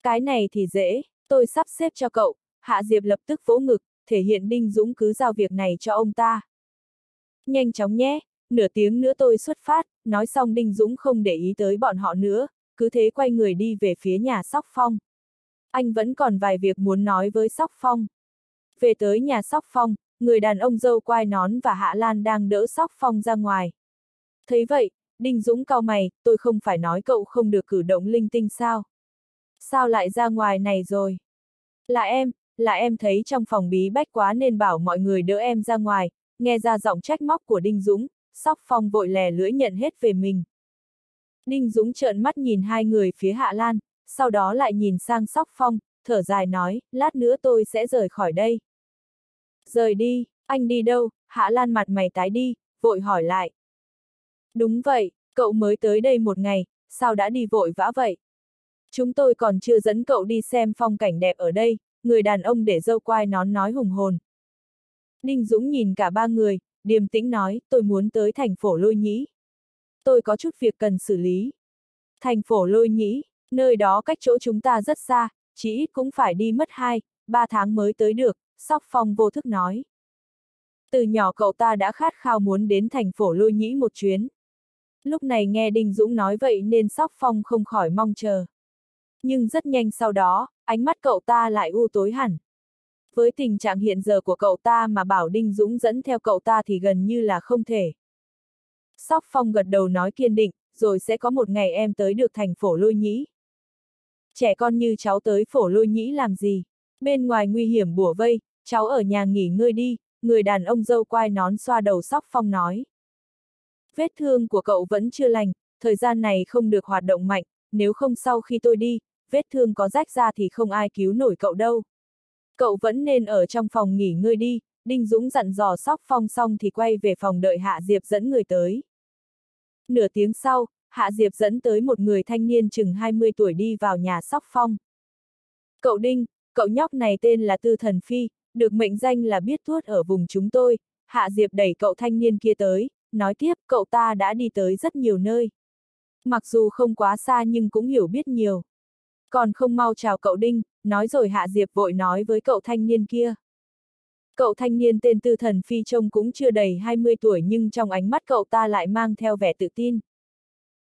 Cái này thì dễ, tôi sắp xếp cho cậu, Hạ Diệp lập tức vỗ ngực, thể hiện Đinh Dũng cứ giao việc này cho ông ta. Nhanh chóng nhé, nửa tiếng nữa tôi xuất phát, nói xong Đinh Dũng không để ý tới bọn họ nữa, cứ thế quay người đi về phía nhà Sóc Phong. Anh vẫn còn vài việc muốn nói với Sóc Phong. Về tới nhà Sóc Phong, người đàn ông dâu quai nón và Hạ Lan đang đỡ Sóc Phong ra ngoài. Thấy vậy, Đinh Dũng cau mày, tôi không phải nói cậu không được cử động linh tinh sao? Sao lại ra ngoài này rồi? Là em, là em thấy trong phòng bí bách quá nên bảo mọi người đỡ em ra ngoài, nghe ra giọng trách móc của Đinh Dũng, Sóc Phong vội lè lưỡi nhận hết về mình. Đinh Dũng trợn mắt nhìn hai người phía Hạ Lan, sau đó lại nhìn sang Sóc Phong, thở dài nói, lát nữa tôi sẽ rời khỏi đây. Rời đi, anh đi đâu? Hạ Lan mặt mày tái đi, vội hỏi lại. Đúng vậy, cậu mới tới đây một ngày, sao đã đi vội vã vậy? Chúng tôi còn chưa dẫn cậu đi xem phong cảnh đẹp ở đây, người đàn ông để dâu quai nón nói hùng hồn. đinh Dũng nhìn cả ba người, điềm tĩnh nói, tôi muốn tới thành phố Lôi Nhĩ. Tôi có chút việc cần xử lý. Thành phố Lôi Nhĩ, nơi đó cách chỗ chúng ta rất xa, chỉ ít cũng phải đi mất hai, ba tháng mới tới được, Sóc Phong vô thức nói. Từ nhỏ cậu ta đã khát khao muốn đến thành phố Lôi Nhĩ một chuyến. Lúc này nghe Đinh Dũng nói vậy nên Sóc Phong không khỏi mong chờ. Nhưng rất nhanh sau đó, ánh mắt cậu ta lại u tối hẳn. Với tình trạng hiện giờ của cậu ta mà bảo Đinh Dũng dẫn theo cậu ta thì gần như là không thể. Sóc Phong gật đầu nói kiên định, rồi sẽ có một ngày em tới được thành phố lôi nhĩ. Trẻ con như cháu tới phổ lôi nhĩ làm gì? Bên ngoài nguy hiểm bùa vây, cháu ở nhà nghỉ ngơi đi, người đàn ông dâu quai nón xoa đầu Sóc Phong nói. Vết thương của cậu vẫn chưa lành, thời gian này không được hoạt động mạnh, nếu không sau khi tôi đi, vết thương có rách ra thì không ai cứu nổi cậu đâu. Cậu vẫn nên ở trong phòng nghỉ ngơi đi, Đinh Dũng dặn dò Sóc Phong xong thì quay về phòng đợi Hạ Diệp dẫn người tới. Nửa tiếng sau, Hạ Diệp dẫn tới một người thanh niên chừng 20 tuổi đi vào nhà Sóc Phong. Cậu Đinh, cậu nhóc này tên là Tư Thần Phi, được mệnh danh là biết thuốc ở vùng chúng tôi. Hạ Diệp đẩy cậu thanh niên kia tới, nói tiếp cậu ta đã đi tới rất nhiều nơi. Mặc dù không quá xa nhưng cũng hiểu biết nhiều. Còn không mau chào cậu Đinh, nói rồi Hạ Diệp vội nói với cậu thanh niên kia. Cậu thanh niên tên Tư Thần Phi trông cũng chưa đầy 20 tuổi nhưng trong ánh mắt cậu ta lại mang theo vẻ tự tin.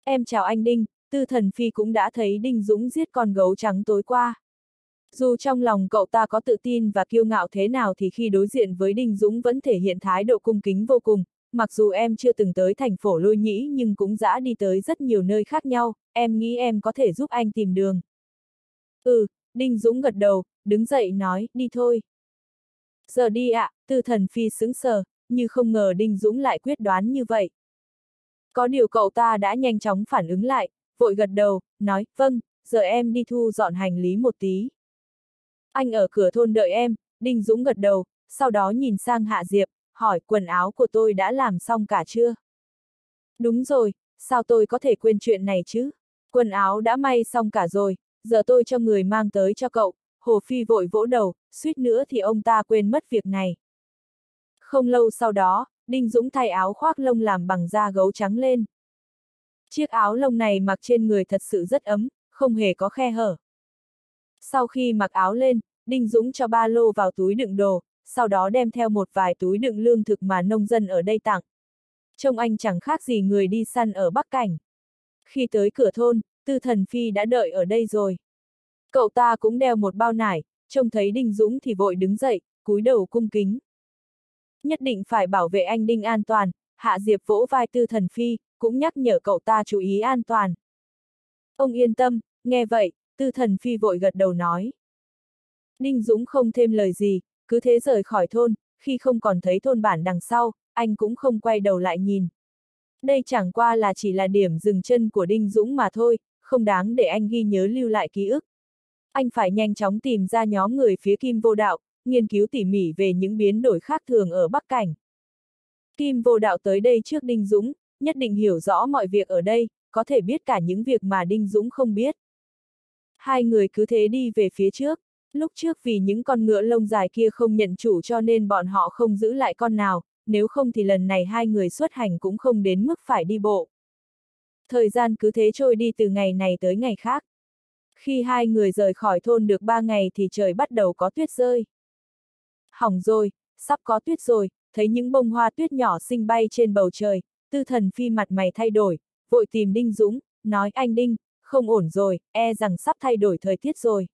Em chào anh Đinh, Tư Thần Phi cũng đã thấy Đinh Dũng giết con gấu trắng tối qua. Dù trong lòng cậu ta có tự tin và kiêu ngạo thế nào thì khi đối diện với Đinh Dũng vẫn thể hiện thái độ cung kính vô cùng, mặc dù em chưa từng tới thành phố Lôi Nhĩ nhưng cũng đã đi tới rất nhiều nơi khác nhau, em nghĩ em có thể giúp anh tìm đường. Ừ, Đinh Dũng gật đầu, đứng dậy nói, đi thôi. Giờ đi ạ, à, tư thần phi sững sờ, như không ngờ Đinh Dũng lại quyết đoán như vậy. Có điều cậu ta đã nhanh chóng phản ứng lại, vội gật đầu, nói, vâng, giờ em đi thu dọn hành lý một tí. Anh ở cửa thôn đợi em, Đinh Dũng gật đầu, sau đó nhìn sang Hạ Diệp, hỏi quần áo của tôi đã làm xong cả chưa? Đúng rồi, sao tôi có thể quên chuyện này chứ? Quần áo đã may xong cả rồi, giờ tôi cho người mang tới cho cậu, Hồ Phi vội vỗ đầu, suýt nữa thì ông ta quên mất việc này. Không lâu sau đó, Đinh Dũng thay áo khoác lông làm bằng da gấu trắng lên. Chiếc áo lông này mặc trên người thật sự rất ấm, không hề có khe hở. Sau khi mặc áo lên, Đinh Dũng cho ba lô vào túi đựng đồ, sau đó đem theo một vài túi đựng lương thực mà nông dân ở đây tặng. Trông anh chẳng khác gì người đi săn ở Bắc Cảnh. Khi tới cửa thôn, Tư Thần Phi đã đợi ở đây rồi. Cậu ta cũng đeo một bao nải, trông thấy Đinh Dũng thì vội đứng dậy, cúi đầu cung kính. Nhất định phải bảo vệ anh Đinh an toàn, Hạ Diệp vỗ vai Tư Thần Phi, cũng nhắc nhở cậu ta chú ý an toàn. Ông yên tâm, nghe vậy, Tư Thần Phi vội gật đầu nói. Đinh Dũng không thêm lời gì, cứ thế rời khỏi thôn, khi không còn thấy thôn bản đằng sau, anh cũng không quay đầu lại nhìn. Đây chẳng qua là chỉ là điểm dừng chân của Đinh Dũng mà thôi, không đáng để anh ghi nhớ lưu lại ký ức. Anh phải nhanh chóng tìm ra nhóm người phía Kim Vô Đạo, nghiên cứu tỉ mỉ về những biến đổi khác thường ở Bắc Cảnh. Kim Vô Đạo tới đây trước Đinh Dũng, nhất định hiểu rõ mọi việc ở đây, có thể biết cả những việc mà Đinh Dũng không biết. Hai người cứ thế đi về phía trước, lúc trước vì những con ngựa lông dài kia không nhận chủ cho nên bọn họ không giữ lại con nào, nếu không thì lần này hai người xuất hành cũng không đến mức phải đi bộ. Thời gian cứ thế trôi đi từ ngày này tới ngày khác. Khi hai người rời khỏi thôn được ba ngày thì trời bắt đầu có tuyết rơi. Hỏng rồi, sắp có tuyết rồi, thấy những bông hoa tuyết nhỏ xinh bay trên bầu trời, tư thần phi mặt mày thay đổi, vội tìm Đinh Dũng, nói anh Đinh, không ổn rồi, e rằng sắp thay đổi thời tiết rồi.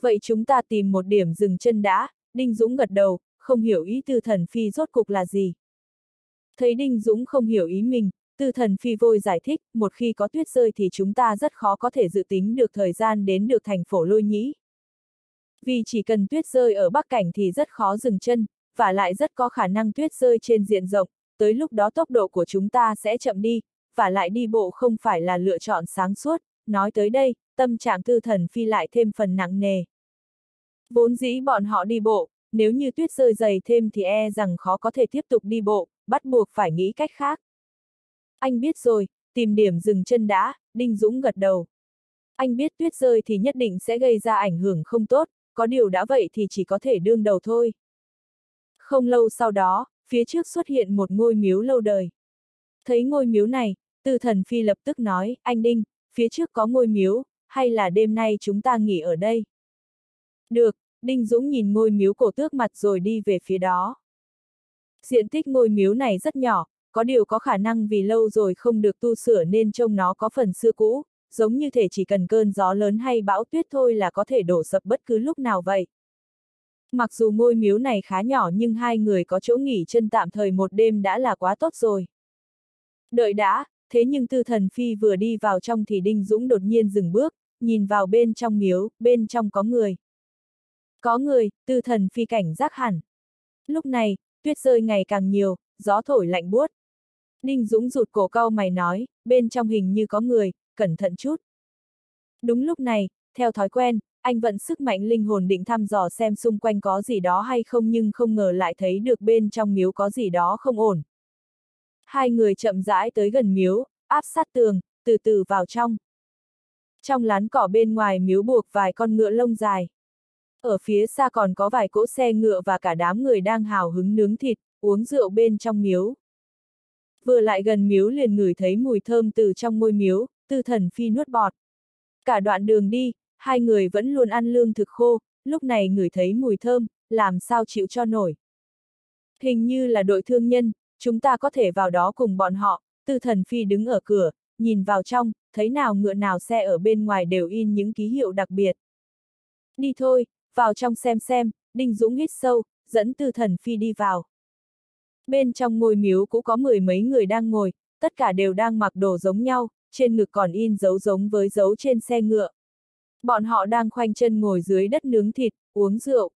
Vậy chúng ta tìm một điểm dừng chân đã, Đinh Dũng gật đầu, không hiểu ý tư thần phi rốt cục là gì. Thấy Đinh Dũng không hiểu ý mình, tư thần phi vôi giải thích, một khi có tuyết rơi thì chúng ta rất khó có thể dự tính được thời gian đến được thành phố lôi nhĩ. Vì chỉ cần tuyết rơi ở Bắc Cảnh thì rất khó dừng chân, và lại rất có khả năng tuyết rơi trên diện rộng, tới lúc đó tốc độ của chúng ta sẽ chậm đi, và lại đi bộ không phải là lựa chọn sáng suốt, nói tới đây, tâm trạng tư thần phi lại thêm phần nặng nề. Vốn dĩ bọn họ đi bộ, nếu như tuyết rơi dày thêm thì e rằng khó có thể tiếp tục đi bộ, bắt buộc phải nghĩ cách khác. Anh biết rồi, tìm điểm dừng chân đã, Đinh Dũng gật đầu. Anh biết tuyết rơi thì nhất định sẽ gây ra ảnh hưởng không tốt, có điều đã vậy thì chỉ có thể đương đầu thôi. Không lâu sau đó, phía trước xuất hiện một ngôi miếu lâu đời. Thấy ngôi miếu này, tư thần phi lập tức nói, anh Đinh, phía trước có ngôi miếu, hay là đêm nay chúng ta nghỉ ở đây? Được, Đinh Dũng nhìn ngôi miếu cổ tước mặt rồi đi về phía đó. Diện tích ngôi miếu này rất nhỏ, có điều có khả năng vì lâu rồi không được tu sửa nên trông nó có phần xưa cũ, giống như thể chỉ cần cơn gió lớn hay bão tuyết thôi là có thể đổ sập bất cứ lúc nào vậy. Mặc dù ngôi miếu này khá nhỏ nhưng hai người có chỗ nghỉ chân tạm thời một đêm đã là quá tốt rồi. Đợi đã, thế nhưng tư thần phi vừa đi vào trong thì Đinh Dũng đột nhiên dừng bước, nhìn vào bên trong miếu, bên trong có người. Có người, tư thần phi cảnh giác hẳn. Lúc này, tuyết rơi ngày càng nhiều, gió thổi lạnh buốt. Đinh Dũng rụt cổ cau mày nói, bên trong hình như có người, cẩn thận chút. Đúng lúc này, theo thói quen, anh vận sức mạnh linh hồn định thăm dò xem xung quanh có gì đó hay không nhưng không ngờ lại thấy được bên trong miếu có gì đó không ổn. Hai người chậm rãi tới gần miếu, áp sát tường, từ từ vào trong. Trong lán cỏ bên ngoài miếu buộc vài con ngựa lông dài. Ở phía xa còn có vài cỗ xe ngựa và cả đám người đang hào hứng nướng thịt, uống rượu bên trong miếu. Vừa lại gần miếu liền ngửi thấy mùi thơm từ trong ngôi miếu, tư thần phi nuốt bọt. Cả đoạn đường đi, hai người vẫn luôn ăn lương thực khô, lúc này ngửi thấy mùi thơm, làm sao chịu cho nổi. Hình như là đội thương nhân, chúng ta có thể vào đó cùng bọn họ, tư thần phi đứng ở cửa, nhìn vào trong, thấy nào ngựa nào xe ở bên ngoài đều in những ký hiệu đặc biệt. Đi thôi, vào trong xem xem, Đinh Dũng hít sâu, dẫn tư thần phi đi vào. Bên trong ngôi miếu cũng có mười mấy người đang ngồi, tất cả đều đang mặc đồ giống nhau, trên ngực còn in dấu giống với dấu trên xe ngựa. Bọn họ đang khoanh chân ngồi dưới đất nướng thịt, uống rượu.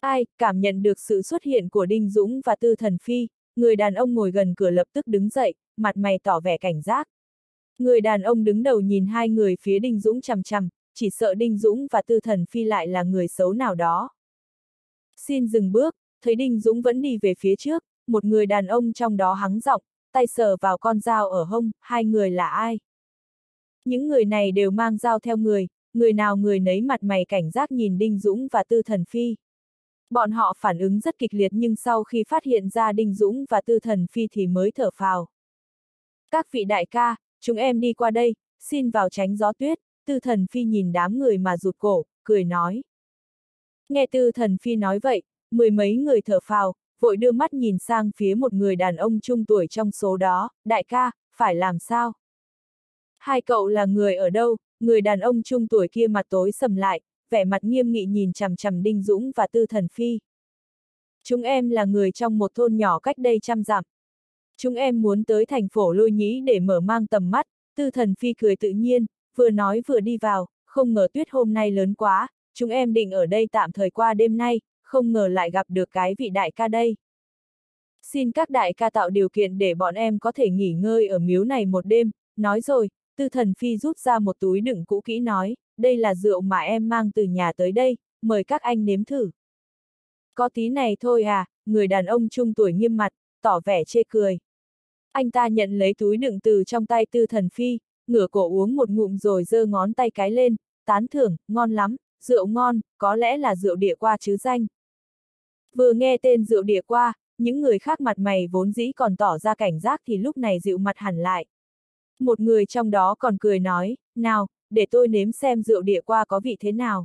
Ai, cảm nhận được sự xuất hiện của Đinh Dũng và Tư Thần Phi, người đàn ông ngồi gần cửa lập tức đứng dậy, mặt mày tỏ vẻ cảnh giác. Người đàn ông đứng đầu nhìn hai người phía Đinh Dũng chằm chằm, chỉ sợ Đinh Dũng và Tư Thần Phi lại là người xấu nào đó. Xin dừng bước, thấy Đinh Dũng vẫn đi về phía trước, một người đàn ông trong đó hắng giọng, tay sờ vào con dao ở hông, hai người là ai? Những người này đều mang dao theo người, người nào người nấy mặt mày cảnh giác nhìn Đinh Dũng và Tư Thần Phi. Bọn họ phản ứng rất kịch liệt nhưng sau khi phát hiện ra Đinh Dũng và Tư Thần Phi thì mới thở phào. Các vị đại ca, chúng em đi qua đây, xin vào tránh gió tuyết, Tư Thần Phi nhìn đám người mà rụt cổ, cười nói. Nghe Tư Thần Phi nói vậy, mười mấy người thở phào, vội đưa mắt nhìn sang phía một người đàn ông trung tuổi trong số đó, đại ca, phải làm sao? Hai cậu là người ở đâu? Người đàn ông trung tuổi kia mặt tối sầm lại, vẻ mặt nghiêm nghị nhìn chằm chằm Đinh Dũng và Tư Thần Phi. Chúng em là người trong một thôn nhỏ cách đây trăm dặm. Chúng em muốn tới thành phố lôi nhĩ để mở mang tầm mắt, Tư Thần Phi cười tự nhiên, vừa nói vừa đi vào, không ngờ tuyết hôm nay lớn quá, chúng em định ở đây tạm thời qua đêm nay, không ngờ lại gặp được cái vị đại ca đây. Xin các đại ca tạo điều kiện để bọn em có thể nghỉ ngơi ở miếu này một đêm, nói rồi, tư thần phi rút ra một túi đựng cũ kỹ nói, đây là rượu mà em mang từ nhà tới đây, mời các anh nếm thử. Có tí này thôi à, người đàn ông trung tuổi nghiêm mặt, tỏ vẻ chê cười. Anh ta nhận lấy túi đựng từ trong tay tư thần phi, ngửa cổ uống một ngụm rồi giơ ngón tay cái lên, tán thưởng, ngon lắm, rượu ngon, có lẽ là rượu địa qua chứ danh. Vừa nghe tên rượu địa qua, những người khác mặt mày vốn dĩ còn tỏ ra cảnh giác thì lúc này dịu mặt hẳn lại. Một người trong đó còn cười nói, nào, để tôi nếm xem rượu địa qua có vị thế nào.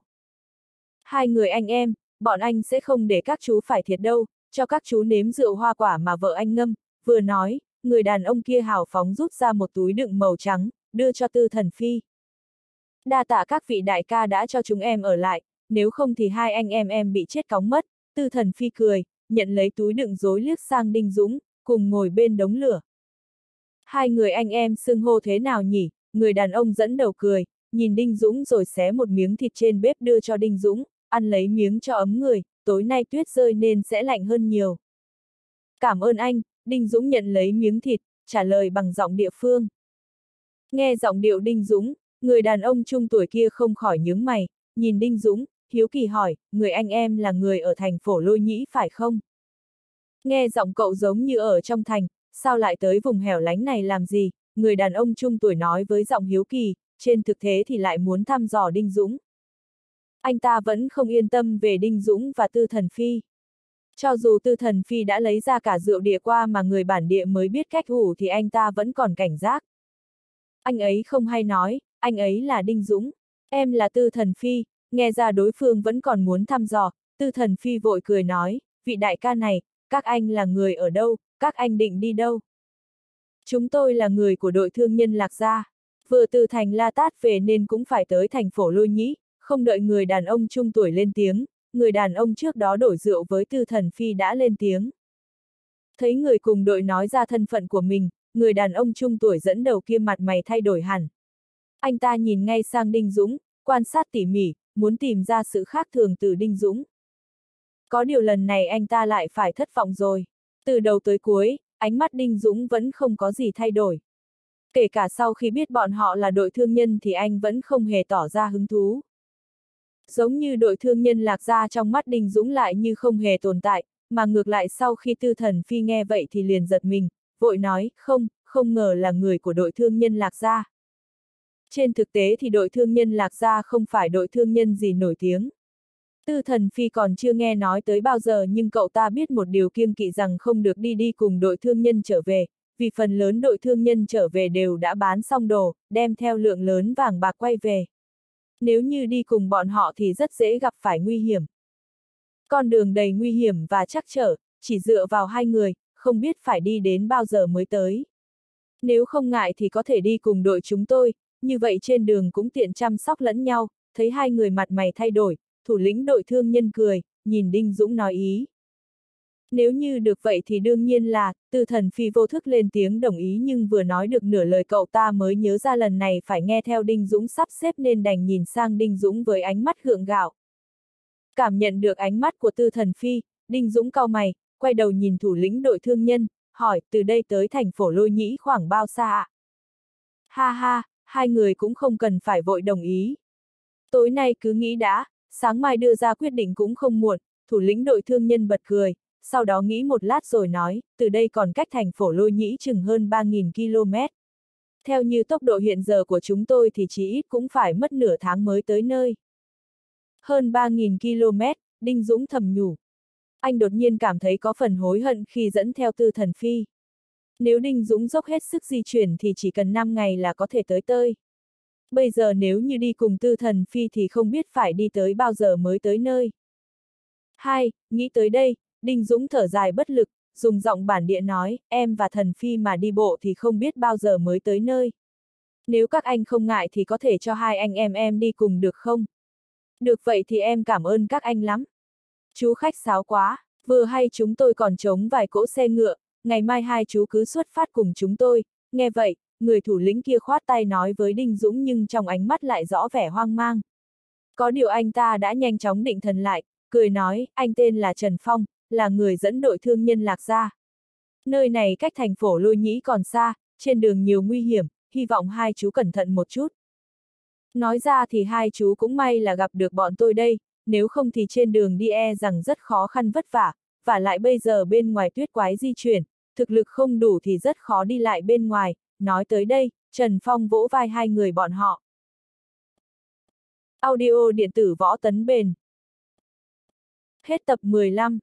Hai người anh em, bọn anh sẽ không để các chú phải thiệt đâu, cho các chú nếm rượu hoa quả mà vợ anh ngâm, vừa nói, người đàn ông kia hào phóng rút ra một túi đựng màu trắng, đưa cho tư thần phi. Đa tạ các vị đại ca đã cho chúng em ở lại, nếu không thì hai anh em em bị chết cóng mất, tư thần phi cười, nhận lấy túi đựng rối liếc sang Đinh Dũng, cùng ngồi bên đống lửa. Hai người anh em xưng hô thế nào nhỉ, người đàn ông dẫn đầu cười, nhìn Đinh Dũng rồi xé một miếng thịt trên bếp đưa cho Đinh Dũng, ăn lấy miếng cho ấm người, tối nay tuyết rơi nên sẽ lạnh hơn nhiều. Cảm ơn anh, Đinh Dũng nhận lấy miếng thịt, trả lời bằng giọng địa phương. Nghe giọng điệu Đinh Dũng, người đàn ông trung tuổi kia không khỏi nhướng mày, nhìn Đinh Dũng, hiếu kỳ hỏi, người anh em là người ở thành phổ lôi nhĩ phải không? Nghe giọng cậu giống như ở trong thành, sao lại tới vùng hẻo lánh này làm gì? Người đàn ông trung tuổi nói với giọng hiếu kỳ, trên thực tế thì lại muốn thăm dò Đinh Dũng. Anh ta vẫn không yên tâm về Đinh Dũng và Tư Thần Phi. Cho dù Tư Thần Phi đã lấy ra cả rượu địa qua mà người bản địa mới biết cách hủ thì anh ta vẫn còn cảnh giác. Anh ấy không hay nói, anh ấy là Đinh Dũng. Em là Tư Thần Phi, nghe ra đối phương vẫn còn muốn thăm dò, Tư Thần Phi vội cười nói, vị đại ca này, các anh là người ở đâu, các anh định đi đâu? Chúng tôi là người của đội thương nhân Lạc Gia. Vừa từ thành La Tát về nên cũng phải tới thành phổ Lôi Nhĩ, không đợi người đàn ông trung tuổi lên tiếng, người đàn ông trước đó đổi rượu với Tư Thần Phi đã lên tiếng. Thấy người cùng đội nói ra thân phận của mình, người đàn ông trung tuổi dẫn đầu kia mặt mày thay đổi hẳn. Anh ta nhìn ngay sang Đinh Dũng, quan sát tỉ mỉ, muốn tìm ra sự khác thường từ Đinh Dũng. Có điều lần này anh ta lại phải thất vọng rồi. Từ đầu tới cuối, ánh mắt Đinh Dũng vẫn không có gì thay đổi. Kể cả sau khi biết bọn họ là đội thương nhân thì anh vẫn không hề tỏ ra hứng thú. Giống như đội thương nhân lạc ra trong mắt Đinh Dũng lại như không hề tồn tại, mà ngược lại sau khi tư thần phi nghe vậy thì liền giật mình, vội nói, không, không ngờ là người của đội thương nhân lạc gia. Trên thực tế thì đội thương nhân lạc gia không phải đội thương nhân gì nổi tiếng. Tư thần phi còn chưa nghe nói tới bao giờ nhưng cậu ta biết một điều kiêng kỵ rằng không được đi đi cùng đội thương nhân trở về, vì phần lớn đội thương nhân trở về đều đã bán xong đồ, đem theo lượng lớn vàng bạc quay về. Nếu như đi cùng bọn họ thì rất dễ gặp phải nguy hiểm. Con đường đầy nguy hiểm và chắc trở, chỉ dựa vào hai người, không biết phải đi đến bao giờ mới tới. Nếu không ngại thì có thể đi cùng đội chúng tôi, như vậy trên đường cũng tiện chăm sóc lẫn nhau, thấy hai người mặt mày thay đổi, thủ lĩnh đội thương nhân cười, nhìn Đinh Dũng nói ý. Nếu như được vậy thì đương nhiên là, tư thần phi vô thức lên tiếng đồng ý nhưng vừa nói được nửa lời cậu ta mới nhớ ra lần này phải nghe theo Đinh Dũng sắp xếp nên đành nhìn sang Đinh Dũng với ánh mắt hượng gạo. Cảm nhận được ánh mắt của tư thần phi, Đinh Dũng cau mày, quay đầu nhìn thủ lĩnh đội thương nhân, hỏi từ đây tới thành phố lôi nhĩ khoảng bao xa ạ? Ha ha, hai người cũng không cần phải vội đồng ý. Tối nay cứ nghĩ đã, sáng mai đưa ra quyết định cũng không muộn, thủ lĩnh đội thương nhân bật cười, sau đó nghĩ một lát rồi nói, từ đây còn cách thành phổ lôi nhĩ chừng hơn 3.000 km. Theo như tốc độ hiện giờ của chúng tôi thì chỉ ít cũng phải mất nửa tháng mới tới nơi. Hơn 3.000 km, Đinh Dũng thầm nhủ. Anh đột nhiên cảm thấy có phần hối hận khi dẫn theo tư thần phi. Nếu Đinh Dũng dốc hết sức di chuyển thì chỉ cần 5 ngày là có thể tới tơi. Bây giờ nếu như đi cùng tư thần phi thì không biết phải đi tới bao giờ mới tới nơi. hai Nghĩ tới đây, Đinh Dũng thở dài bất lực, dùng giọng bản địa nói, em và thần phi mà đi bộ thì không biết bao giờ mới tới nơi. Nếu các anh không ngại thì có thể cho hai anh em em đi cùng được không? Được vậy thì em cảm ơn các anh lắm. Chú khách sáo quá, vừa hay chúng tôi còn chống vài cỗ xe ngựa, ngày mai hai chú cứ xuất phát cùng chúng tôi. Nghe vậy, người thủ lĩnh kia khoát tay nói với Đinh Dũng nhưng trong ánh mắt lại rõ vẻ hoang mang. Có điều anh ta đã nhanh chóng định thần lại, cười nói, anh tên là Trần Phong, là người dẫn đội thương nhân lạc ra. Nơi này cách thành phố lôi nhĩ còn xa, trên đường nhiều nguy hiểm, hy vọng hai chú cẩn thận một chút. Nói ra thì hai chú cũng may là gặp được bọn tôi đây, nếu không thì trên đường đi e rằng rất khó khăn vất vả, và lại bây giờ bên ngoài tuyết quái di chuyển, thực lực không đủ thì rất khó đi lại bên ngoài, nói tới đây, Trần Phong vỗ vai hai người bọn họ. Audio điện tử võ tấn bền. Hết tập 15